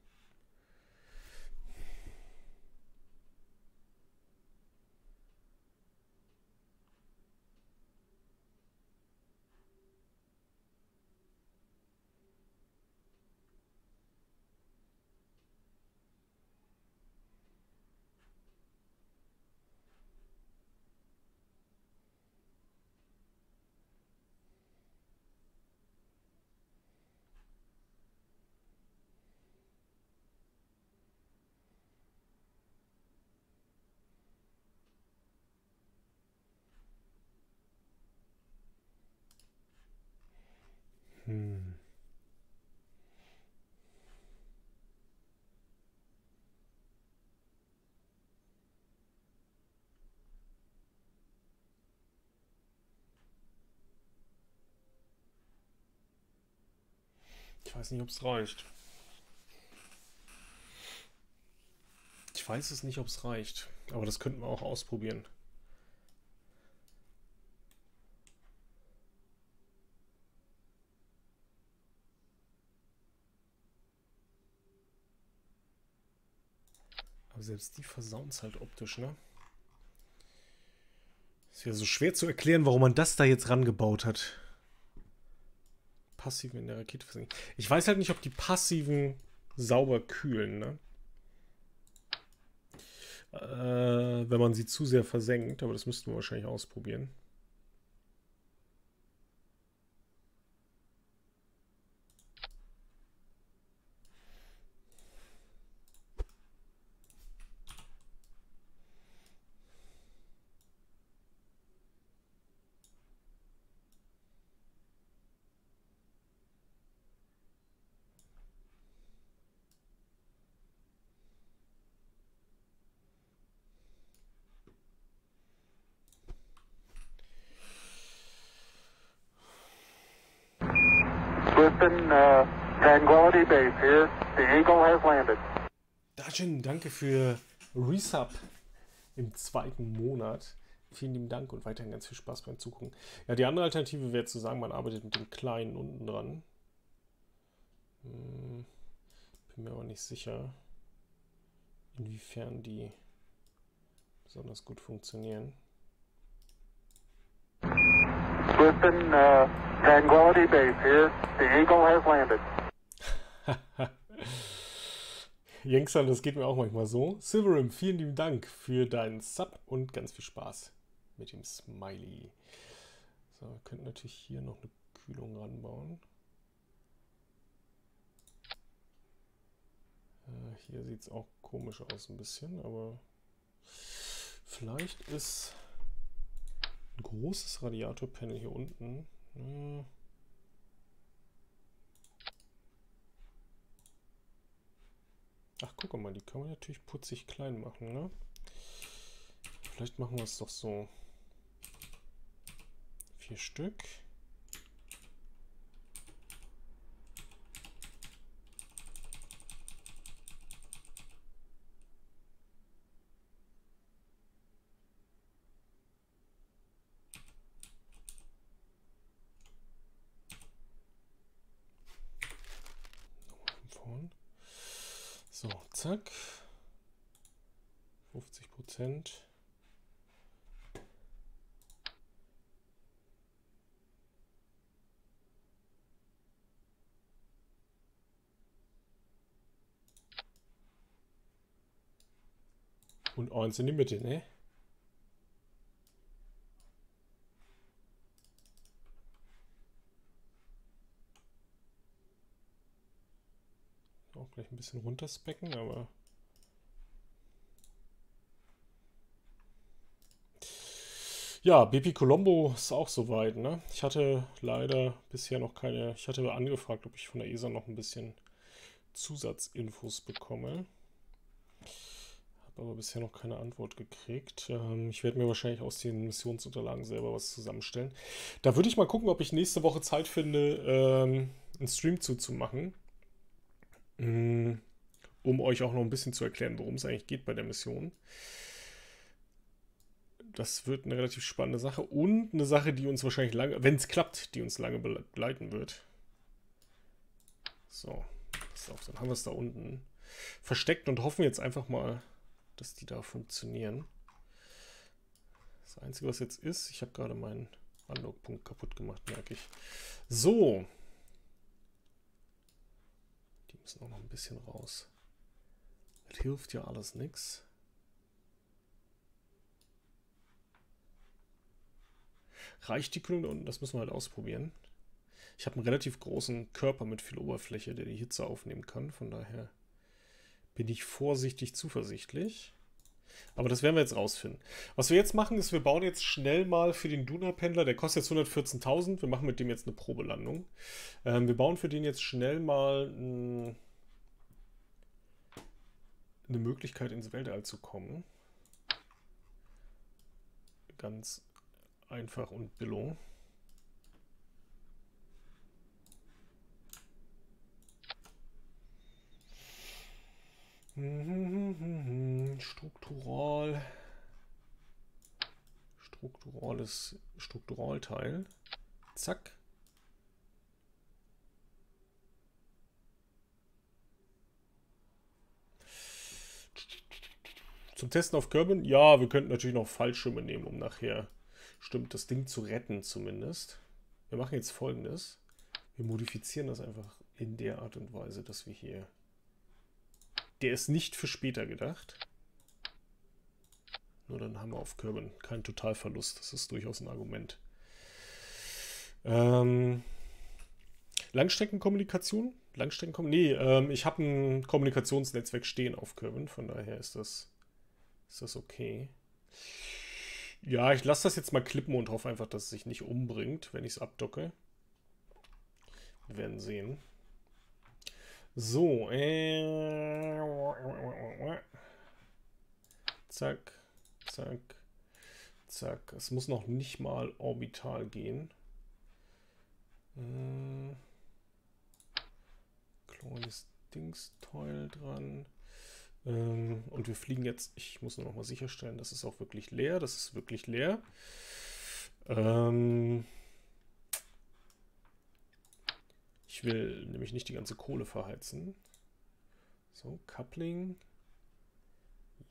Ich weiß nicht, ob es reicht. Ich weiß es nicht, ob es reicht. Aber das könnten wir auch ausprobieren. Aber selbst die versauen es halt optisch, ne? Ist ja so schwer zu erklären, warum man das da jetzt rangebaut hat. Passiven in der Rakete versenken. Ich weiß halt nicht, ob die passiven sauber kühlen, ne? Äh, wenn man sie zu sehr versenkt, aber das müssten wir wahrscheinlich ausprobieren. Houston, uh, Tranquility Base here. The Eagle has landed. Dajin, danke für Resub im zweiten Monat. Vielen lieben Dank und weiterhin ganz viel Spaß beim Zugucken. Ja, die andere Alternative wäre zu sagen, man arbeitet mit dem kleinen unten dran. Hm, bin mir aber nicht sicher, inwiefern die besonders gut funktionieren. Houston, uh, Tranquility Base here. The Eagle has landed. Youngster, das geht mir auch manchmal so. Silverim, vielen lieben Dank für deinen Sub und ganz viel Spaß mit dem Smiley. So, wir könnten natürlich hier noch eine Kühlung ranbauen. Äh, hier sieht es auch komisch aus ein bisschen, aber vielleicht ist ein großes Radiatorpanel hier unten. Äh, Ach, guck mal, die kann man natürlich putzig klein machen, ne? Vielleicht machen wir es doch so. Vier Stück. Vorn. So, zack. 50 Prozent. Und eins in die Mitte, ne? Auch gleich ein bisschen runterspecken, aber... Ja, BP Colombo ist auch soweit, ne? Ich hatte leider bisher noch keine... Ich hatte angefragt, ob ich von der ESA noch ein bisschen Zusatzinfos bekomme. Habe aber bisher noch keine Antwort gekriegt. Ähm, ich werde mir wahrscheinlich aus den Missionsunterlagen selber was zusammenstellen. Da würde ich mal gucken, ob ich nächste Woche Zeit finde, ähm, einen Stream zuzumachen. Mm, um euch auch noch ein bisschen zu erklären, worum es eigentlich geht bei der Mission. Das wird eine relativ spannende Sache und eine Sache, die uns wahrscheinlich lange, wenn es klappt, die uns lange begleiten wird. So, auf, dann haben wir es da unten versteckt und hoffen jetzt einfach mal, dass die da funktionieren. Das Einzige, was jetzt ist, ich habe gerade meinen Unlock-Punkt kaputt gemacht, merke ich. So, müssen auch noch ein bisschen raus. Das hilft ja alles nichts. Reicht die Kühlung unten? Das müssen wir halt ausprobieren. Ich habe einen relativ großen Körper mit viel Oberfläche, der die Hitze aufnehmen kann. Von daher bin ich vorsichtig zuversichtlich. Aber das werden wir jetzt rausfinden. Was wir jetzt machen, ist, wir bauen jetzt schnell mal für den Duna-Pendler, der kostet jetzt 114.000, wir machen mit dem jetzt eine Probelandung. Ähm, wir bauen für den jetzt schnell mal mh, eine Möglichkeit ins Weltall zu kommen. Ganz einfach und billig. Struktural. Strukturales Strukturalteil. Zack. Zum Testen auf Körben? Ja, wir könnten natürlich noch Fallschirme nehmen, um nachher, stimmt, das Ding zu retten zumindest. Wir machen jetzt folgendes. Wir modifizieren das einfach in der Art und Weise, dass wir hier... Der ist nicht für später gedacht. Nur dann haben wir auf Körben keinen Totalverlust. Das ist durchaus ein Argument. Ähm, Langstreckenkommunikation? Langstreckenkommunikation? Nee, ähm, ich habe ein Kommunikationsnetzwerk stehen auf Körben. Von daher ist das ist das okay? Ja, ich lasse das jetzt mal klippen und hoffe einfach, dass es sich nicht umbringt, wenn ich es abdocke. Wir werden sehen. So, äh, zack, zack, zack. Es muss noch nicht mal orbital gehen. Äh, kleines Dingsteil dran. Ähm, und wir fliegen jetzt, ich muss nur noch mal sicherstellen, das ist auch wirklich leer. Das ist wirklich leer. Ähm, ich will nämlich nicht die ganze Kohle verheizen. So, Coupling.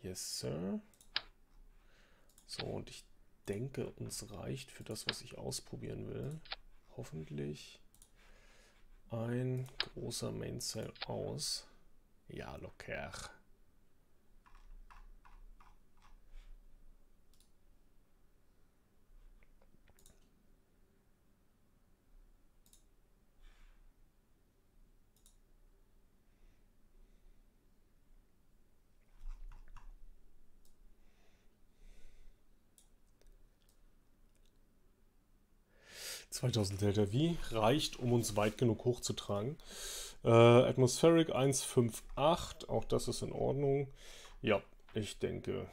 Yes, Sir. So, und ich denke, uns reicht für das, was ich ausprobieren will. Hoffentlich ein großer Main Cell aus. Ja, locker. 2000 Delta V reicht, um uns weit genug hochzutragen. Äh, Atmospheric 158, auch das ist in Ordnung. Ja, ich denke,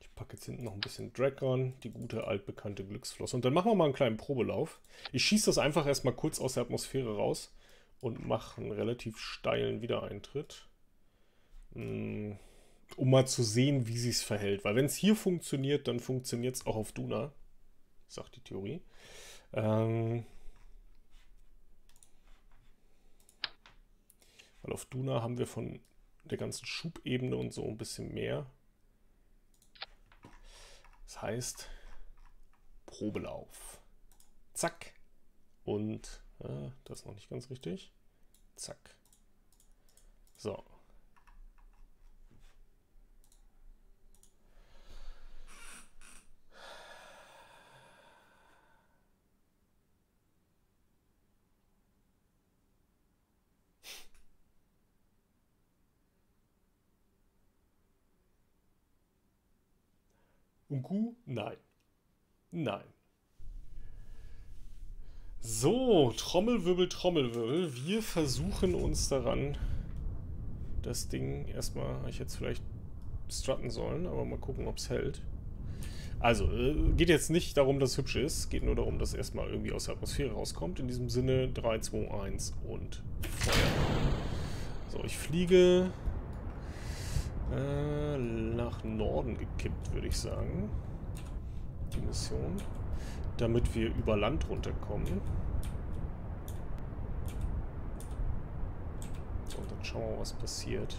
ich packe jetzt hinten noch ein bisschen Drag ran, die gute altbekannte Glücksflosse. Und dann machen wir mal einen kleinen Probelauf. Ich schieße das einfach erstmal kurz aus der Atmosphäre raus und mache einen relativ steilen Wiedereintritt. Hm, um mal zu sehen, wie sich verhält. Weil wenn es hier funktioniert, dann funktioniert es auch auf Duna sagt die Theorie. Ähm, weil auf Duna haben wir von der ganzen Schubebene und so ein bisschen mehr. Das heißt, Probelauf. Zack. Und, äh, das ist noch nicht ganz richtig. Zack. So. Unku? Nein. Nein. So, Trommelwirbel, Trommelwirbel. Wir versuchen uns daran, das Ding erstmal, ich hätte es vielleicht strutten sollen, aber mal gucken, ob es hält. Also, äh, geht jetzt nicht darum, dass es hübsch ist, geht nur darum, dass es erstmal irgendwie aus der Atmosphäre rauskommt. In diesem Sinne 3, 2, 1 und Feuer. So, ich fliege äh, nach Norden gekippt, würde ich sagen. Die Mission. Damit wir über Land runterkommen. So, dann schauen wir mal, was passiert.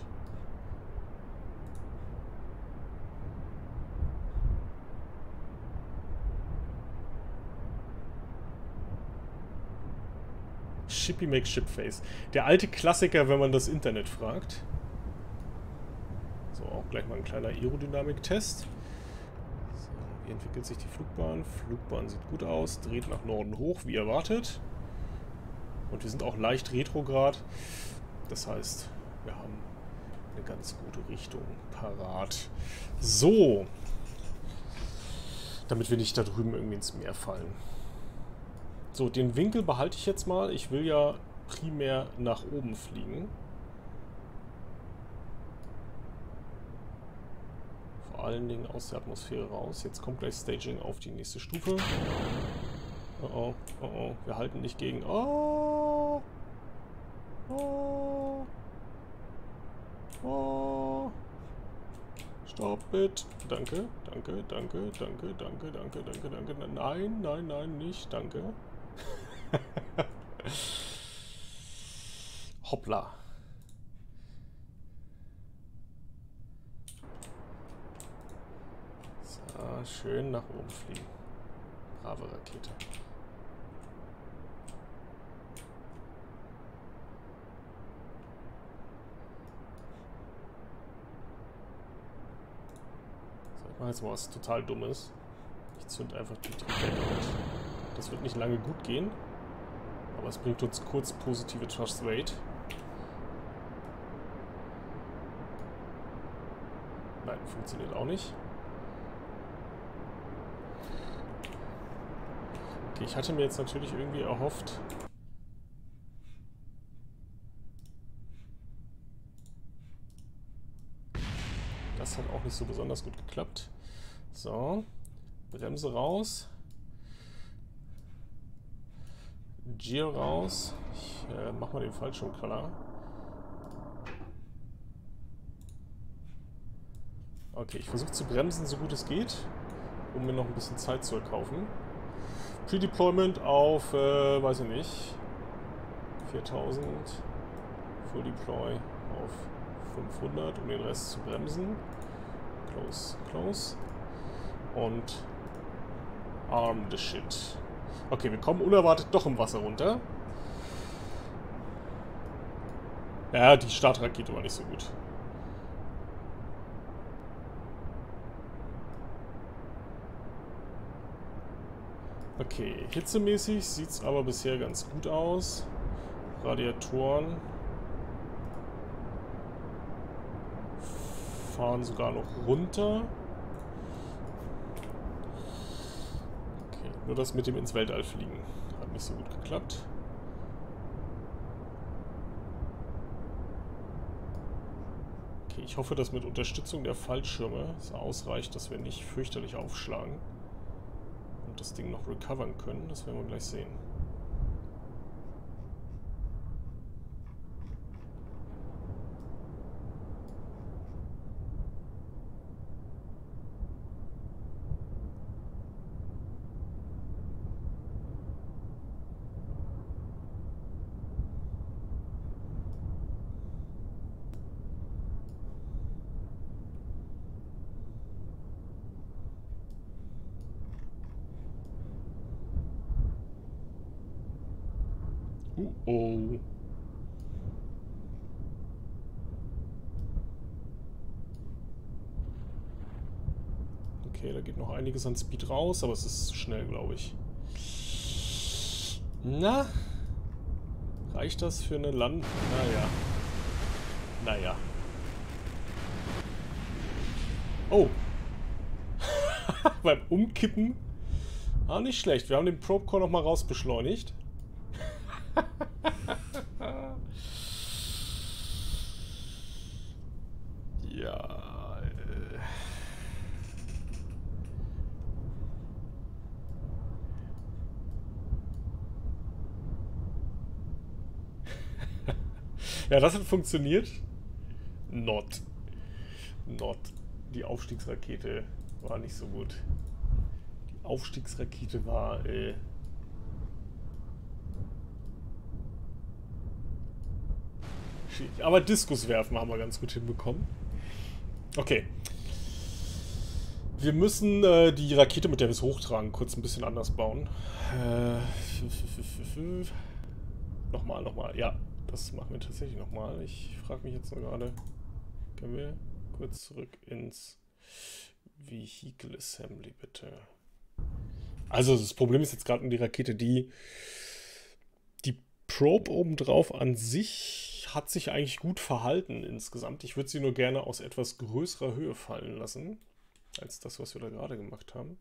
Shippy makes Shipface. Der alte Klassiker, wenn man das Internet fragt auch gleich mal ein kleiner Aerodynamik-Test. So, wie entwickelt sich die Flugbahn? Flugbahn sieht gut aus, dreht nach Norden hoch, wie erwartet. Und wir sind auch leicht retrograd. Das heißt, wir haben eine ganz gute Richtung parat. So. Damit wir nicht da drüben irgendwie ins Meer fallen. So, den Winkel behalte ich jetzt mal. Ich will ja primär nach oben fliegen. Allen Dingen aus der Atmosphäre raus. Jetzt kommt gleich Staging auf die nächste Stufe. Oh oh, oh oh, wir halten nicht gegen. Oh! Oh! Oh. Stop it. Danke, danke, danke, danke, danke, danke, danke, danke. Nein, nein, nein, nicht. Danke. Hoppla. Schön nach oben fliegen. Brave Rakete. Ich mache jetzt mal was total Dummes. Ich zünd einfach die Triebwerke mit. Das wird nicht lange gut gehen. Aber es bringt uns kurz positive Trust Rate. Nein, funktioniert auch nicht. Okay, ich hatte mir jetzt natürlich irgendwie erhofft... Das hat auch nicht so besonders gut geklappt. So. Bremse raus. Gear raus. Ich äh, mach mal den Fallschirmknaller. Okay, ich versuche zu bremsen, so gut es geht, um mir noch ein bisschen Zeit zu erkaufen. Pre-Deployment auf, äh, weiß ich nicht, 4000. Full Deploy auf 500, um den Rest zu bremsen. Close, close. Und arm the shit. Okay, wir kommen unerwartet doch im Wasser runter. Ja, die Startrakete war nicht so gut. Okay, hitzemäßig sieht es aber bisher ganz gut aus. Radiatoren fahren sogar noch runter. Okay, nur das mit dem ins Weltall fliegen hat nicht so gut geklappt. Okay, ich hoffe, dass mit Unterstützung der Fallschirme es ausreicht, dass wir nicht fürchterlich aufschlagen das Ding noch recovern können. Das werden wir gleich sehen. Uh oh. Okay, da geht noch einiges an Speed raus, aber es ist schnell, glaube ich. Na? Reicht das für eine Land... Naja. Naja. Oh. Beim Umkippen. Ah, nicht schlecht. Wir haben den Probecore nochmal rausbeschleunigt. ja. Äh. ja, das hat funktioniert. Not. Not. Die Aufstiegsrakete war nicht so gut. Die Aufstiegsrakete war äh, Aber Diskus werfen haben wir ganz gut hinbekommen. Okay. Wir müssen äh, die Rakete, mit der wir es hochtragen, kurz ein bisschen anders bauen. Äh, nochmal, nochmal. Ja, das machen wir tatsächlich nochmal. Ich frage mich jetzt nur gerade, können wir kurz zurück ins Vehicle Assembly, bitte. Also das Problem ist jetzt gerade in die Rakete, die die Probe obendrauf an sich hat sich eigentlich gut verhalten insgesamt. Ich würde sie nur gerne aus etwas größerer Höhe fallen lassen, als das, was wir da gerade gemacht haben.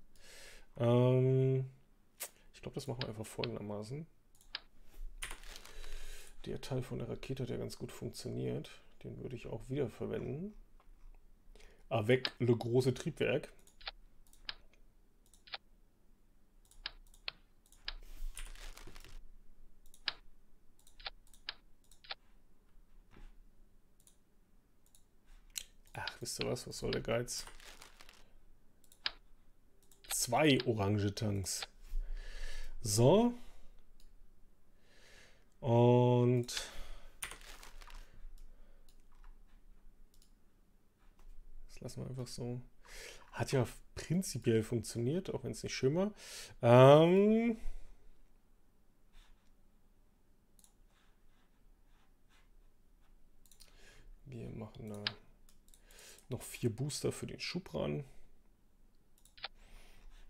Ähm, ich glaube, das machen wir einfach folgendermaßen. Der Teil von der Rakete hat ja ganz gut funktioniert. Den würde ich auch wieder verwenden. Avec le große Triebwerk. Wisst ihr was? Was soll der Geiz? Zwei orange Tanks. So. Und das lassen wir einfach so. Hat ja prinzipiell funktioniert, auch wenn es nicht schön war. Ähm wir machen da noch vier Booster für den Schub ran.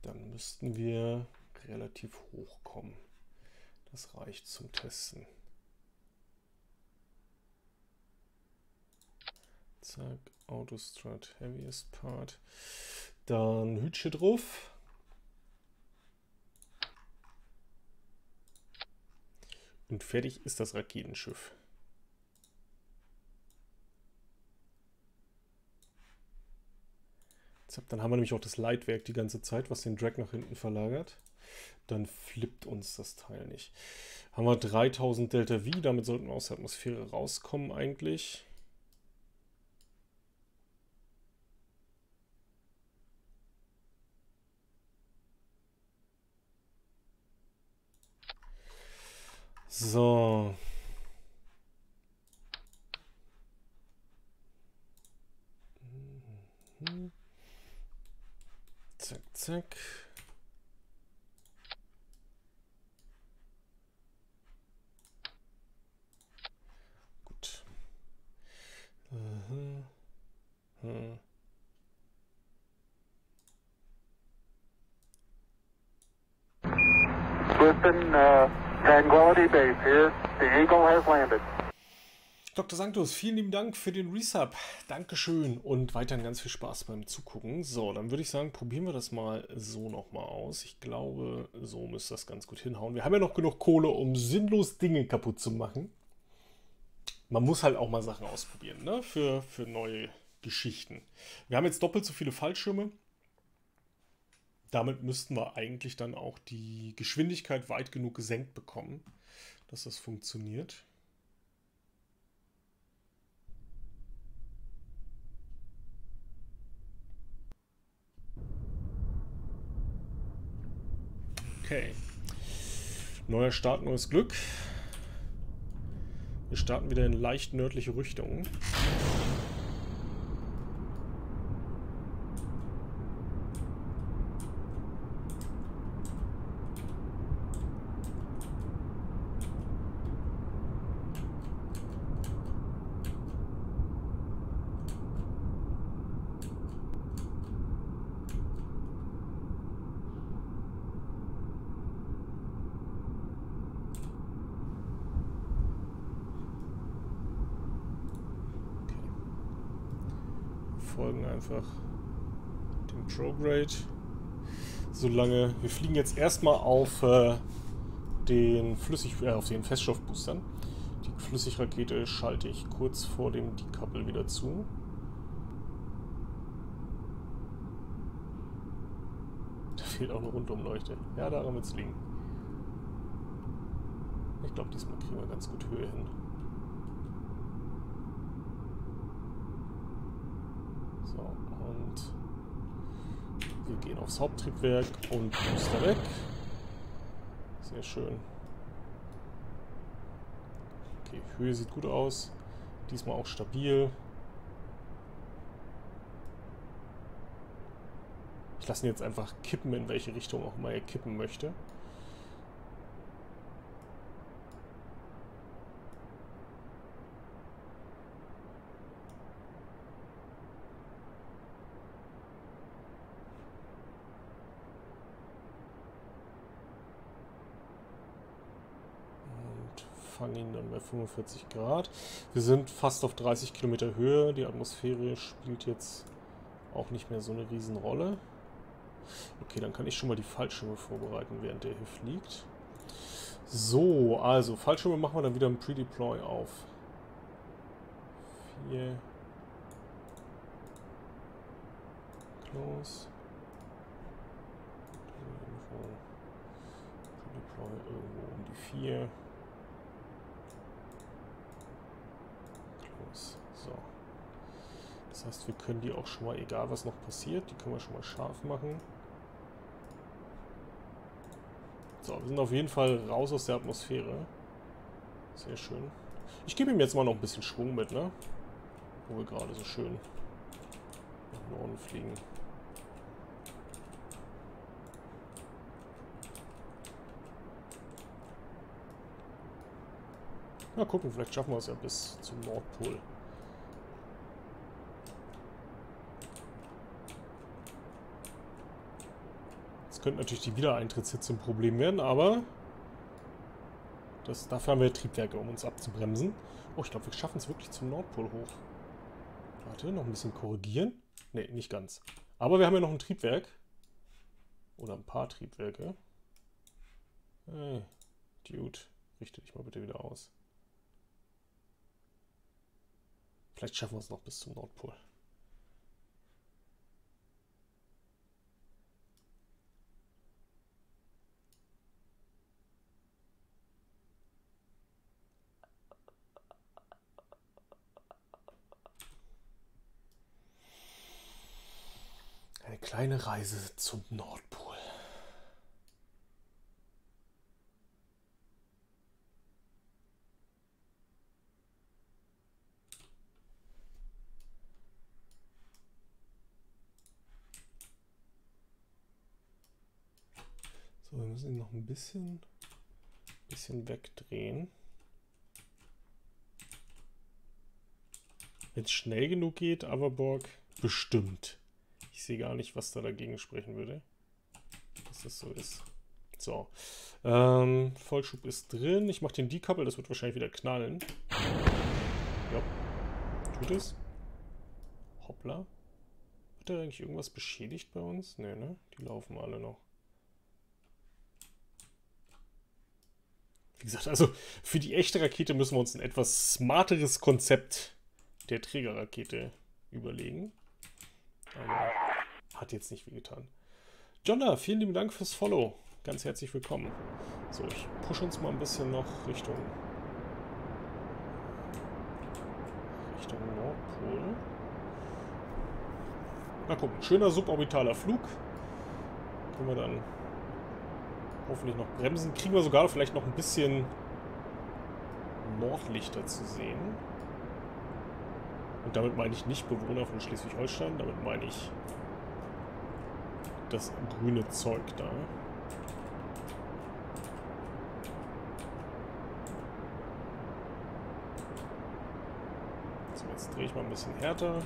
Dann müssten wir relativ hoch kommen. Das reicht zum Testen. Zack, Autostrat Heaviest Part. Dann Hütchen drauf. Und fertig ist das Raketenschiff. Dann haben wir nämlich auch das Leitwerk die ganze Zeit, was den Drag nach hinten verlagert. Dann flippt uns das Teil nicht. Haben wir 3000 Delta V, damit sollten wir aus der Atmosphäre rauskommen eigentlich. So. Zack, zack. Gut. Mhm. Mhm. Listen, uh, Tranquility Base here. The Eagle has landed. Dr. Sanctus, vielen lieben Dank für den Resub. Dankeschön und weiterhin ganz viel Spaß beim Zugucken. So, dann würde ich sagen, probieren wir das mal so nochmal aus. Ich glaube, so müsste das ganz gut hinhauen. Wir haben ja noch genug Kohle, um sinnlos Dinge kaputt zu machen. Man muss halt auch mal Sachen ausprobieren, ne? Für, für neue Geschichten. Wir haben jetzt doppelt so viele Fallschirme. Damit müssten wir eigentlich dann auch die Geschwindigkeit weit genug gesenkt bekommen, dass das funktioniert. Okay. Neuer Start, neues Glück. Wir starten wieder in leicht nördliche Richtung. folgen einfach dem Prograde. Solange wir fliegen jetzt erstmal auf äh, den Flüssig äh, auf den Feststoffboostern. Die Flüssigrakete schalte ich kurz vor dem Decouple wieder zu. Da fehlt auch eine Rundumleuchte. Ja, daran wird es liegen. Ich glaube, diesmal kriegen wir ganz gut Höhe hin. So, und wir gehen aufs Haupttriebwerk und Booster weg. Sehr schön. Okay, Höhe sieht gut aus. Diesmal auch stabil. Ich lasse ihn jetzt einfach kippen, in welche Richtung auch immer er kippen möchte. fangen ihn dann bei 45 Grad. Wir sind fast auf 30 Kilometer Höhe. Die Atmosphäre spielt jetzt auch nicht mehr so eine Riesenrolle. Okay, dann kann ich schon mal die Fallschirme vorbereiten, während der hier fliegt. So, also Fallschirme machen wir dann wieder im Pre-Deploy auf. 4. Close. Pre-Deploy irgendwo um die 4. Das heißt, wir können die auch schon mal, egal was noch passiert, die können wir schon mal scharf machen. So, wir sind auf jeden Fall raus aus der Atmosphäre. Sehr schön. Ich gebe ihm jetzt mal noch ein bisschen Schwung mit, ne? Wo wir gerade so schön nach Norden fliegen. Mal gucken, vielleicht schaffen wir es ja bis zum Nordpol. Jetzt könnte natürlich die Wiedereintrittshitze ein Problem werden, aber das, dafür haben wir Triebwerke, um uns abzubremsen. Oh, ich glaube, wir schaffen es wirklich zum Nordpol hoch. Warte, noch ein bisschen korrigieren. Ne, nicht ganz. Aber wir haben ja noch ein Triebwerk. Oder ein paar Triebwerke. Hey, Dude, richte dich mal bitte wieder aus. Vielleicht schaffen wir es noch bis zum Nordpol. Eine kleine Reise zum Nordpol. So, wir müssen ihn noch ein bisschen, bisschen wegdrehen. Wenn es schnell genug geht, Averborg, bestimmt. Ich sehe gar nicht, was da dagegen sprechen würde. Dass das so ist. So. Ähm, Vollschub ist drin. Ich mache den Decouple, das wird wahrscheinlich wieder knallen. Ja. Tut es? Hoppla. Wird da eigentlich irgendwas beschädigt bei uns? Nee, ne? Die laufen alle noch. Gesagt, also für die echte Rakete müssen wir uns ein etwas smarteres Konzept der Trägerrakete überlegen. Aber hat jetzt nicht wehgetan. Jonna, vielen lieben Dank fürs Follow. Ganz herzlich willkommen. So, ich pushe uns mal ein bisschen noch Richtung Richtung Nordpol. Mal gucken. Schöner suborbitaler Flug. Können wir dann hoffentlich noch bremsen. Kriegen wir sogar vielleicht noch ein bisschen Nordlichter zu sehen. Und damit meine ich nicht Bewohner von Schleswig-Holstein, damit meine ich das grüne Zeug da. So, jetzt drehe ich mal ein bisschen härter.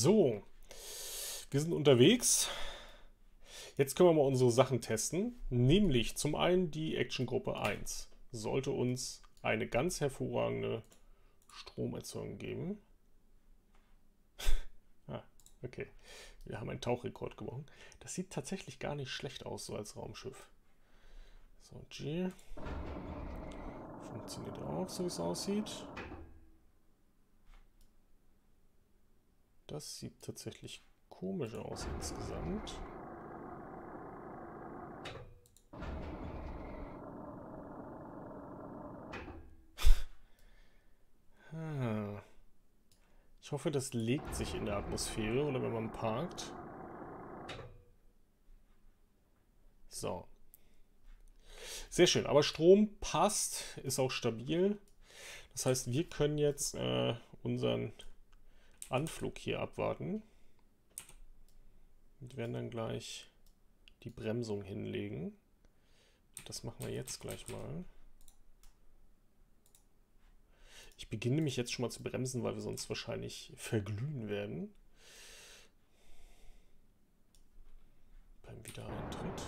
So, wir sind unterwegs. Jetzt können wir mal unsere Sachen testen. Nämlich zum einen die Actiongruppe 1. Sollte uns eine ganz hervorragende Stromerzeugung geben. ah, okay. Wir haben einen Tauchrekord gebrochen. Das sieht tatsächlich gar nicht schlecht aus, so als Raumschiff. So, G. Funktioniert auch, so wie es aussieht. Das sieht tatsächlich komisch aus insgesamt. Ah. Ich hoffe, das legt sich in der Atmosphäre oder wenn man parkt. So. Sehr schön, aber Strom passt, ist auch stabil. Das heißt, wir können jetzt äh, unseren Anflug hier abwarten und werden dann gleich die Bremsung hinlegen. Das machen wir jetzt gleich mal. Ich beginne mich jetzt schon mal zu bremsen, weil wir sonst wahrscheinlich verglühen werden. Beim Wiedereintritt.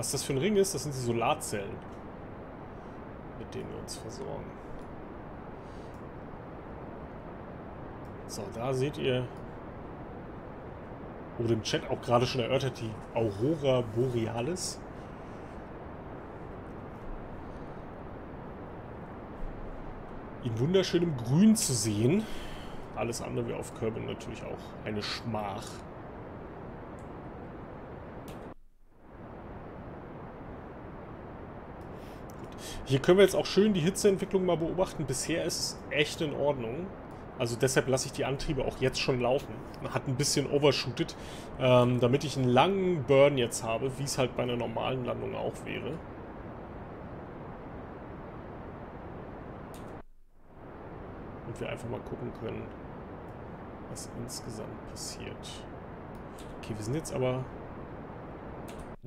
Was das für ein Ring ist, das sind die Solarzellen, mit denen wir uns versorgen. So, da seht ihr, wurde im Chat auch gerade schon erörtert, die Aurora Borealis. In wunderschönem Grün zu sehen. Alles andere wie auf Kerbin natürlich auch eine Schmach. Hier können wir jetzt auch schön die Hitzeentwicklung mal beobachten. Bisher ist es echt in Ordnung. Also deshalb lasse ich die Antriebe auch jetzt schon laufen. Hat ein bisschen overshootet, ähm, damit ich einen langen Burn jetzt habe, wie es halt bei einer normalen Landung auch wäre. Und wir einfach mal gucken können, was insgesamt passiert. Okay, wir sind jetzt aber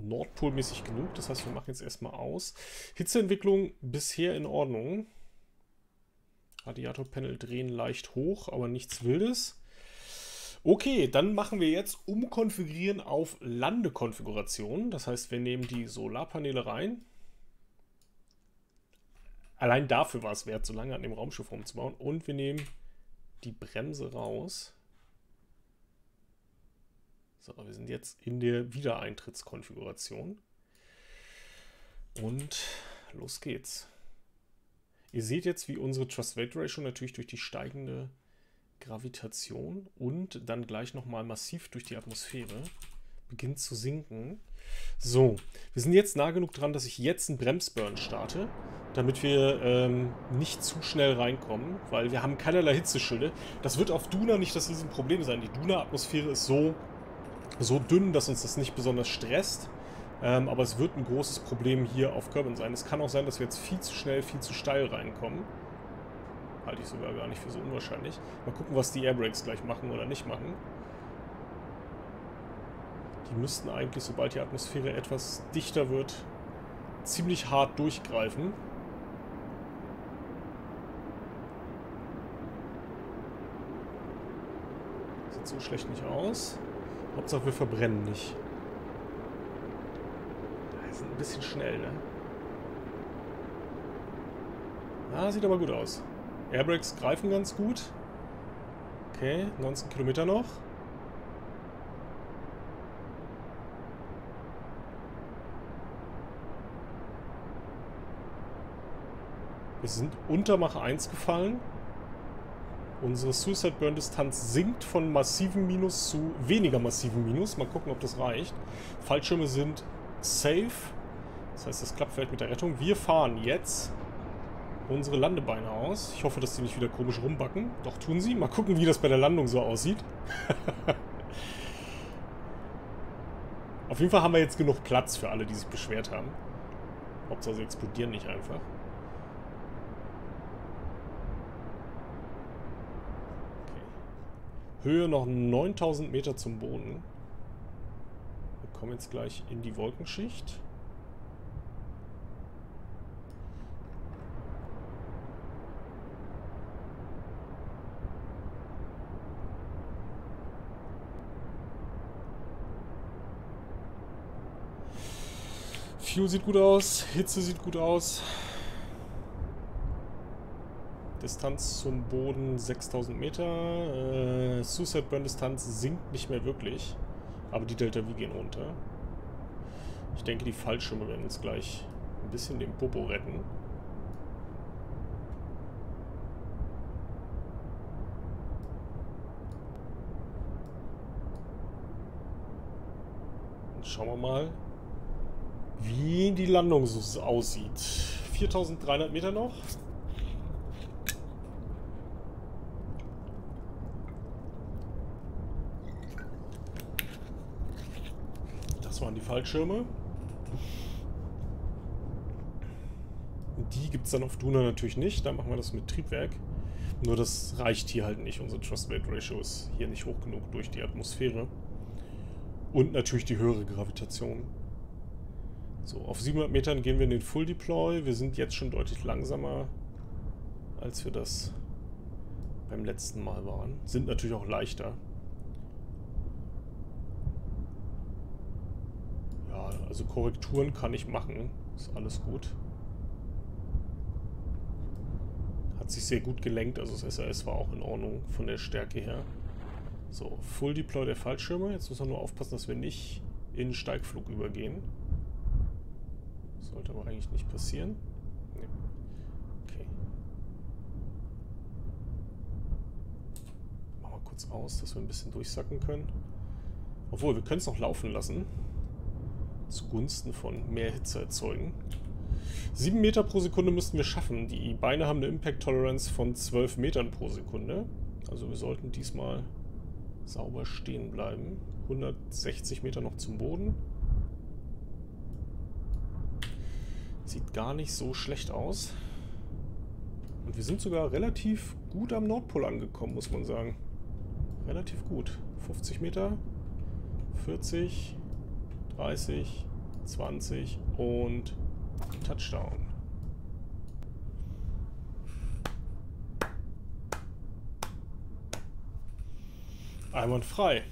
Nordpolmäßig genug. Das heißt, wir machen jetzt erstmal aus. Hitzeentwicklung bisher in Ordnung. Radiatorpanel drehen leicht hoch, aber nichts Wildes. Okay, dann machen wir jetzt Umkonfigurieren auf Landekonfiguration. Das heißt, wir nehmen die Solarpaneele rein. Allein dafür war es wert, so lange an dem Raumschiff rumzubauen. Und wir nehmen die Bremse raus. So, wir sind jetzt in der Wiedereintrittskonfiguration. Und los geht's. Ihr seht jetzt, wie unsere Trust-Weight-Ratio natürlich durch die steigende Gravitation und dann gleich nochmal massiv durch die Atmosphäre beginnt zu sinken. So, wir sind jetzt nah genug dran, dass ich jetzt einen Bremsburn starte, damit wir ähm, nicht zu schnell reinkommen, weil wir haben keinerlei Hitzeschilde. Das wird auf Duna nicht das Riesenproblem sein. Die Duna-Atmosphäre ist so so dünn, dass uns das nicht besonders stresst. Ähm, aber es wird ein großes Problem hier auf Kerbin sein. Es kann auch sein, dass wir jetzt viel zu schnell, viel zu steil reinkommen. Halte ich sogar gar nicht für so unwahrscheinlich. Mal gucken, was die Airbrakes gleich machen oder nicht machen. Die müssten eigentlich, sobald die Atmosphäre etwas dichter wird, ziemlich hart durchgreifen. Sieht so schlecht nicht aus. Hauptsache wir verbrennen nicht. Wir sind ein bisschen schnell, ne? Ah, sieht aber gut aus. Airbrakes greifen ganz gut. Okay, 19 Kilometer noch. Wir sind unter Mach 1 gefallen. Unsere Suicide Burn Distanz sinkt von massivem Minus zu weniger massivem Minus. Mal gucken, ob das reicht. Fallschirme sind safe. Das heißt, das Klappfeld mit der Rettung. Wir fahren jetzt unsere Landebeine aus. Ich hoffe, dass die nicht wieder komisch rumbacken. Doch tun sie. Mal gucken, wie das bei der Landung so aussieht. Auf jeden Fall haben wir jetzt genug Platz für alle, die sich beschwert haben. Hauptsache sie explodieren nicht einfach. Höhe noch 9000 Meter zum Boden. Wir kommen jetzt gleich in die Wolkenschicht. Fuel sieht gut aus, Hitze sieht gut aus. Distanz zum Boden 6000 Meter. Äh, Suicide Burn Distanz sinkt nicht mehr wirklich. Aber die Delta V gehen runter. Ich denke, die Fallschirme werden uns gleich ein bisschen den Popo retten. Und schauen wir mal, wie die Landung so aussieht. 4300 Meter noch. Waren die Fallschirme. Die gibt es dann auf Duna natürlich nicht. Da machen wir das mit Triebwerk. Nur das reicht hier halt nicht. Unser Trust Weight Ratio ist hier nicht hoch genug durch die Atmosphäre. Und natürlich die höhere Gravitation. So, auf 700 Metern gehen wir in den Full Deploy. Wir sind jetzt schon deutlich langsamer, als wir das beim letzten Mal waren. Sind natürlich auch leichter. Ja, also Korrekturen kann ich machen. Ist alles gut. Hat sich sehr gut gelenkt, also das SAS war auch in Ordnung von der Stärke her. So, Full Deploy der Fallschirme. Jetzt müssen wir nur aufpassen, dass wir nicht in Steigflug übergehen. Sollte aber eigentlich nicht passieren. Nee. Okay. Machen wir kurz aus, dass wir ein bisschen durchsacken können. Obwohl, wir können es noch laufen lassen. Zugunsten von mehr Hitze erzeugen. 7 Meter pro Sekunde müssten wir schaffen. Die Beine haben eine Impact Tolerance von 12 Metern pro Sekunde. Also wir sollten diesmal sauber stehen bleiben. 160 Meter noch zum Boden. Sieht gar nicht so schlecht aus. Und wir sind sogar relativ gut am Nordpol angekommen, muss man sagen. Relativ gut. 50 Meter, 40, 30, 20 und Touchdown. Einwandfrei.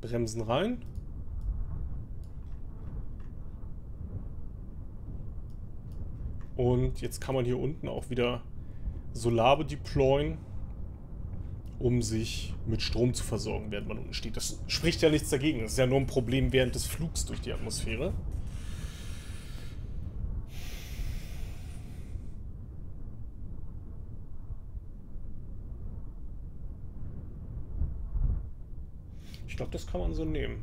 Bremsen rein. Und jetzt kann man hier unten auch wieder Solare deployen, um sich mit Strom zu versorgen, während man unten steht. Das spricht ja nichts dagegen. Das ist ja nur ein Problem während des Flugs durch die Atmosphäre. Ich glaube, das kann man so nehmen.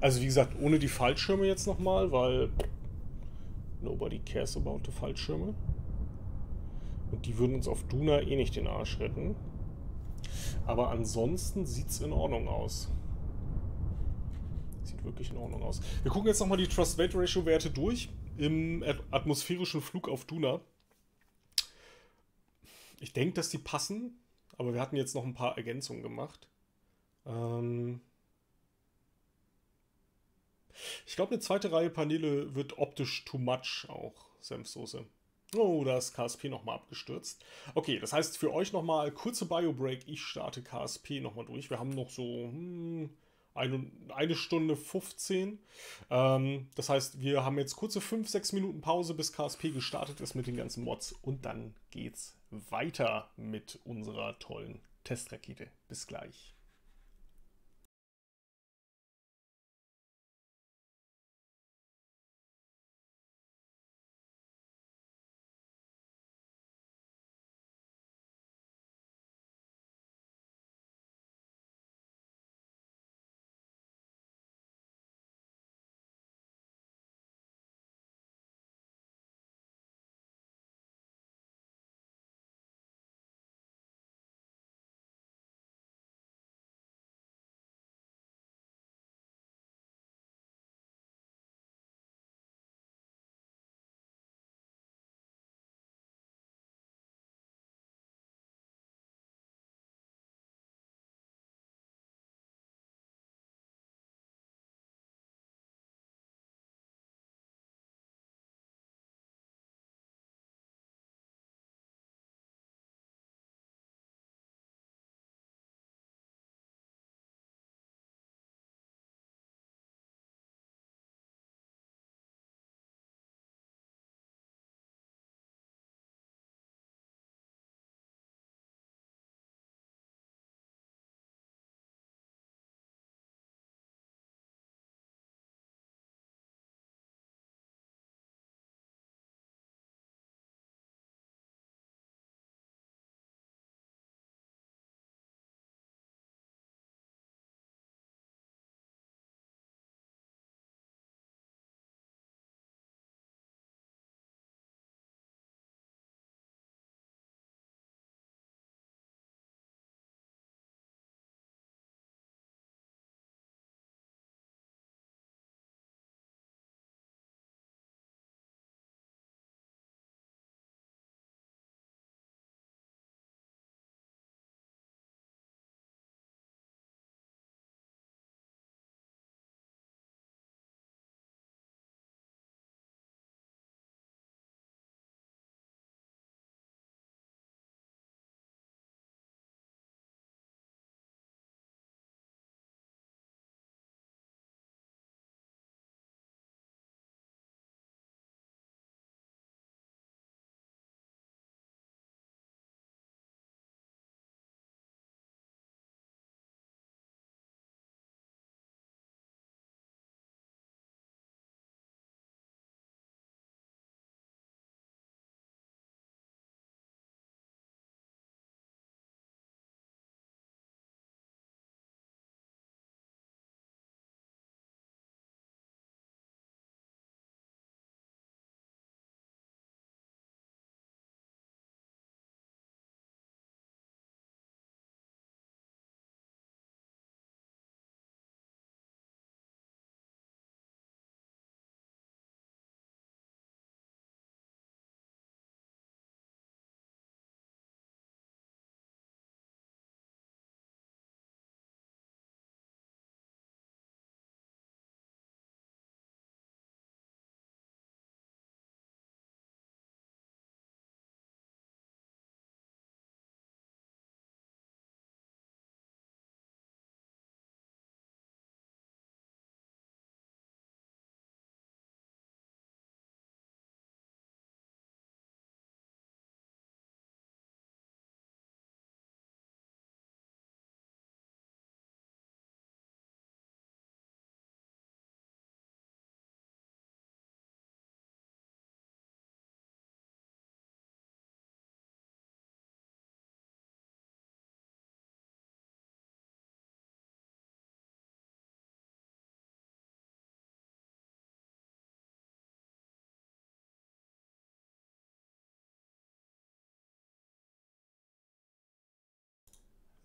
Also wie gesagt, ohne die Fallschirme jetzt nochmal, weil nobody cares about the Fallschirme. Und die würden uns auf Duna eh nicht den Arsch retten. Aber ansonsten sieht es in Ordnung aus. Sieht wirklich in Ordnung aus. Wir gucken jetzt nochmal die Trust-Weight-Ratio-Werte durch im atmosphärischen Flug auf Duna. Ich denke, dass die passen, aber wir hatten jetzt noch ein paar Ergänzungen gemacht. Ähm ich glaube, eine zweite Reihe Paneele wird optisch too much auch, Senfsoße. Oh, da ist KSP nochmal abgestürzt. Okay, das heißt für euch nochmal kurze Bio-Break. Ich starte KSP nochmal durch. Wir haben noch so hm, eine, eine Stunde 15. Ähm, das heißt, wir haben jetzt kurze 5, 6 Minuten Pause, bis KSP gestartet ist mit den ganzen Mods. Und dann geht's weiter mit unserer tollen Testrakete. Bis gleich.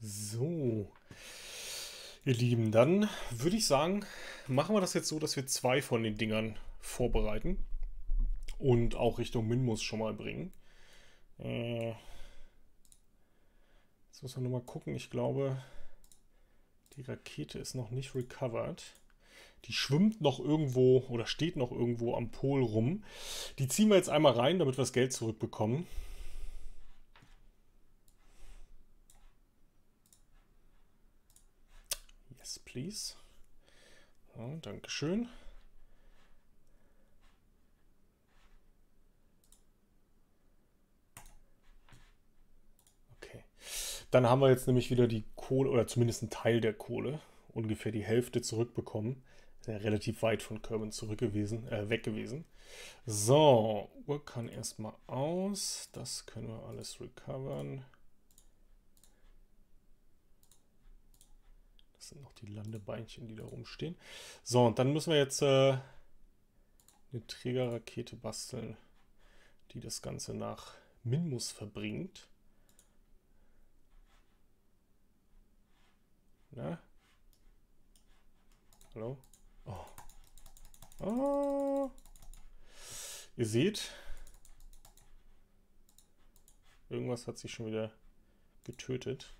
So. Ihr Lieben, dann würde ich sagen, machen wir das jetzt so, dass wir zwei von den Dingern vorbereiten und auch Richtung Minmus schon mal bringen. Äh, jetzt müssen wir nochmal gucken. Ich glaube, die Rakete ist noch nicht recovered. Die schwimmt noch irgendwo oder steht noch irgendwo am Pol rum. Die ziehen wir jetzt einmal rein, damit wir das Geld zurückbekommen. Yes, please. Ja, Dankeschön. Okay. Dann haben wir jetzt nämlich wieder die Kohle, oder zumindest einen Teil der Kohle, ungefähr die Hälfte zurückbekommen. Ja, relativ weit von Kerman zurück gewesen, äh, weg gewesen. So, Uhr kann erstmal aus. Das können wir alles recovern. Das sind noch die Landebeinchen, die da rumstehen. So, und dann müssen wir jetzt äh, eine Trägerrakete basteln, die das Ganze nach Minmus verbringt. Na? Hallo? Oh. Oh. Ihr seht, irgendwas hat sich schon wieder getötet.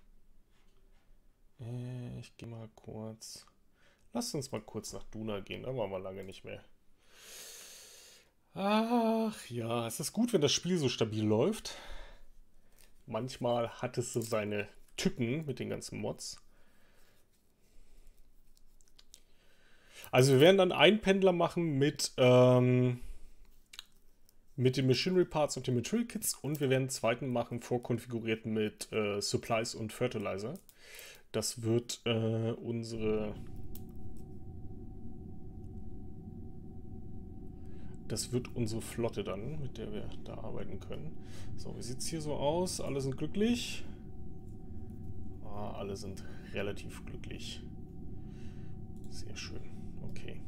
Äh, ich gehe mal kurz. Lasst uns mal kurz nach Duna gehen. Da waren wir lange nicht mehr. Ach ja, es ist gut, wenn das Spiel so stabil läuft. Manchmal hat es so seine Tücken mit den ganzen Mods. Also wir werden dann einen Pendler machen mit, ähm, mit den Machinery Parts und den Material Kits und wir werden einen zweiten machen, vorkonfiguriert mit äh, Supplies und Fertilizer. Das wird äh, unsere... Das wird unsere Flotte dann, mit der wir da arbeiten können. So, wie sieht es hier so aus? Alle sind glücklich. Ah, alle sind relativ glücklich. Sehr schön. Okay.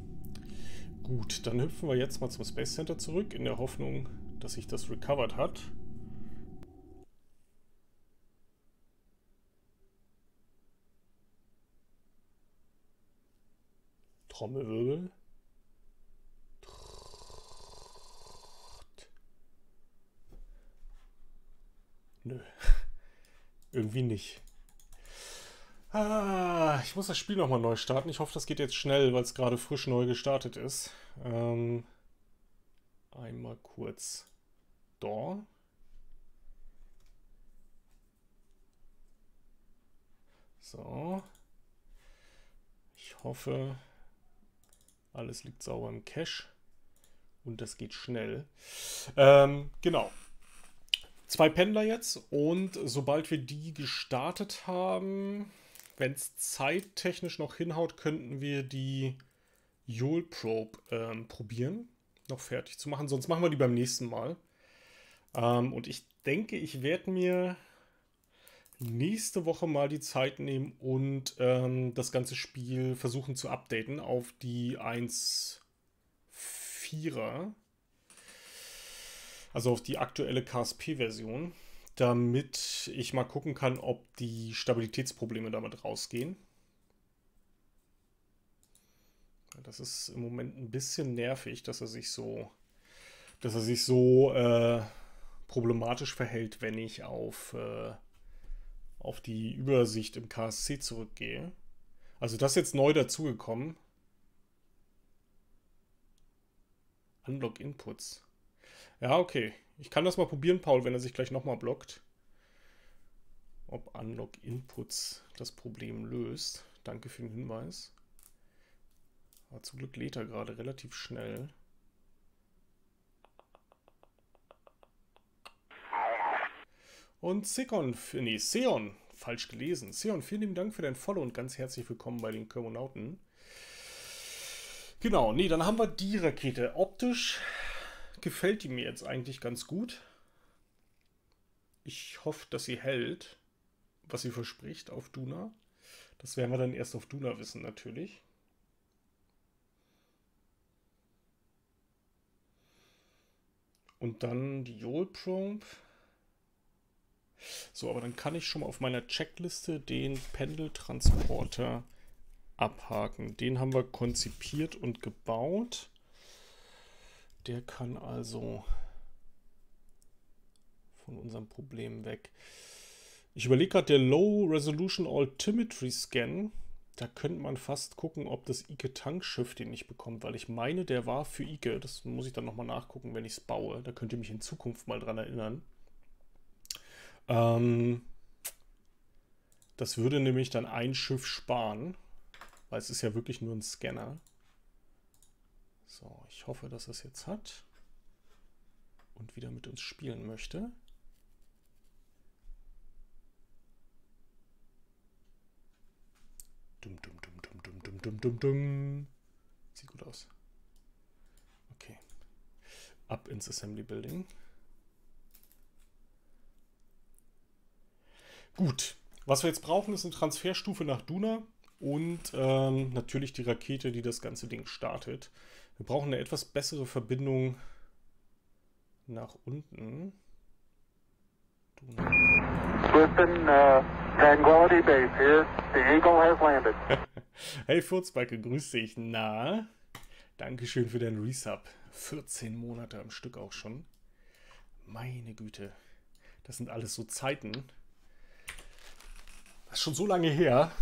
Gut, dann hüpfen wir jetzt mal zum Space Center zurück, in der Hoffnung, dass sich das recovered hat. Trommelwirbel. Nö. Irgendwie nicht. Ah, ich muss das Spiel nochmal neu starten. Ich hoffe, das geht jetzt schnell, weil es gerade frisch neu gestartet ist. Ähm, einmal kurz da. So. Ich hoffe, alles liegt sauber im Cache. Und das geht schnell. Ähm, genau. Zwei Pendler jetzt. Und sobald wir die gestartet haben, wenn es zeittechnisch noch hinhaut, könnten wir die Yule Probe ähm, probieren, noch fertig zu machen. Sonst machen wir die beim nächsten Mal. Ähm, und ich denke, ich werde mir nächste Woche mal die Zeit nehmen und ähm, das ganze Spiel versuchen zu updaten auf die 1.4er. Also auf die aktuelle KSP-Version, damit ich mal gucken kann, ob die Stabilitätsprobleme damit rausgehen. Das ist im Moment ein bisschen nervig, dass er sich so, dass er sich so äh, problematisch verhält, wenn ich auf äh, auf die Übersicht im KSC zurückgehe. Also das ist jetzt neu dazugekommen. Unlock Inputs. Ja, okay. Ich kann das mal probieren, Paul, wenn er sich gleich nochmal blockt. Ob Unlock Inputs das Problem löst. Danke für den Hinweis. Aber zum Glück lädt er gerade relativ schnell. Und Sekon, nee, Seon, falsch gelesen. Seon, vielen lieben Dank für dein Follow und ganz herzlich willkommen bei den Kermonauten. Genau, nee, dann haben wir die Rakete. Optisch gefällt die mir jetzt eigentlich ganz gut. Ich hoffe, dass sie hält, was sie verspricht auf Duna. Das werden wir dann erst auf Duna wissen, natürlich. Und dann die Yol Probe. So, aber dann kann ich schon mal auf meiner Checkliste den Pendeltransporter abhaken. Den haben wir konzipiert und gebaut. Der kann also von unserem Problem weg. Ich überlege gerade, der Low Resolution Altimetry Scan, da könnte man fast gucken, ob das Ike Tankschiff den nicht bekommt, weil ich meine, der war für Ike. Das muss ich dann nochmal nachgucken, wenn ich es baue. Da könnt ihr mich in Zukunft mal dran erinnern. Ähm, das würde nämlich dann ein Schiff sparen, weil es ist ja wirklich nur ein Scanner. So, ich hoffe, dass es jetzt hat und wieder mit uns spielen möchte. Dum, dum, dum, dum, dum, dum, dum, dum, dum. Sieht gut aus. Okay. Ab ins Assembly Building. Gut, was wir jetzt brauchen, ist eine Transferstufe nach Duna und ähm, natürlich die Rakete, die das ganze Ding startet. Wir brauchen eine etwas bessere Verbindung nach unten. Houston, uh, Tranquility Base here. The Eagle has landed. hey Furzbacke, grüß dich. Na, Dankeschön für deinen Resub. 14 Monate am Stück auch schon. Meine Güte, das sind alles so Zeiten. Ist schon so lange her.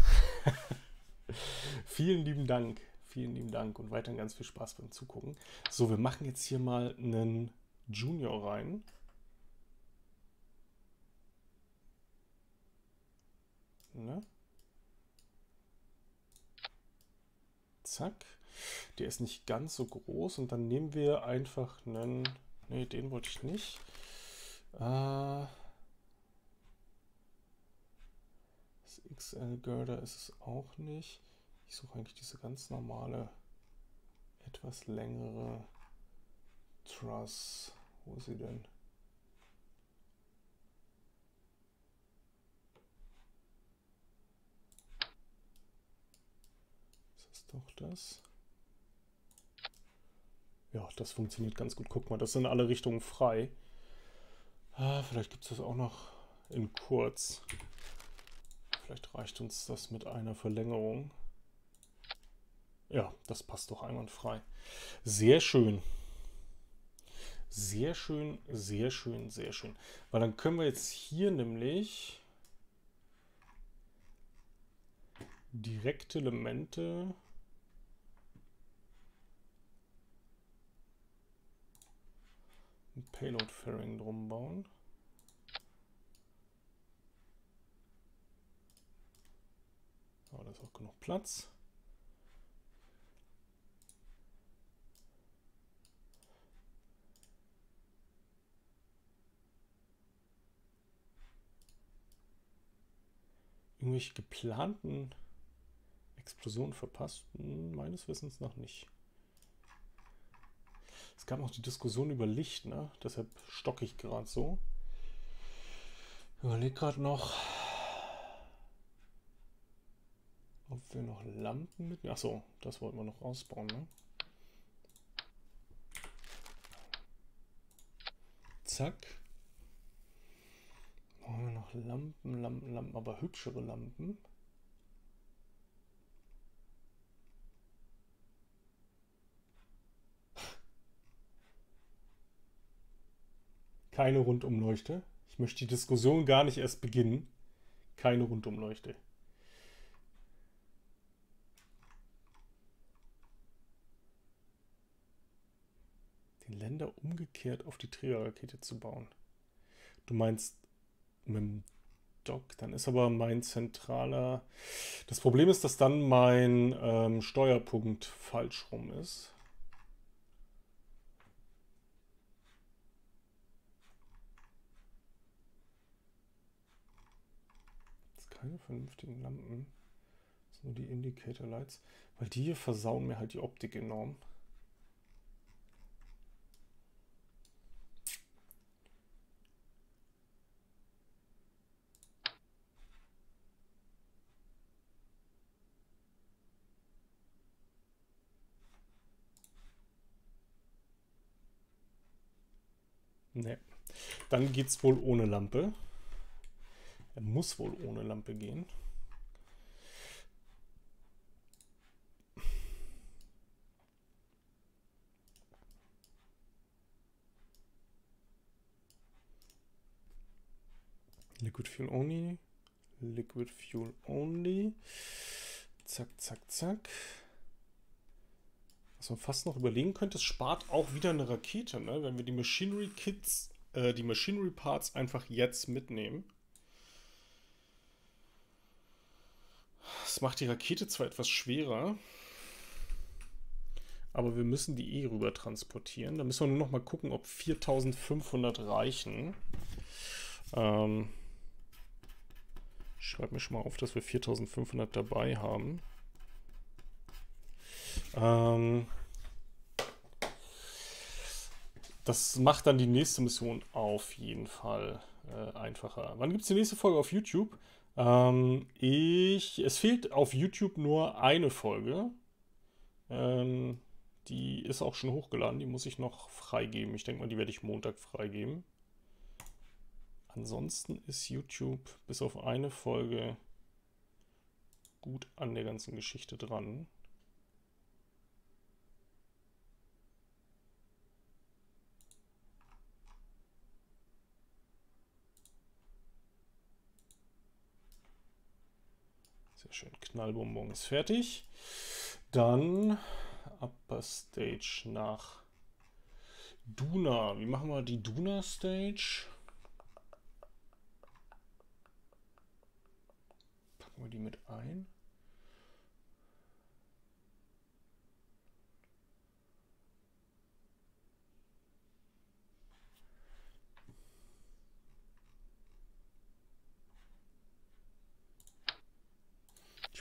Vielen lieben Dank. Vielen lieben Dank und weiterhin ganz viel Spaß beim Zugucken. So, wir machen jetzt hier mal einen Junior rein. Ne? Zack. Der ist nicht ganz so groß und dann nehmen wir einfach einen... Ne, den wollte ich nicht. Äh... XL Girder ist es auch nicht. Ich suche eigentlich diese ganz normale, etwas längere Truss. Wo ist sie denn? Ist das doch das? Ja, das funktioniert ganz gut. Guck mal, das sind alle Richtungen frei. Ah, vielleicht gibt es das auch noch in kurz. Vielleicht reicht uns das mit einer Verlängerung. Ja, das passt doch einwandfrei. Sehr schön. Sehr schön, sehr schön, sehr schön. Weil dann können wir jetzt hier nämlich direkte Elemente ein Payload Fairing drum bauen. Aber da ist auch genug Platz. Irgendwelche geplanten Explosionen verpasst? Hm, meines Wissens noch nicht. Es gab noch die Diskussion über Licht, ne? Deshalb stocke ich gerade so. Überleg gerade noch. Ob wir noch Lampen mit... Achso, das wollten wir noch ausbauen, ne? Zack. Brauchen wir noch Lampen, Lampen, Lampen, aber hübschere Lampen. Keine Rundumleuchte. Ich möchte die Diskussion gar nicht erst beginnen. Keine Rundumleuchte. Länder umgekehrt auf die Trägerrakete zu bauen. Du meinst mit dem Dock, dann ist aber mein zentraler... Das Problem ist, dass dann mein ähm, Steuerpunkt falsch rum ist. Das keine vernünftigen Lampen. Das sind nur die Indicator Lights. Weil die hier versauen mir halt die Optik enorm. Ne. Dann geht es wohl ohne Lampe. Er muss wohl ohne Lampe gehen. Liquid Fuel only. Liquid Fuel only. Zack, zack, zack. Was man fast noch überlegen könnte, es spart auch wieder eine Rakete, ne? wenn wir die Machinery Kits, äh, die Machinery Parts einfach jetzt mitnehmen. Das macht die Rakete zwar etwas schwerer, aber wir müssen die eh rüber transportieren. Da müssen wir nur noch mal gucken, ob 4500 reichen. Ähm, ich schreibe mir schon mal auf, dass wir 4500 dabei haben. Ähm, das macht dann die nächste Mission auf jeden Fall äh, einfacher. Wann gibt es die nächste Folge auf YouTube? Ähm, ich, es fehlt auf YouTube nur eine Folge. Ähm, die ist auch schon hochgeladen. Die muss ich noch freigeben. Ich denke mal, die werde ich Montag freigeben. Ansonsten ist YouTube bis auf eine Folge gut an der ganzen Geschichte dran. Schön. Knallbonbon ist fertig. Dann Upper Stage nach Duna. Wie machen wir die Duna Stage? Packen wir die mit ein.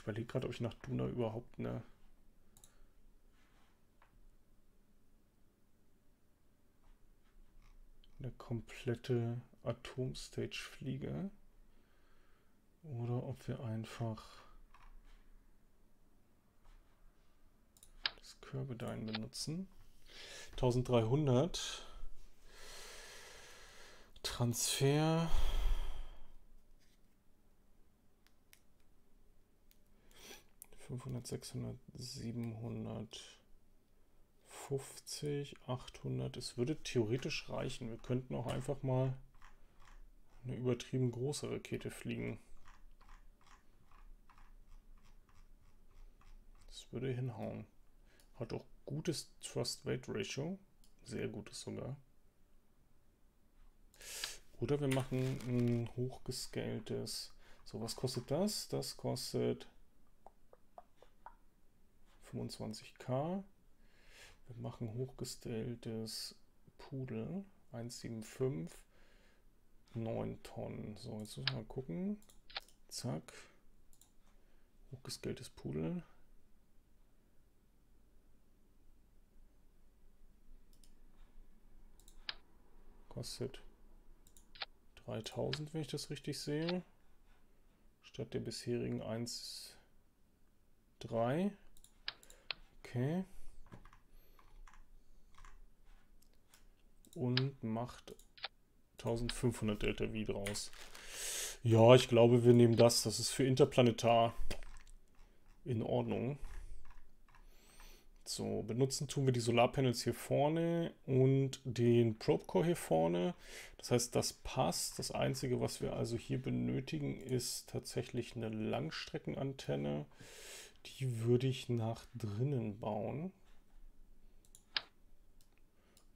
Überlege gerade, ob ich nach Duna überhaupt eine eine komplette Atomstage fliege. Oder ob wir einfach das Körbedyne benutzen. 1300 Transfer. Fünfhundert, sechshundert, siebenhundert, fünfzig, achthundert. Es würde theoretisch reichen. Wir könnten auch einfach mal eine übertrieben große Rakete fliegen. Das würde hinhauen. Hat auch gutes Trust-Weight-Ratio. Sehr gutes sogar. Oder wir machen ein hochgescaltes. So, was kostet das? Das kostet 25k. Wir machen hochgescaltes Pudel. 175. 9 Tonnen. So, jetzt müssen wir mal gucken. Zack. Hochgescaltes Pudel. Kostet 3000, wenn ich das richtig sehe. Statt der bisherigen 1,3. Okay. Und macht 1500 Delta V draus. Ja, ich glaube, wir nehmen das. Das ist für Interplanetar in Ordnung. So, benutzen tun wir die Solarpanels hier vorne und den Probe Core hier vorne. Das heißt, das passt. Das Einzige, was wir also hier benötigen, ist tatsächlich eine Langstreckenantenne. Die würde ich nach drinnen bauen.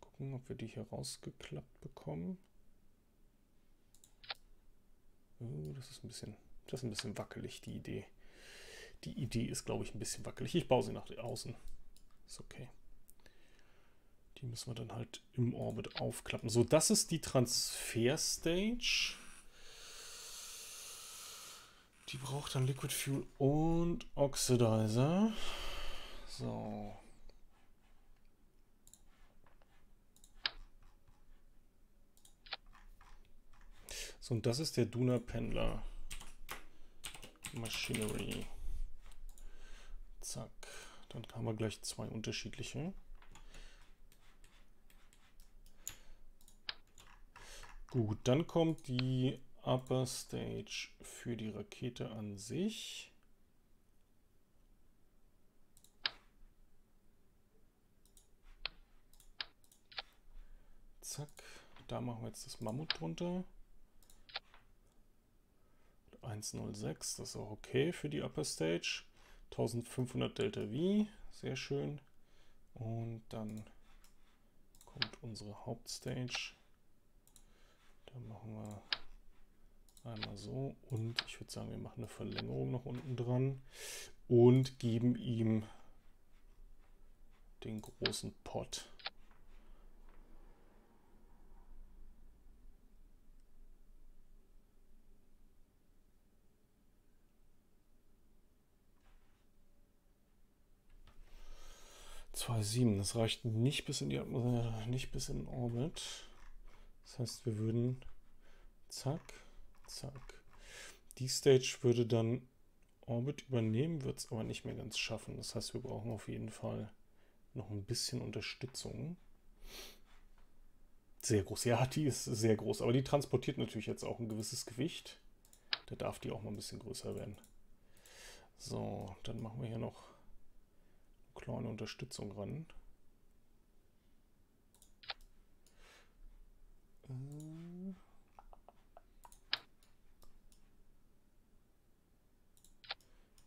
Gucken, ob wir die hier rausgeklappt bekommen. Oh, das ist ein bisschen, das ist ein bisschen wackelig, die Idee. Die Idee ist, glaube ich, ein bisschen wackelig. Ich baue sie nach außen. Ist okay. Die müssen wir dann halt im Orbit aufklappen. So, das ist die Transfer-Stage. Die braucht dann Liquid Fuel und Oxidizer. So. So, und das ist der Duna Pendler. Machinery. Zack. Dann haben wir gleich zwei unterschiedliche. Gut, dann kommt die Upper Stage für die Rakete an sich. Zack, da machen wir jetzt das Mammut drunter. 106, das ist auch okay für die Upper Stage. 1500 Delta V, sehr schön. Und dann kommt unsere Hauptstage. Da machen wir einmal so und ich würde sagen, wir machen eine Verlängerung noch unten dran und geben ihm den großen Pot. Zwei sieben, das reicht nicht bis in die Atmosphäre, nicht bis in Orbit. Das heißt, wir würden zack, zack. Die Stage würde dann Orbit übernehmen, wird es aber nicht mehr ganz schaffen. Das heißt, wir brauchen auf jeden Fall noch ein bisschen Unterstützung. Sehr groß. Ja, die ist sehr groß. Aber die transportiert natürlich jetzt auch ein gewisses Gewicht. Da darf die auch mal ein bisschen größer werden. So, dann machen wir hier noch eine kleine Unterstützung ran. Äh.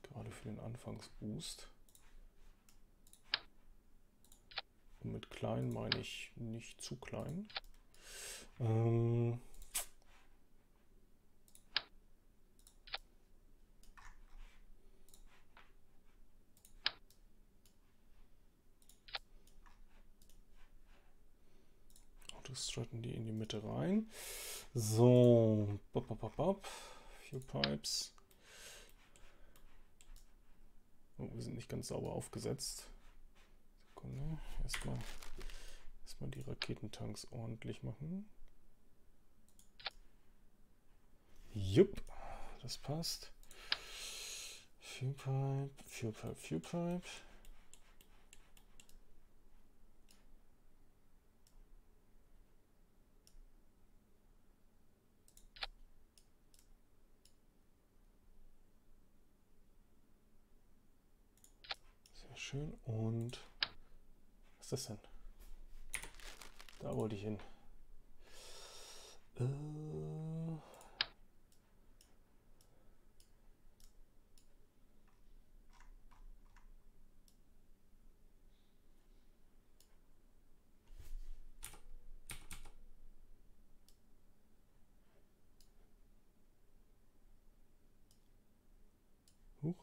Gerade für den Anfangsboost. Und mit klein meine ich nicht zu klein. Ähm Autostratten die in die Mitte rein. So, bop, bop, bop, bop. Few Pipes. Oh, wir sind nicht ganz sauber aufgesetzt. Sekunde. Erstmal, erstmal die Raketentanks ordentlich machen. Jupp, das passt. Fuel Pipe, Fuel Pipe, Fuel Pipe. Sehr schön. Und was ist das denn? Da wollte ich hin. Äh Huch.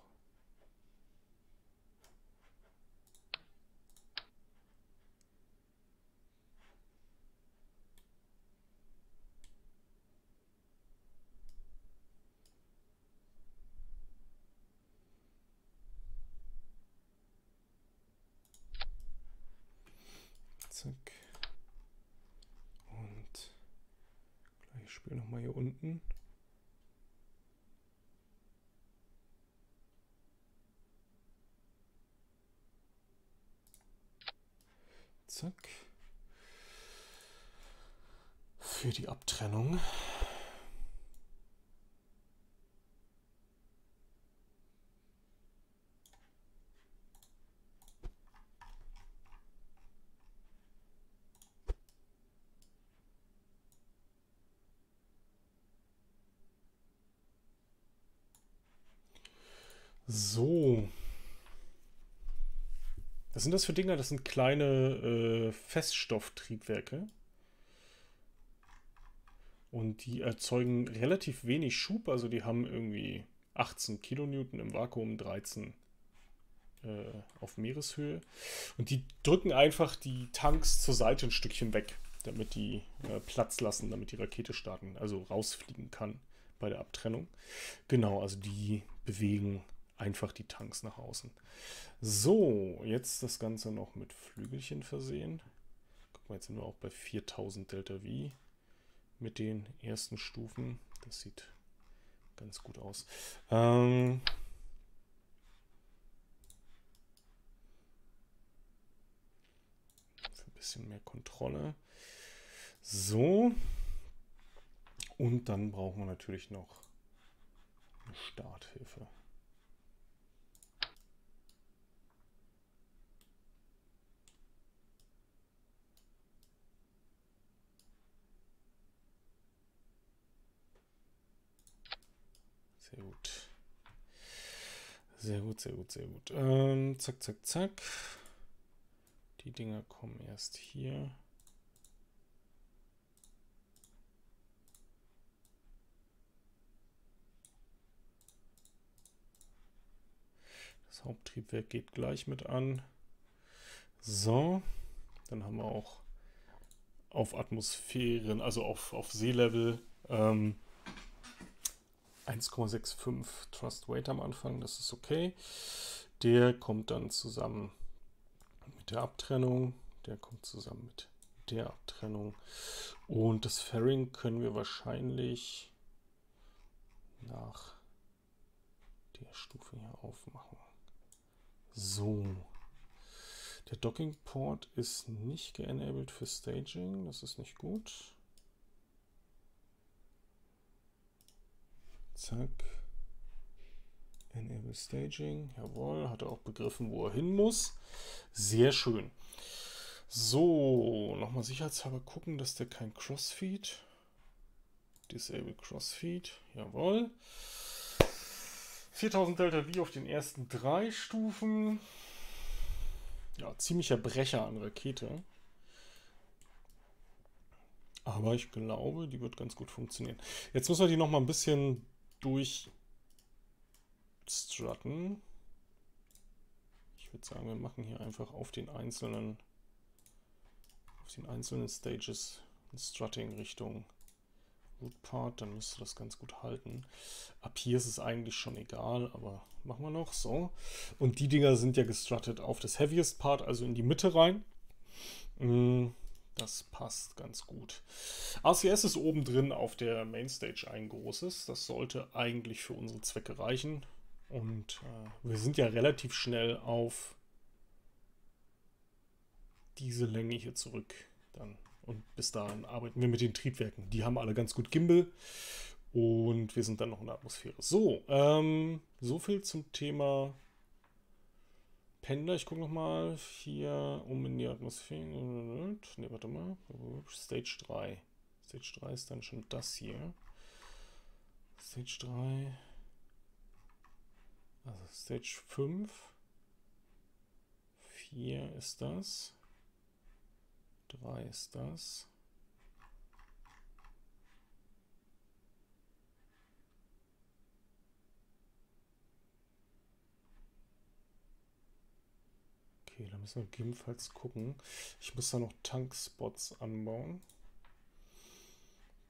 Zack. Und gleiches Spiel unten. Zack. Für die Abtrennung. So. Was sind das für Dinger? Das sind kleine äh, Feststofftriebwerke. Und die erzeugen relativ wenig Schub. Also die haben irgendwie 18 Kilonewton im Vakuum, 13 äh, auf Meereshöhe. Und die drücken einfach die Tanks zur Seite ein Stückchen weg, damit die äh, Platz lassen, damit die Rakete starten, also rausfliegen kann bei der Abtrennung. Genau, also die bewegen einfach die Tanks nach außen. So, jetzt das Ganze noch mit Flügelchen versehen. Guck mal, jetzt sind wir auch bei 4000 Delta V mit den ersten Stufen. Das sieht ganz gut aus. Ähm für ein bisschen mehr Kontrolle. So. Und dann brauchen wir natürlich noch eine Starthilfe. Sehr gut. Sehr gut, sehr gut, sehr gut. Ähm, zack, zack, zack. Die Dinger kommen erst hier. Das Haupttriebwerk geht gleich mit an. So, dann haben wir auch auf Atmosphären, also auf, auf Seelevel ähm, 1,65 Trust Weight am Anfang, das ist okay. Der kommt dann zusammen mit der Abtrennung, der kommt zusammen mit der Abtrennung. Und das Fairing können wir wahrscheinlich nach der Stufe hier aufmachen. So. Der Docking Port ist nicht geenabled für Staging, das ist nicht gut. Zack. Enable Staging. Jawohl, hat er auch begriffen, wo er hin muss. Sehr schön. So, nochmal sicherheitshalber gucken, dass der kein Crossfeed. Disable Crossfeed. Jawohl. 4000 Delta V auf den ersten drei Stufen. Ja, ziemlicher Brecher an Rakete. Aber ich glaube, die wird ganz gut funktionieren. Jetzt müssen wir die noch mal ein bisschen durchstrutten. Ich würde sagen, wir machen hier einfach auf den einzelnen auf den einzelnen Stages ein Strutting Richtung Root Part, dann müsste das ganz gut halten. Ab hier ist es eigentlich schon egal, aber machen wir noch so. Und die Dinger sind ja gestruttet auf das Heaviest Part, also in die Mitte rein. Mm, das passt ganz gut. ACS ist oben drin auf der Mainstage ein großes. Das sollte eigentlich für unsere Zwecke reichen. Und äh, wir sind ja relativ schnell auf diese Länge hier zurück. Dann. Und bis dahin arbeiten wir mit den Triebwerken. Die haben alle ganz gut Gimbal. Und wir sind dann noch in der Atmosphäre. So, ähm, so viel zum Thema Pendler, ich gucke nochmal hier um in die Atmosphäre. Ne, warte mal. Stage 3. Stage 3 ist dann schon das hier. Stage 3. Also Stage 5. 4 ist das. 3 ist das. Okay, da müssen wir gegebenenfalls gucken. Ich muss da noch Tankspots anbauen.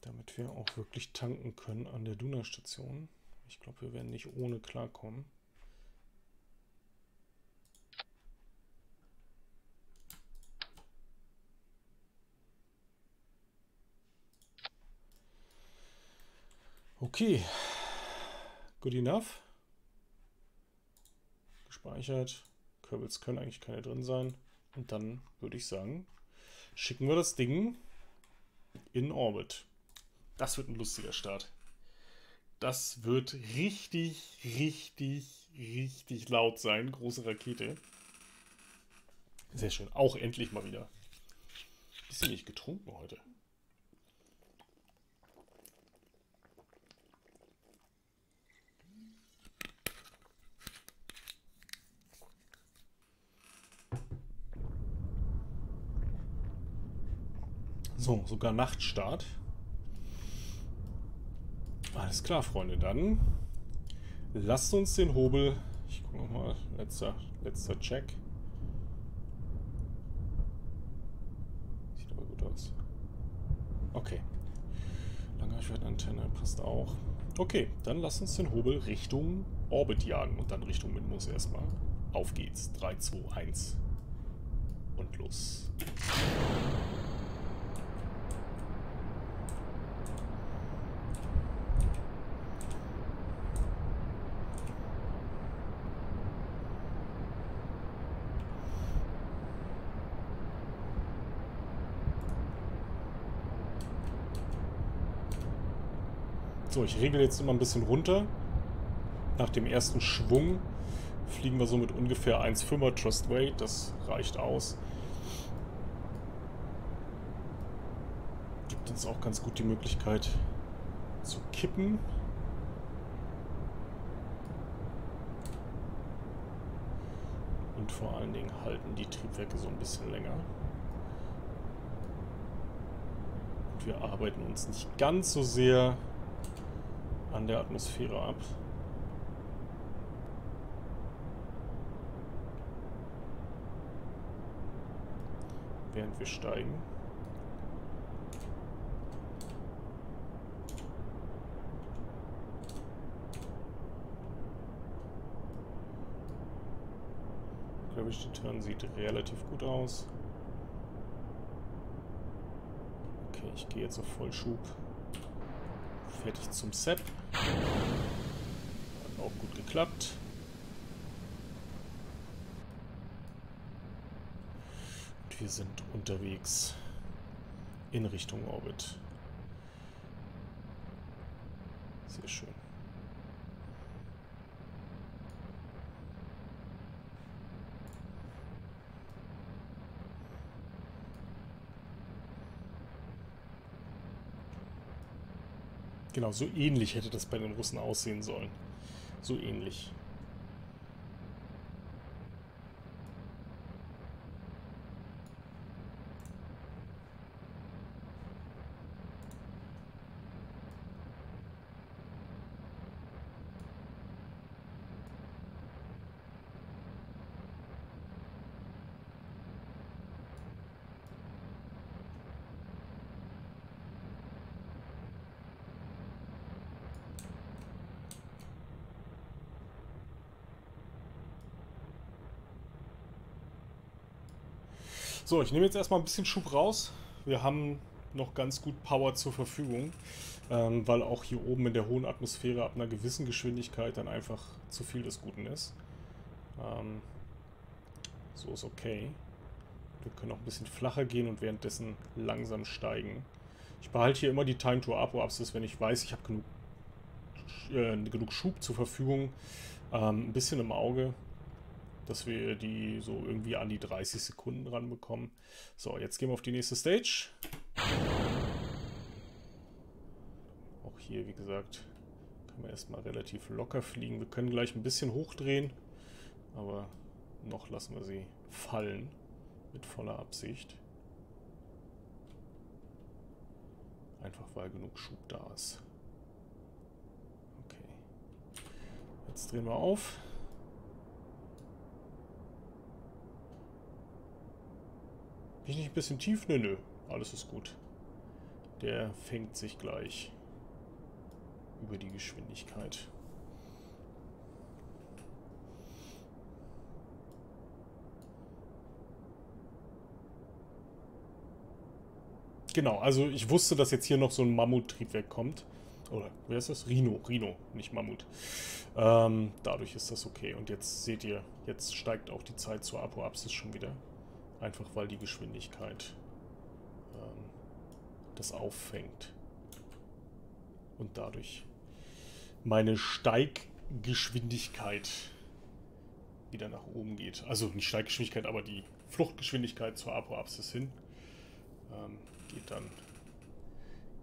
Damit wir auch wirklich tanken können an der Duna-Station. Ich glaube, wir werden nicht ohne klarkommen. Okay, good enough. Gespeichert. Kerbals können eigentlich keine drin sein. Und dann würde ich sagen, schicken wir das Ding in Orbit. Das wird ein lustiger Start. Das wird richtig, richtig, richtig laut sein. Große Rakete. Sehr schön. Auch endlich mal wieder. Bisschen nicht getrunken heute. So, sogar Nachtstart. Alles klar, Freunde. Dann lasst uns den Hobel. Ich gucke nochmal. Letzter, letzter Check. Sieht aber gut aus. Okay. Langreichweitenantenne passt auch. Okay, dann lasst uns den Hobel Richtung Orbit jagen und dann Richtung Minmus erstmal. Auf geht's. 3, 2, 1 und los. Ich regle jetzt immer ein bisschen runter. Nach dem ersten Schwung fliegen wir so mit ungefähr 1,5er Trust Weight. Das reicht aus. Gibt uns auch ganz gut die Möglichkeit zu kippen. Und vor allen Dingen halten die Triebwerke so ein bisschen länger. Und wir arbeiten uns nicht ganz so sehr an der Atmosphäre ab. Während wir steigen. Gravity Turn sieht relativ gut aus. Okay, ich gehe jetzt auf Vollschub. Fertig zum Sepp. Hat auch gut geklappt. Und wir sind unterwegs in Richtung Orbit. Sehr schön. Genau, so ähnlich hätte das bei den Russen aussehen sollen. So ähnlich. So, ich nehme jetzt erstmal ein bisschen Schub raus. Wir haben noch ganz gut Power zur Verfügung, ähm, weil auch hier oben in der hohen Atmosphäre ab einer gewissen Geschwindigkeit dann einfach zu viel des Guten ist. Ähm, so ist okay. Wir können auch ein bisschen flacher gehen und währenddessen langsam steigen. Ich behalte hier immer die Time to Apo Apsis, wenn ich weiß, ich habe genug, äh, genug Schub zur Verfügung. Ähm, ein bisschen im Auge, dass wir die so irgendwie an die 30 Sekunden ranbekommen. So, jetzt gehen wir auf die nächste Stage. Auch hier, wie gesagt, können wir erstmal relativ locker fliegen. Wir können gleich ein bisschen hochdrehen, aber noch lassen wir sie fallen mit voller Absicht. Einfach weil genug Schub da ist. Okay. Jetzt drehen wir auf. Bin ich nicht ein bisschen tief? Nö, nö. Alles ist gut. Der fängt sich gleich über die Geschwindigkeit. Genau, also ich wusste, dass jetzt hier noch so ein Mammut-Triebwerk kommt. Oder, wer ist das? Rhino, Rhino, nicht Mammut. Ähm, dadurch ist das okay. Und jetzt seht ihr, jetzt steigt auch die Zeit zur Apoapsis schon wieder. Einfach weil die Geschwindigkeit ähm, das auffängt. Und dadurch meine Steiggeschwindigkeit wieder nach oben geht. Also nicht Steiggeschwindigkeit, aber die Fluchtgeschwindigkeit zur Apoapsis hin ähm, geht dann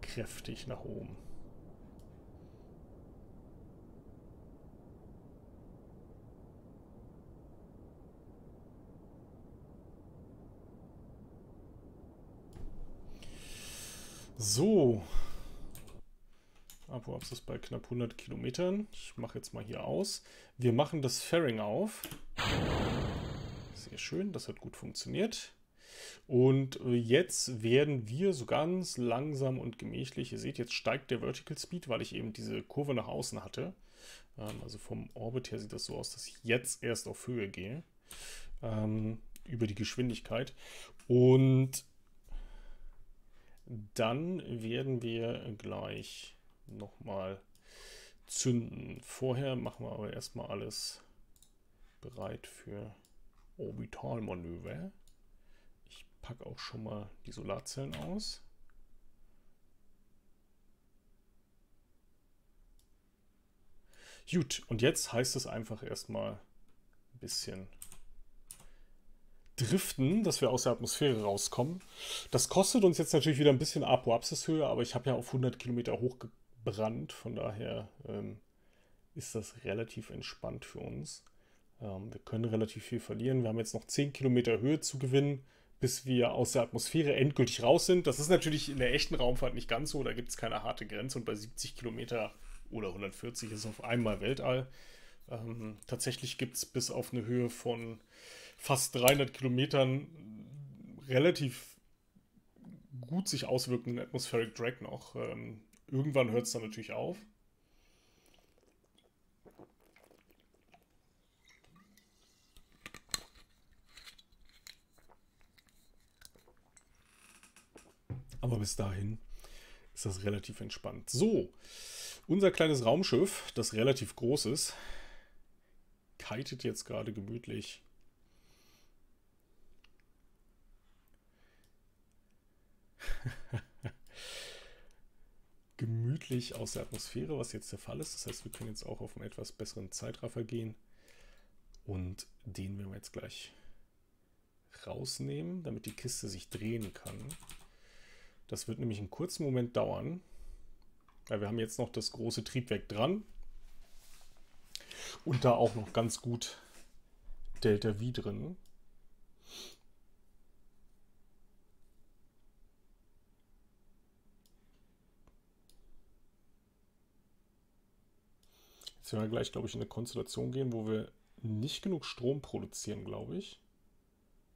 kräftig nach oben. So. Apoapsis bei knapp 100 Kilometern. Ich mache jetzt mal hier aus. Wir machen das Fairing auf. Sehr schön, das hat gut funktioniert. Und äh, jetzt werden wir so ganz langsam und gemächlich, ihr seht, jetzt steigt der Vertical Speed, weil ich eben diese Kurve nach außen hatte. Ähm, also vom Orbit her sieht das so aus, dass ich jetzt erst auf Höhe gehe. Ähm, über die Geschwindigkeit. Und dann werden wir gleich nochmal zünden. Vorher machen wir aber erstmal alles bereit für Orbitalmanöver. Ich packe auch schon mal die Solarzellen aus. Gut, und jetzt heißt es einfach erstmal ein bisschen driften, dass wir aus der Atmosphäre rauskommen. Das kostet uns jetzt natürlich wieder ein bisschen Apoapsis-Höhe, aber ich habe ja auf 100 Kilometer hochgebrannt, von daher ähm, ist das relativ entspannt für uns. Ähm, wir können relativ viel verlieren. Wir haben jetzt noch 10 Kilometer Höhe zu gewinnen, bis wir aus der Atmosphäre endgültig raus sind. Das ist natürlich in der echten Raumfahrt nicht ganz so, da gibt es keine harte Grenze und bei 70 Kilometer oder 140 ist auf einmal Weltall. Ähm, tatsächlich gibt es bis auf eine Höhe von fast 300 Kilometern relativ gut sich auswirkenden Atmospheric Drag noch. Ähm, irgendwann hört es dann natürlich auf. Aber bis dahin ist das relativ entspannt. So, unser kleines Raumschiff, das relativ groß ist, kitet jetzt gerade gemütlich gemütlich aus der Atmosphäre, was jetzt der Fall ist. Das heißt, wir können jetzt auch auf einen etwas besseren Zeitraffer gehen. Und den werden wir jetzt gleich rausnehmen, damit die Kiste sich drehen kann. Das wird nämlich einen kurzen Moment dauern. Weil wir haben jetzt noch das große Triebwerk dran. Und da auch noch ganz gut Delta V drin. Jetzt werden wir gleich, glaube ich, in eine Konstellation gehen, wo wir nicht genug Strom produzieren, glaube ich.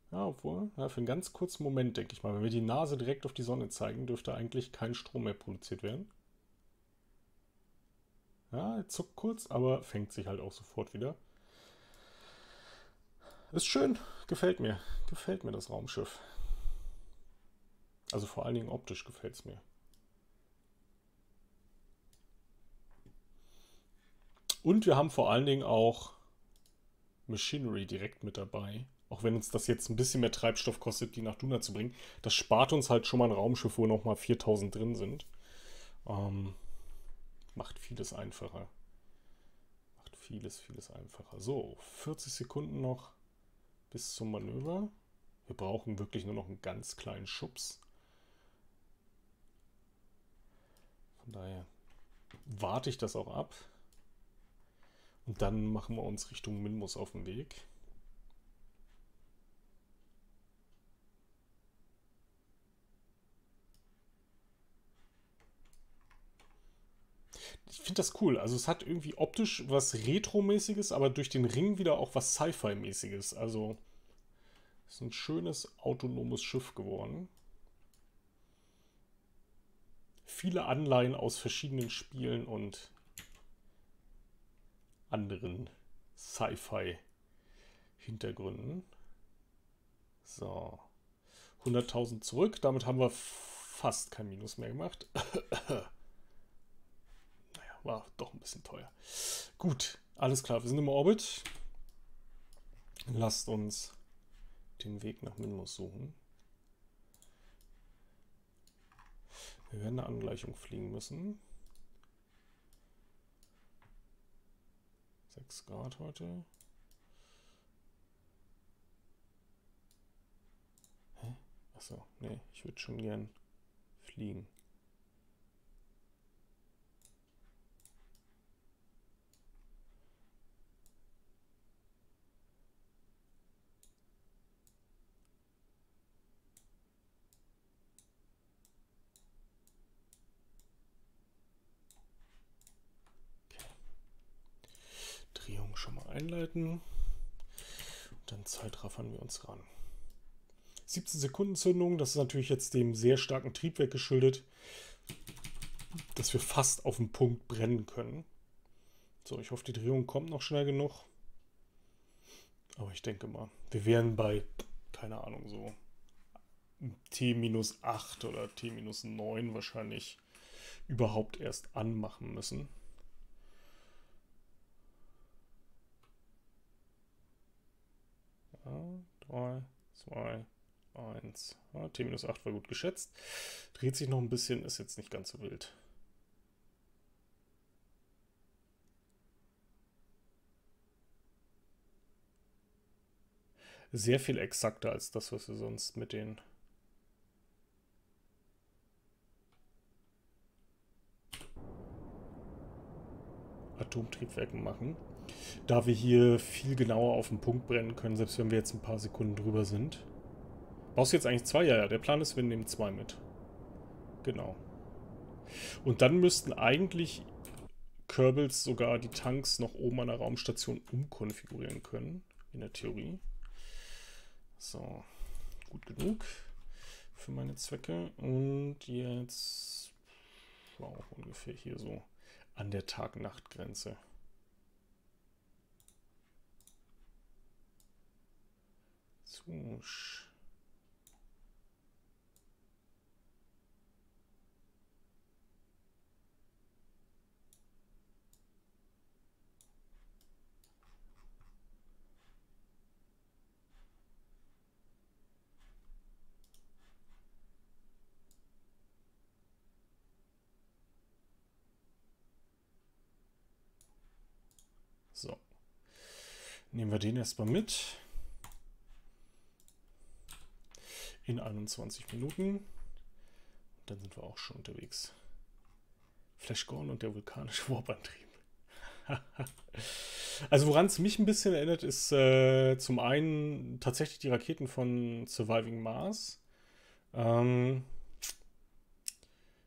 Ja, obwohl, ja, für einen ganz kurzen Moment, denke ich mal. Wenn wir die Nase direkt auf die Sonne zeigen, dürfte eigentlich kein Strom mehr produziert werden. Ja, zuckt kurz, aber fängt sich halt auch sofort wieder. Ist schön, gefällt mir. Gefällt mir das Raumschiff. Also vor allen Dingen optisch gefällt es mir. Und wir haben vor allen Dingen auch Machinery direkt mit dabei. Auch wenn uns das jetzt ein bisschen mehr Treibstoff kostet, die nach Duna zu bringen. Das spart uns halt schon mal ein Raumschiff, wo nochmal 4000 drin sind. Ähm, macht vieles einfacher. Macht vieles, vieles einfacher. So, 40 Sekunden noch bis zum Manöver. Wir brauchen wirklich nur noch einen ganz kleinen Schubs. Von daher warte ich das auch ab. Und dann machen wir uns Richtung Minmus auf den Weg. Ich finde das cool. Also es hat irgendwie optisch was Retro-mäßiges, aber durch den Ring wieder auch was Sci-Fi-mäßiges. Also es ist ein schönes autonomes Schiff geworden. Viele Anleihen aus verschiedenen Spielen und anderen Sci-Fi-Hintergründen. So. 100.000 zurück. Damit haben wir fast kein Minus mehr gemacht. naja, war doch ein bisschen teuer. Gut, alles klar. Wir sind im Orbit. Lasst uns den Weg nach Minmus suchen. Wir werden eine Angleichung fliegen müssen. 6 Grad heute. Hä? Achso, nee, ich würde schon gern fliegen. Einleiten. Und dann zeitraffern wir uns ran. 17 Sekunden Zündung, das ist natürlich jetzt dem sehr starken Triebwerk geschuldet, dass wir fast auf den Punkt brennen können. So, ich hoffe, die Drehung kommt noch schnell genug. Aber ich denke mal, wir werden bei, keine Ahnung, so T-8 oder T-9 wahrscheinlich überhaupt erst anmachen müssen. 3, 2, 1. T-8 war gut geschätzt. Dreht sich noch ein bisschen, ist jetzt nicht ganz so wild. Sehr viel exakter als das, was wir sonst mit den Atomtriebwerken machen. Da wir hier viel genauer auf den Punkt brennen können, selbst wenn wir jetzt ein paar Sekunden drüber sind. Brauchst du jetzt eigentlich zwei? Ja, ja, der Plan ist, wir nehmen zwei mit. Genau. Und dann müssten eigentlich Kerbals sogar die Tanks noch oben an der Raumstation umkonfigurieren können. In der Theorie. So, gut genug für meine Zwecke. Und jetzt war auch ungefähr hier so an der Tag-Nacht-Grenze. Zusch. So. Nehmen wir den erstmal mit. In 21 Minuten. Und dann sind wir auch schon unterwegs. Flashgorn und der vulkanische Warp-Antrieb. also woran es mich ein bisschen erinnert, ist äh, zum einen tatsächlich die Raketen von Surviving Mars. Ähm,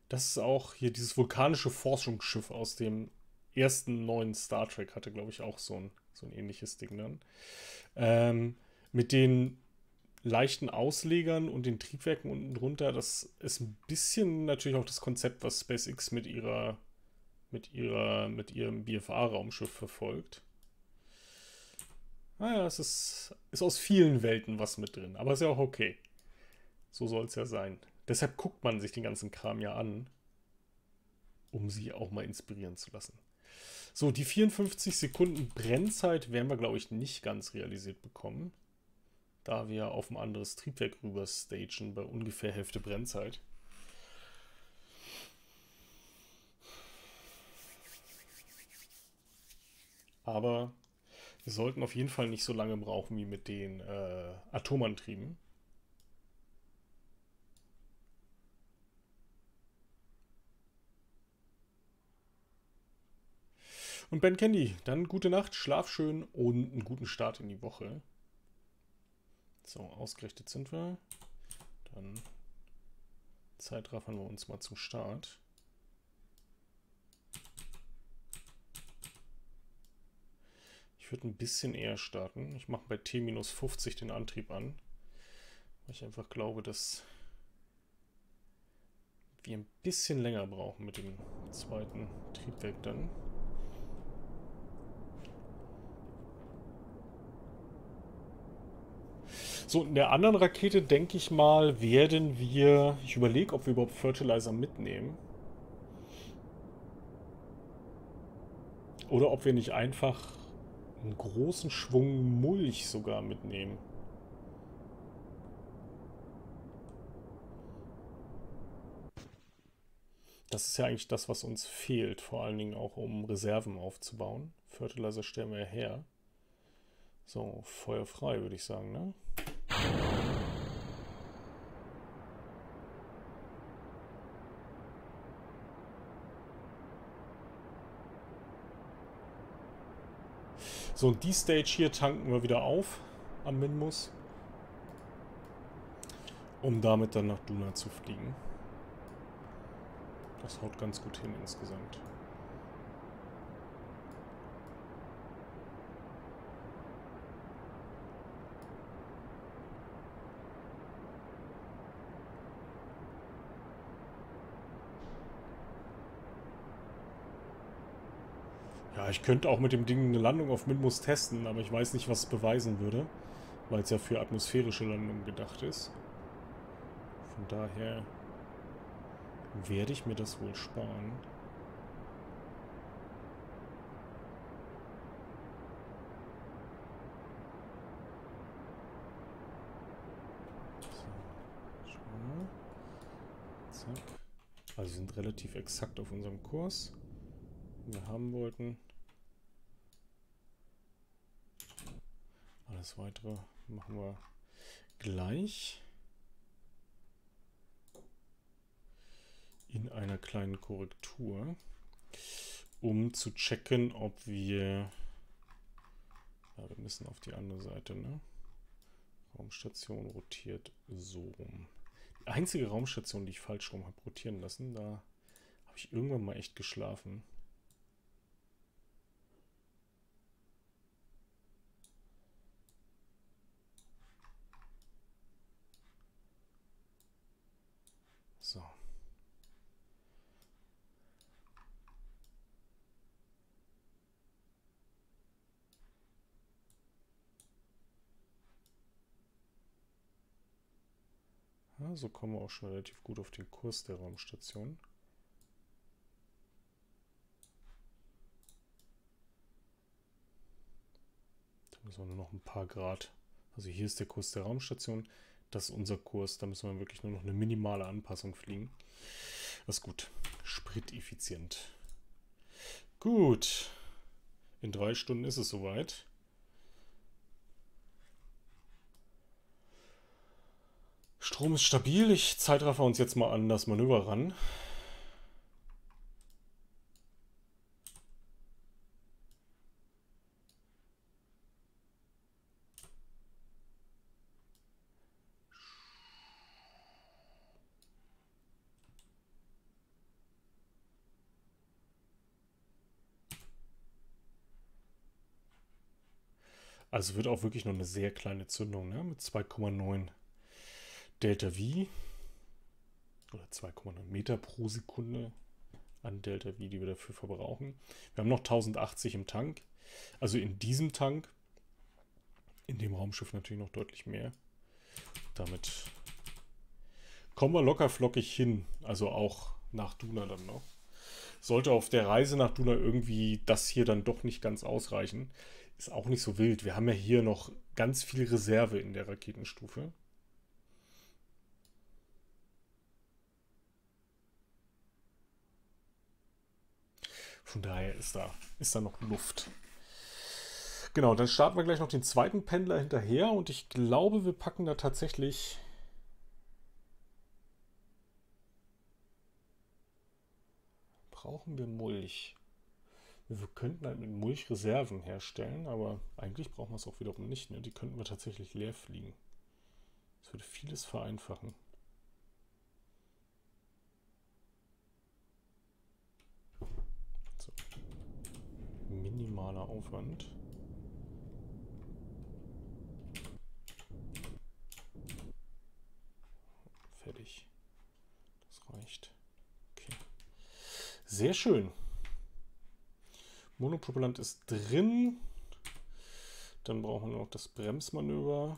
das ist auch hier dieses vulkanische Forschungsschiff aus dem ersten neuen Star Trek hatte, glaube ich, auch so ein, so ein ähnliches Ding dann. Ähm, mit den leichten Auslegern und den Triebwerken unten drunter, das ist ein bisschen natürlich auch das Konzept, was SpaceX mit ihrer mit ihrer mit ihrem BFA-Raumschiff verfolgt. Naja, es ist, ist aus vielen Welten was mit drin, aber ist ja auch okay. So soll es ja sein. Deshalb guckt man sich den ganzen Kram ja an, um sie auch mal inspirieren zu lassen. So, die 54 Sekunden Brennzeit werden wir, glaube ich, nicht ganz realisiert bekommen. Da wir auf ein anderes Triebwerk rüber stagen bei ungefähr Hälfte Brennzeit. Aber wir sollten auf jeden Fall nicht so lange brauchen wie mit den äh, Atomantrieben. Und Ben Candy, dann gute Nacht, schlaf schön und einen guten Start in die Woche. So, ausgerichtet sind wir. Dann zeitraffern wir uns mal zum Start. Ich würde ein bisschen eher starten. Ich mache bei T-50 den Antrieb an. Weil ich einfach glaube, dass wir ein bisschen länger brauchen mit dem zweiten Triebwerk dann. So, in der anderen Rakete, denke ich mal, werden wir... Ich überlege, ob wir überhaupt Fertilizer mitnehmen. Oder ob wir nicht einfach einen großen Schwung Mulch sogar mitnehmen. Das ist ja eigentlich das, was uns fehlt, vor allen Dingen auch um Reserven aufzubauen. Fertilizer stellen wir her. So, Feuer frei, würde ich sagen, ne? So, und die Stage hier tanken wir wieder auf am Minmus. Um damit dann nach Duna zu fliegen. Das haut ganz gut hin insgesamt. Ich könnte auch mit dem Ding eine Landung auf Minmus testen, aber ich weiß nicht, was es beweisen würde, weil es ja für atmosphärische Landungen gedacht ist. Von daher werde ich mir das wohl sparen. So, Zack. Also sind relativ exakt auf unserem Kurs, den wir haben wollten. Alles weitere machen wir gleich in einer kleinen Korrektur, um zu checken, ob wir... Ja, wir müssen auf die andere Seite, ne? Raumstation rotiert so rum. Die einzige Raumstation, die ich falsch rum habe rotieren lassen, da habe ich irgendwann mal echt geschlafen. So. Ja, so kommen wir auch schon relativ gut auf den Kurs der Raumstation. Da müssen wir nur noch ein paar Grad. Also hier ist der Kurs der Raumstation. Das ist unser Kurs. Da müssen wir wirklich nur noch eine minimale Anpassung fliegen. Das ist gut. Spriteffizient. Gut. In drei Stunden ist es soweit. Strom ist stabil. Ich zeitraffer uns jetzt mal an das Manöver ran. Also wird auch wirklich nur eine sehr kleine Zündung, ne? Mit 2,9 Delta V oder 2,9 Meter pro Sekunde an Delta V, die wir dafür verbrauchen. Wir haben noch 1080 im Tank. Also in diesem Tank, in dem Raumschiff natürlich noch deutlich mehr. Damit kommen wir locker flockig hin. Also auch nach Duna dann noch. Sollte auf der Reise nach Duna irgendwie das hier dann doch nicht ganz ausreichen, ist auch nicht so wild. Wir haben ja hier noch ganz viel Reserve in der Raketenstufe. Von daher ist da, ist da noch Luft. Genau, dann starten wir gleich noch den zweiten Pendler hinterher und ich glaube, wir packen da tatsächlich brauchen wir Mulch. Wir könnten halt mit Mulch Reserven herstellen, aber eigentlich brauchen wir es auch wiederum nicht. Ne? Die könnten wir tatsächlich leer fliegen. Das würde vieles vereinfachen. Minimaler Aufwand. Fertig. Das reicht. Okay. Sehr schön. Monopropellant ist drin. Dann brauchen wir noch das Bremsmanöver.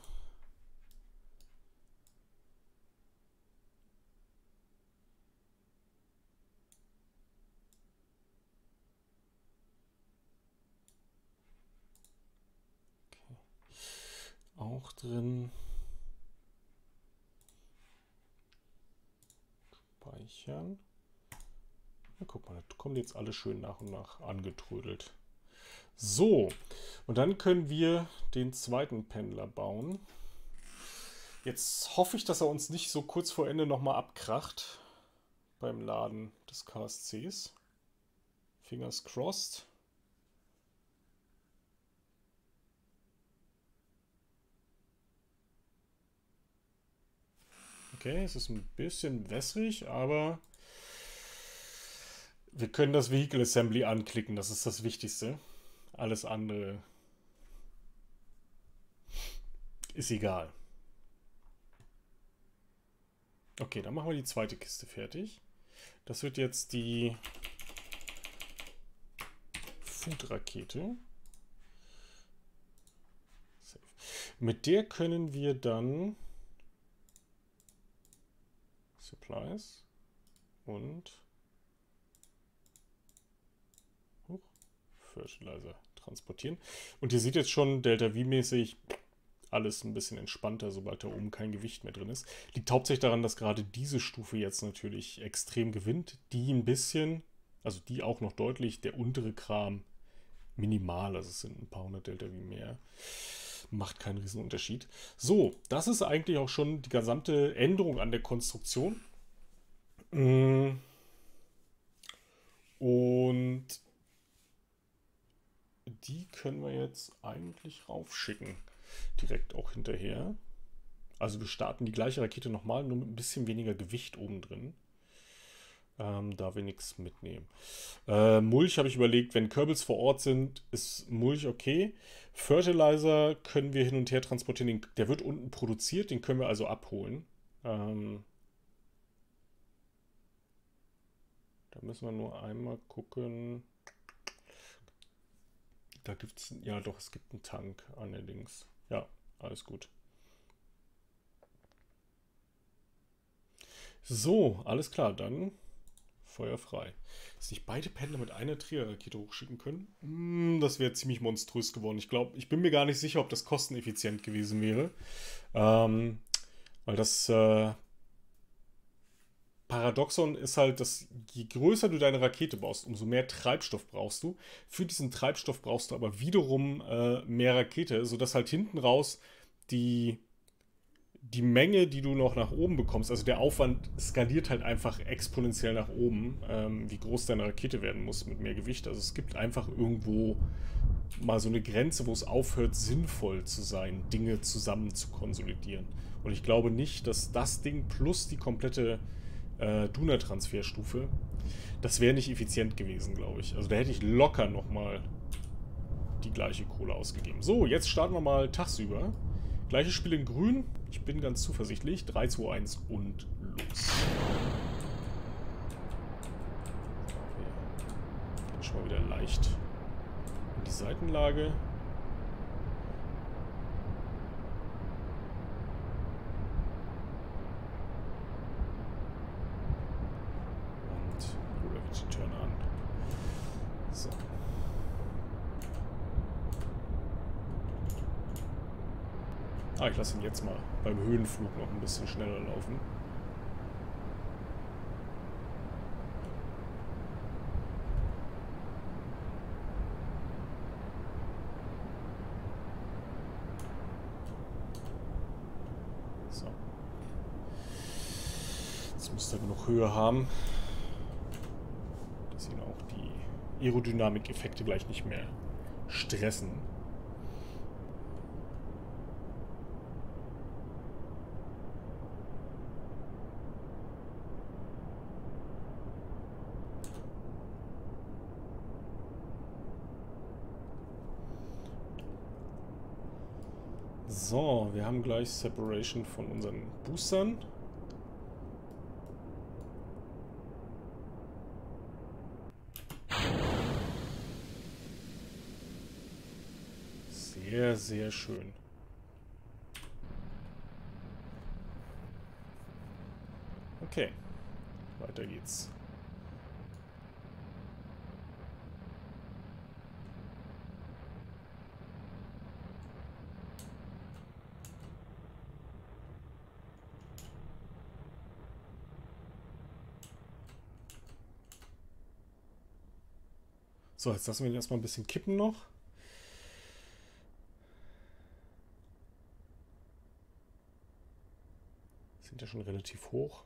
Drin. Speichern. Na, guck mal, das kommt jetzt alles schön nach und nach angetrödelt. So, und dann können wir den zweiten Pendler bauen. Jetzt hoffe ich, dass er uns nicht so kurz vor Ende nochmal abkracht beim Laden des KSCs. Fingers crossed. Okay, es ist ein bisschen wässrig, aber wir können das Vehicle Assembly anklicken, das ist das Wichtigste. Alles andere ist egal. Okay, dann machen wir die zweite Kiste fertig. Das wird jetzt die Food-Rakete. Mit der können wir dann Supplies und Fertilizer transportieren. Und ihr seht jetzt schon, Delta V-mäßig alles ein bisschen entspannter, sobald da oben kein Gewicht mehr drin ist. Liegt hauptsächlich daran, dass gerade diese Stufe jetzt natürlich extrem gewinnt. Die ein bisschen, also die auch noch deutlich, der untere Kram minimal, also es sind ein paar hundert Delta V mehr. Macht keinen Riesenunterschied. So, das ist eigentlich auch schon die gesamte Änderung an der Konstruktion. Und die können wir jetzt eigentlich raufschicken. Direkt auch hinterher. Also wir starten die gleiche Rakete nochmal, nur mit ein bisschen weniger Gewicht oben drin. Ähm, da wir nichts mitnehmen. Äh, Mulch habe ich überlegt, wenn Kerbals vor Ort sind, ist Mulch okay. Fertilizer können wir hin und her transportieren. Den, der wird unten produziert, den können wir also abholen. Ähm, da müssen wir nur einmal gucken. Da gibt es, ja doch, es gibt einen Tank allerdings. Ja, alles gut. So, alles klar, dann Feuer frei. Dass nicht beide Pendler mit einer Trägerrakete hochschicken können, hm, das wäre ziemlich monströs geworden. Ich glaube, ich bin mir gar nicht sicher, ob das kosteneffizient gewesen wäre. Ähm, weil das äh, Paradoxon ist halt, dass je größer du deine Rakete baust, umso mehr Treibstoff brauchst du. Für diesen Treibstoff brauchst du aber wiederum äh, mehr Rakete, sodass halt hinten raus die die Menge, die du noch nach oben bekommst, also der Aufwand skaliert halt einfach exponentiell nach oben, ähm, wie groß deine Rakete werden muss mit mehr Gewicht. Also es gibt einfach irgendwo mal so eine Grenze, wo es aufhört, sinnvoll zu sein, Dinge zusammen zu konsolidieren. Und ich glaube nicht, dass das Ding plus die komplette äh, Duna-Transferstufe, das wäre nicht effizient gewesen, glaube ich. Also da hätte ich locker nochmal die gleiche Kohle ausgegeben. So, jetzt starten wir mal tagsüber. Gleiches Spiel in grün. Ich bin ganz zuversichtlich. 3, 2, 1 und los. Okay. Schon mal wieder leicht in die Seitenlage. Und Gravity Turn an. So. Ah, ich lasse ihn jetzt mal beim Höhenflug noch ein bisschen schneller laufen. So. Jetzt müsste er genug Höhe haben, dass ihn auch die Aerodynamik-Effekte gleich nicht mehr stressen. So, wir haben gleich Separation von unseren Boostern. Sehr, sehr schön. Okay, weiter geht's. So, jetzt lassen wir ihn erstmal ein bisschen kippen noch. Sind ja schon relativ hoch.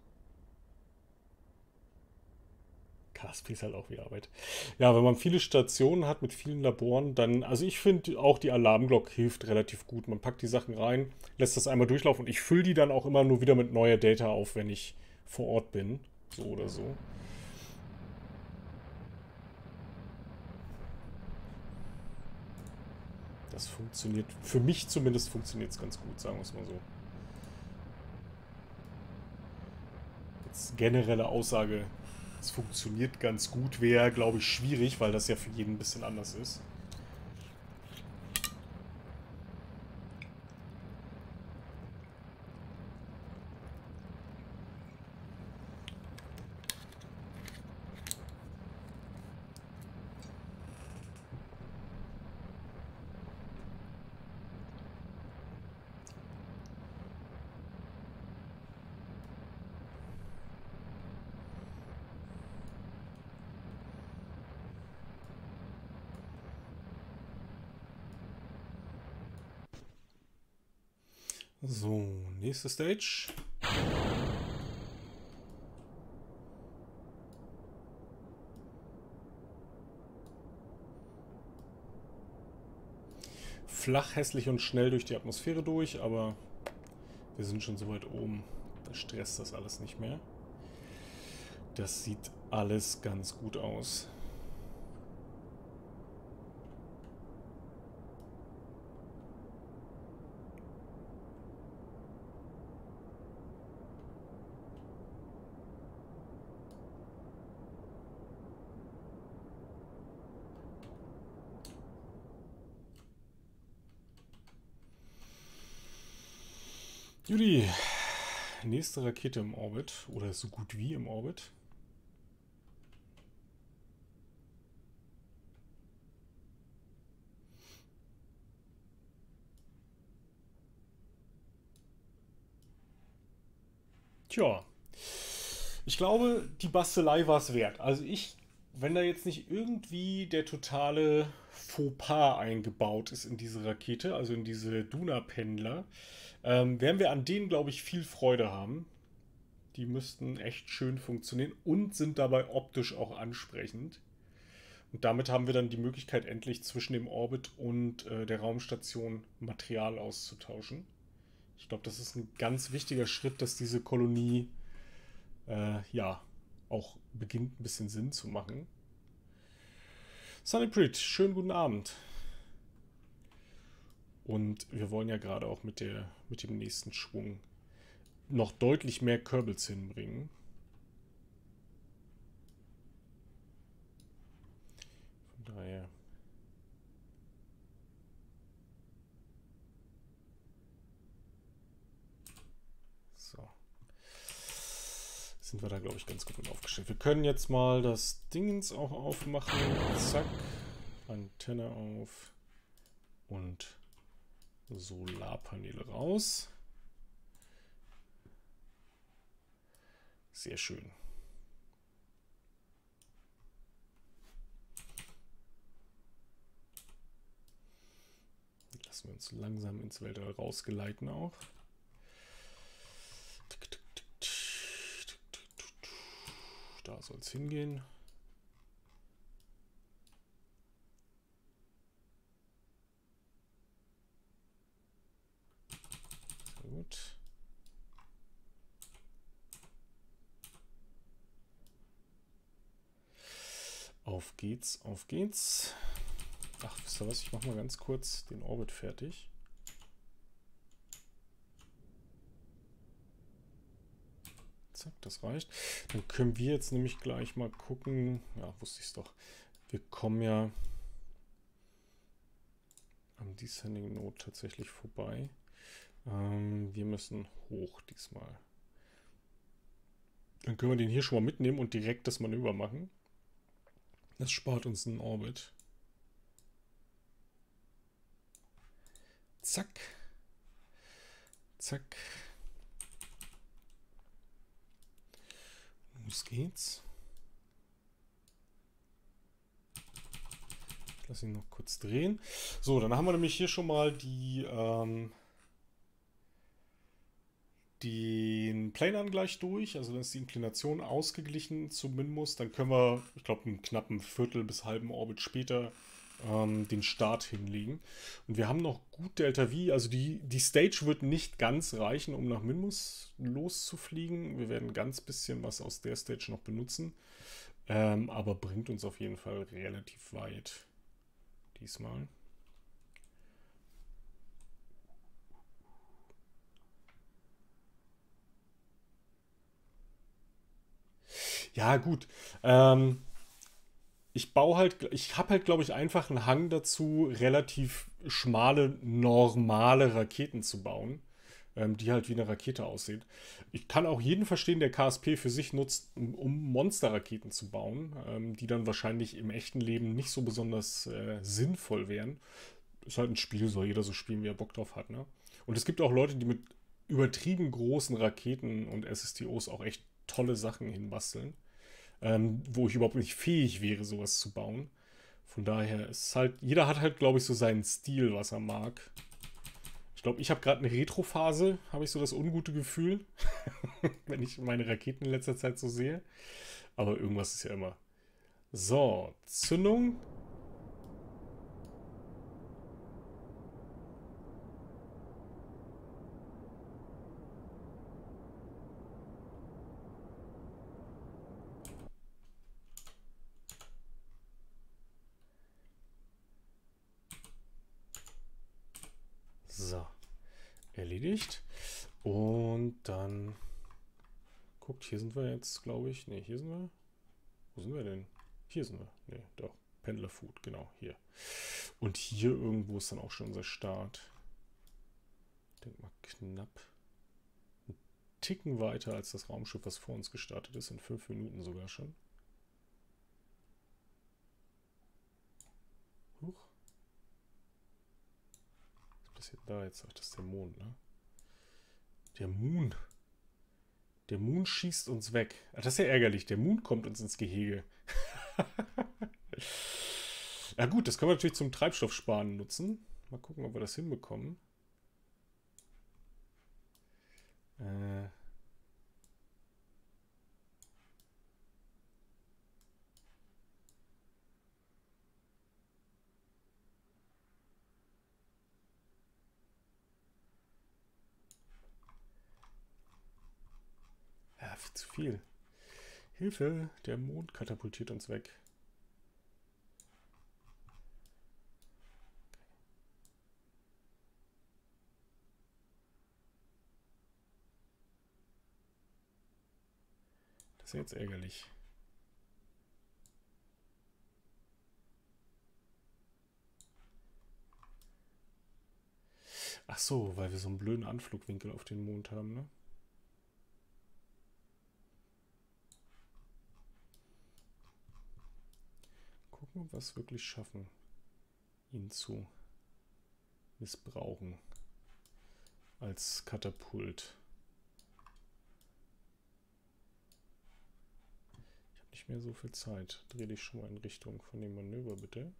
KSP ist halt auch wie Arbeit. Ja, wenn man viele Stationen hat mit vielen Laboren, dann, also ich finde auch die Alarmglock hilft relativ gut. Man packt die Sachen rein, lässt das einmal durchlaufen und ich fülle die dann auch immer nur wieder mit neuer Data auf, wenn ich vor Ort bin. So oder so. Das funktioniert, für mich zumindest funktioniert es ganz gut, sagen wir es mal so. Jetzt generelle Aussage, es funktioniert ganz gut, wäre, glaube ich, schwierig, weil das ja für jeden ein bisschen anders ist. Nächste Stage. Flach, hässlich und schnell durch die Atmosphäre durch, aber wir sind schon so weit oben. Da stresst das alles nicht mehr. Das sieht alles ganz gut aus. Judy, nächste Rakete im Orbit oder so gut wie im Orbit. Tja, ich glaube, die Bastelei war es wert. Also ich, wenn da jetzt nicht irgendwie der totale Fauxpas eingebaut ist in diese Rakete, also in diese Duna-Pendler, ähm, werden wir an denen, glaube ich, viel Freude haben. Die müssten echt schön funktionieren und sind dabei optisch auch ansprechend. Und damit haben wir dann die Möglichkeit, endlich zwischen dem Orbit und äh, der Raumstation Material auszutauschen. Ich glaube, das ist ein ganz wichtiger Schritt, dass diese Kolonie äh, ja auch beginnt, ein bisschen Sinn zu machen. Sunny Prit, schönen guten Abend. Und wir wollen ja gerade auch mit, der, mit dem nächsten Schwung noch deutlich mehr Kerbals hinbringen. Von daher. So. Sind wir da, glaube ich, ganz gut aufgestellt. Wir können jetzt mal das Dingens auch aufmachen. Zack. Antenne auf. Und Solarpaneele raus. Sehr schön. Lassen wir uns langsam ins Weltall rausgeleiten auch. Da soll es hingehen. Gut. Auf geht's, auf geht's. Ach, wisst ihr was? Ich mach mal ganz kurz den Orbit fertig. Zack, das reicht. Dann können wir jetzt nämlich gleich mal gucken. Ja, wusste ich es doch. Wir kommen ja am Descending Node tatsächlich vorbei. Ähm, wir müssen hoch diesmal. Dann können wir den hier schon mal mitnehmen und direkt das Manöver machen. Das spart uns einen Orbit. Zack. Zack. Los geht's. Ich lasse ihn noch kurz drehen. So, dann haben wir nämlich hier schon mal die ähm, den Plane gleich durch, also dann ist die Inklination ausgeglichen zum Minmus. Dann können wir, ich glaube, einen knappen Viertel bis halben Orbit später ähm, den Start hinlegen. Und wir haben noch gut Delta V, also die, die Stage wird nicht ganz reichen, um nach Minmus loszufliegen. Wir werden ganz bisschen was aus der Stage noch benutzen, ähm, aber bringt uns auf jeden Fall relativ weit diesmal. Ja, gut. Ähm, ich baue halt, ich habe halt, glaube ich, einfach einen Hang dazu, relativ schmale, normale Raketen zu bauen, ähm, die halt wie eine Rakete aussehen. Ich kann auch jeden verstehen, der KSP für sich nutzt, um Monsterraketen zu bauen, ähm, die dann wahrscheinlich im echten Leben nicht so besonders äh, sinnvoll wären. Ist halt ein Spiel, soll jeder so spielen, wie er Bock drauf hat, ne? Und es gibt auch Leute, die mit übertrieben großen Raketen und SSTOs auch echt tolle Sachen hinbasteln, ähm, wo ich überhaupt nicht fähig wäre, sowas zu bauen. Von daher ist halt, jeder hat halt, glaube ich, so seinen Stil, was er mag. Ich glaube, ich habe gerade eine Retro-Phase, habe ich so das ungute Gefühl, wenn ich meine Raketen in letzter Zeit so sehe. Aber irgendwas ist ja immer. So, Zündung. So, erledigt. Und dann guckt, hier sind wir jetzt, glaube ich. Ne, hier sind wir. Wo sind wir denn? Hier sind wir. Ne, doch. Pendler Food, genau, hier. Und hier irgendwo ist dann auch schon unser Start. Ich denke mal knapp einen Ticken weiter als das Raumschiff, was vor uns gestartet ist. In fünf Minuten sogar schon. Huch. Was passiert da jetzt? Ach, das ist der Mond, ne? Der Moon. Der Moon schießt uns weg. Das ist ja ärgerlich. Der Moon kommt uns ins Gehege. ja gut, das können wir natürlich zum Treibstoffsparen nutzen. Mal gucken, ob wir das hinbekommen. Äh zu viel. Hilfe, der Mond katapultiert uns weg. Das ist jetzt ärgerlich. Ach so, weil wir so einen blöden Anflugwinkel auf den Mond haben, ne? Gucken, ob wir es wirklich schaffen, ihn zu missbrauchen als Katapult. Ich habe nicht mehr so viel Zeit. Dreh dich schon mal in Richtung von dem Manöver, bitte.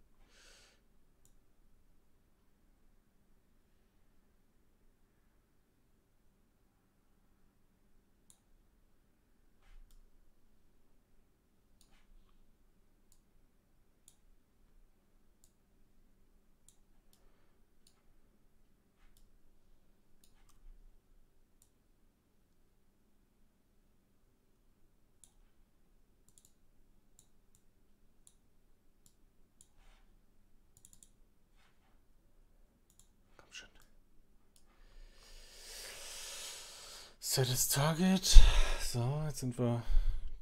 Set as Target. So, jetzt sind wir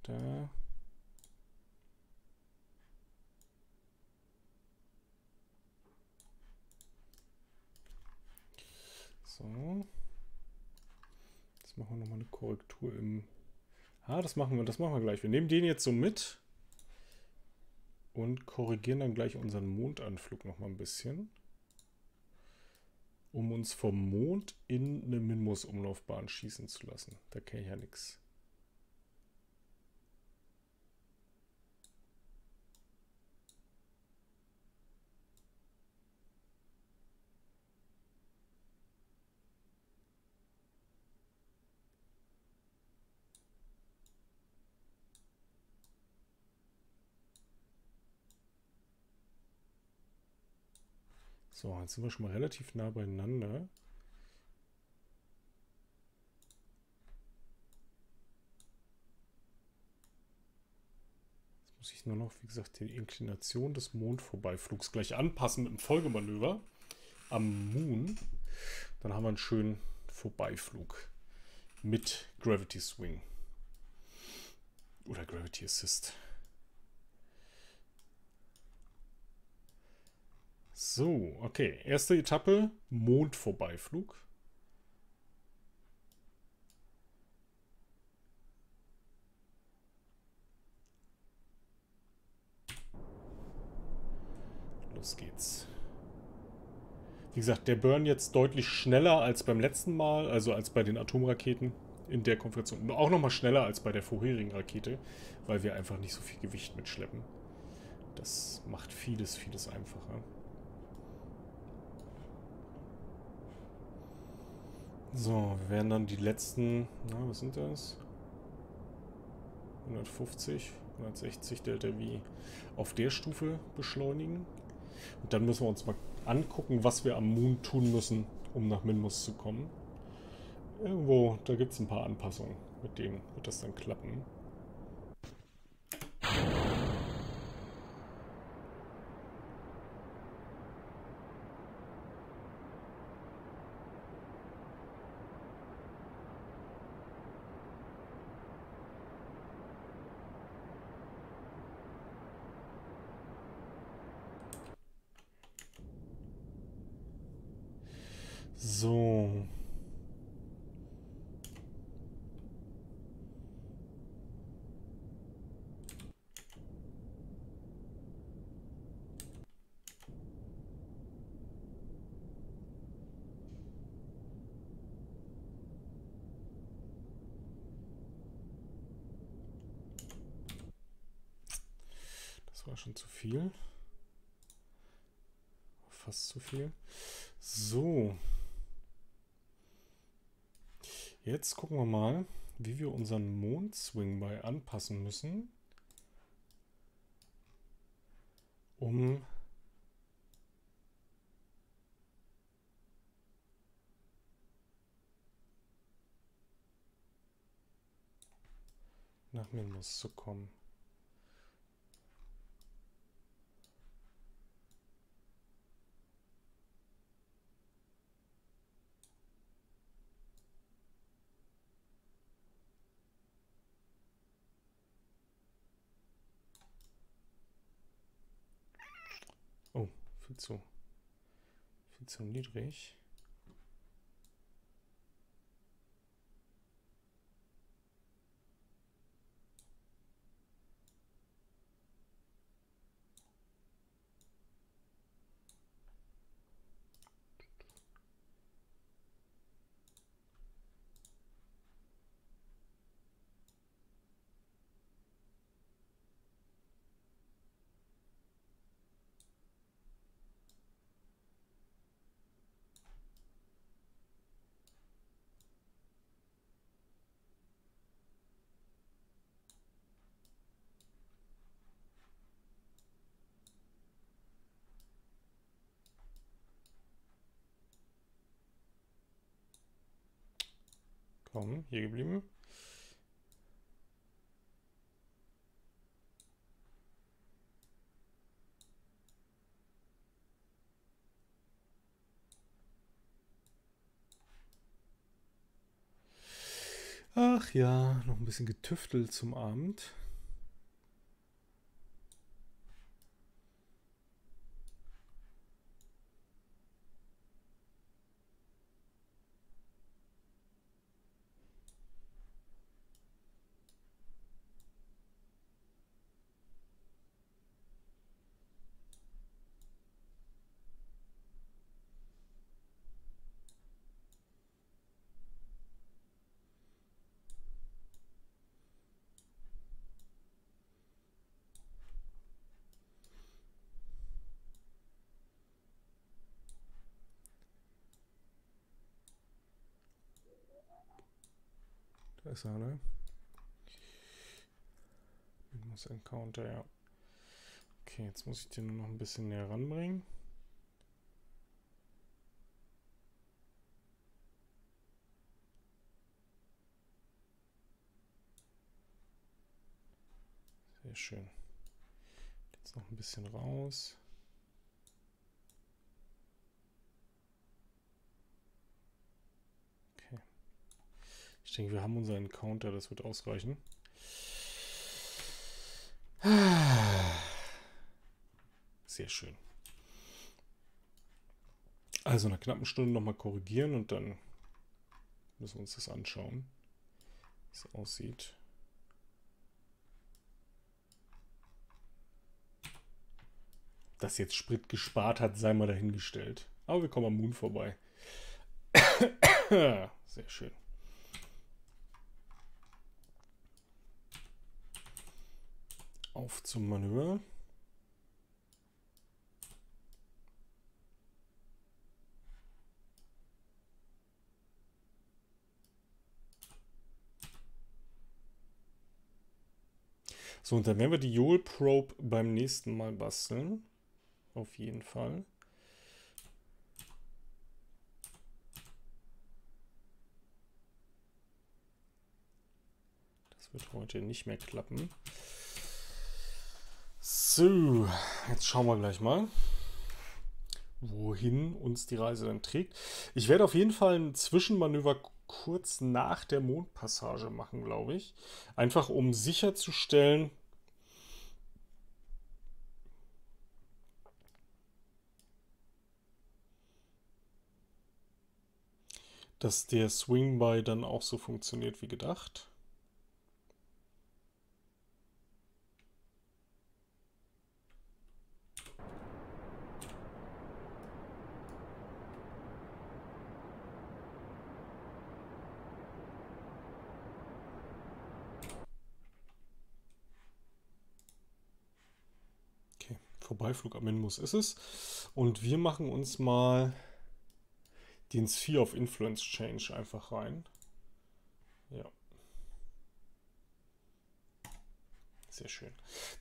da. So. Jetzt machen wir nochmal eine Korrektur im. Ah, das machen wir, das machen wir gleich. Wir nehmen den jetzt so mit und korrigieren dann gleich unseren Mondanflug nochmal ein bisschen um uns vom Mond in eine Minmus-Umlaufbahn schießen zu lassen. Da kenne ich ja nichts. So, jetzt sind wir schon mal relativ nah beieinander. Jetzt muss ich nur noch, wie gesagt, die Inklination des Mondvorbeiflugs gleich anpassen mit dem Folgemanöver am Moon. Dann haben wir einen schönen Vorbeiflug mit Gravity Swing. Oder Gravity Assist. So, okay. Erste Etappe, Mondvorbeiflug. Los geht's. Wie gesagt, der Burn jetzt deutlich schneller als beim letzten Mal, also als bei den Atomraketen in der Konfiguration. Auch nochmal schneller als bei der vorherigen Rakete, weil wir einfach nicht so viel Gewicht mitschleppen. Das macht vieles, vieles einfacher. So, wir werden dann die letzten, na, was sind das? 150, 160 Delta V auf der Stufe beschleunigen. Und dann müssen wir uns mal angucken, was wir am Moon tun müssen, um nach Minmus zu kommen. Irgendwo, da gibt es ein paar Anpassungen. Mit denen wird das dann klappen. So. Das war schon zu viel. Fast zu viel. So. Jetzt gucken wir mal, wie wir unseren Mondswing bei anpassen müssen, um nach Minus zu kommen. viel zu, viel zu niedrig. Komm, hier geblieben. Ach ja, noch ein bisschen getüftelt zum Abend. Da ist er, ne? Muss Encounter, ja. Okay, jetzt muss ich den nur noch ein bisschen näher ranbringen. Sehr schön. Jetzt noch ein bisschen raus. Ich denke, wir haben unseren Counter, das wird ausreichen. Sehr schön. Also einer knappen Stunde nochmal korrigieren und dann müssen wir uns das anschauen, wie es aussieht. Das jetzt Sprit gespart hat, sei mal dahingestellt. Aber wir kommen am Moon vorbei. Sehr schön. Auf zum Manöver. So, und dann werden wir die Yule Probe beim nächsten Mal basteln. Auf jeden Fall. Das wird heute nicht mehr klappen. So, jetzt schauen wir gleich mal, wohin uns die Reise dann trägt. Ich werde auf jeden Fall ein Zwischenmanöver kurz nach der Mondpassage machen, glaube ich. Einfach um sicherzustellen, dass der Swing by dann auch so funktioniert wie gedacht. Vorbeiflug am Minmus ist es. Und wir machen uns mal den Sphere of Influence Change einfach rein. Ja. Sehr schön.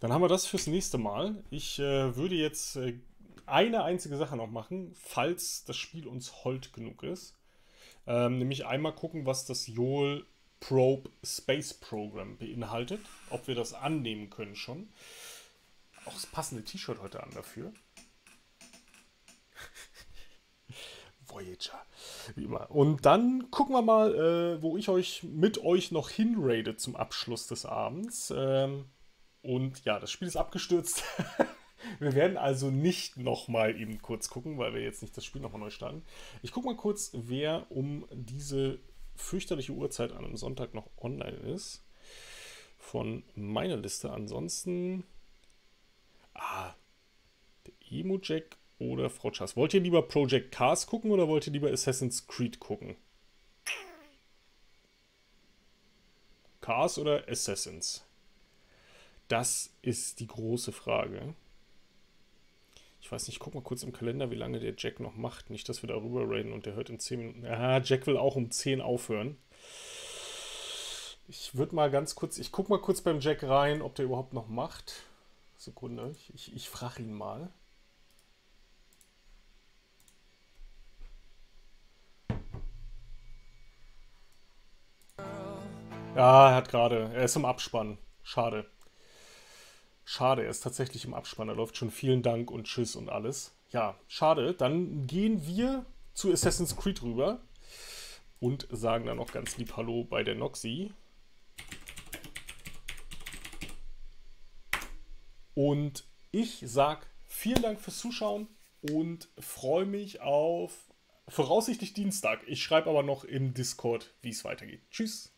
Dann haben wir das fürs nächste Mal. Ich äh, würde jetzt äh, eine einzige Sache noch machen, falls das Spiel uns hold genug ist. Ähm, nämlich einmal gucken, was das Yol Probe Space Program beinhaltet. Ob wir das annehmen können schon auch das passende T-Shirt heute an dafür. Voyager. Wie immer. Und dann gucken wir mal, äh, wo ich euch mit euch noch hinraide zum Abschluss des Abends. Ähm, und ja, das Spiel ist abgestürzt. wir werden also nicht nochmal eben kurz gucken, weil wir jetzt nicht das Spiel nochmal neu starten. Ich gucke mal kurz, wer um diese fürchterliche Uhrzeit an einem Sonntag noch online ist. Von meiner Liste. Ansonsten Ah, der Emo-Jack oder Frau Chas. Wollt ihr lieber Project Cars gucken oder wollt ihr lieber Assassin's Creed gucken? Cars oder Assassins? Das ist die große Frage. Ich weiß nicht, guck mal kurz im Kalender, wie lange der Jack noch macht. Nicht, dass wir darüber reden und der hört in 10 Minuten. Ja, Jack will auch um 10 aufhören. Ich würde mal ganz kurz, ich guck mal kurz beim Jack rein, ob der überhaupt noch macht. Sekunde, ich, ich frage ihn mal. Ja, er hat gerade, er ist im Abspann. Schade. Schade, er ist tatsächlich im Abspann. Er läuft schon vielen Dank und Tschüss und alles. Ja, schade. Dann gehen wir zu Assassin's Creed rüber und sagen dann noch ganz lieb Hallo bei der Noxy. Und ich sage vielen Dank fürs Zuschauen und freue mich auf voraussichtlich Dienstag. Ich schreibe aber noch im Discord, wie es weitergeht. Tschüss.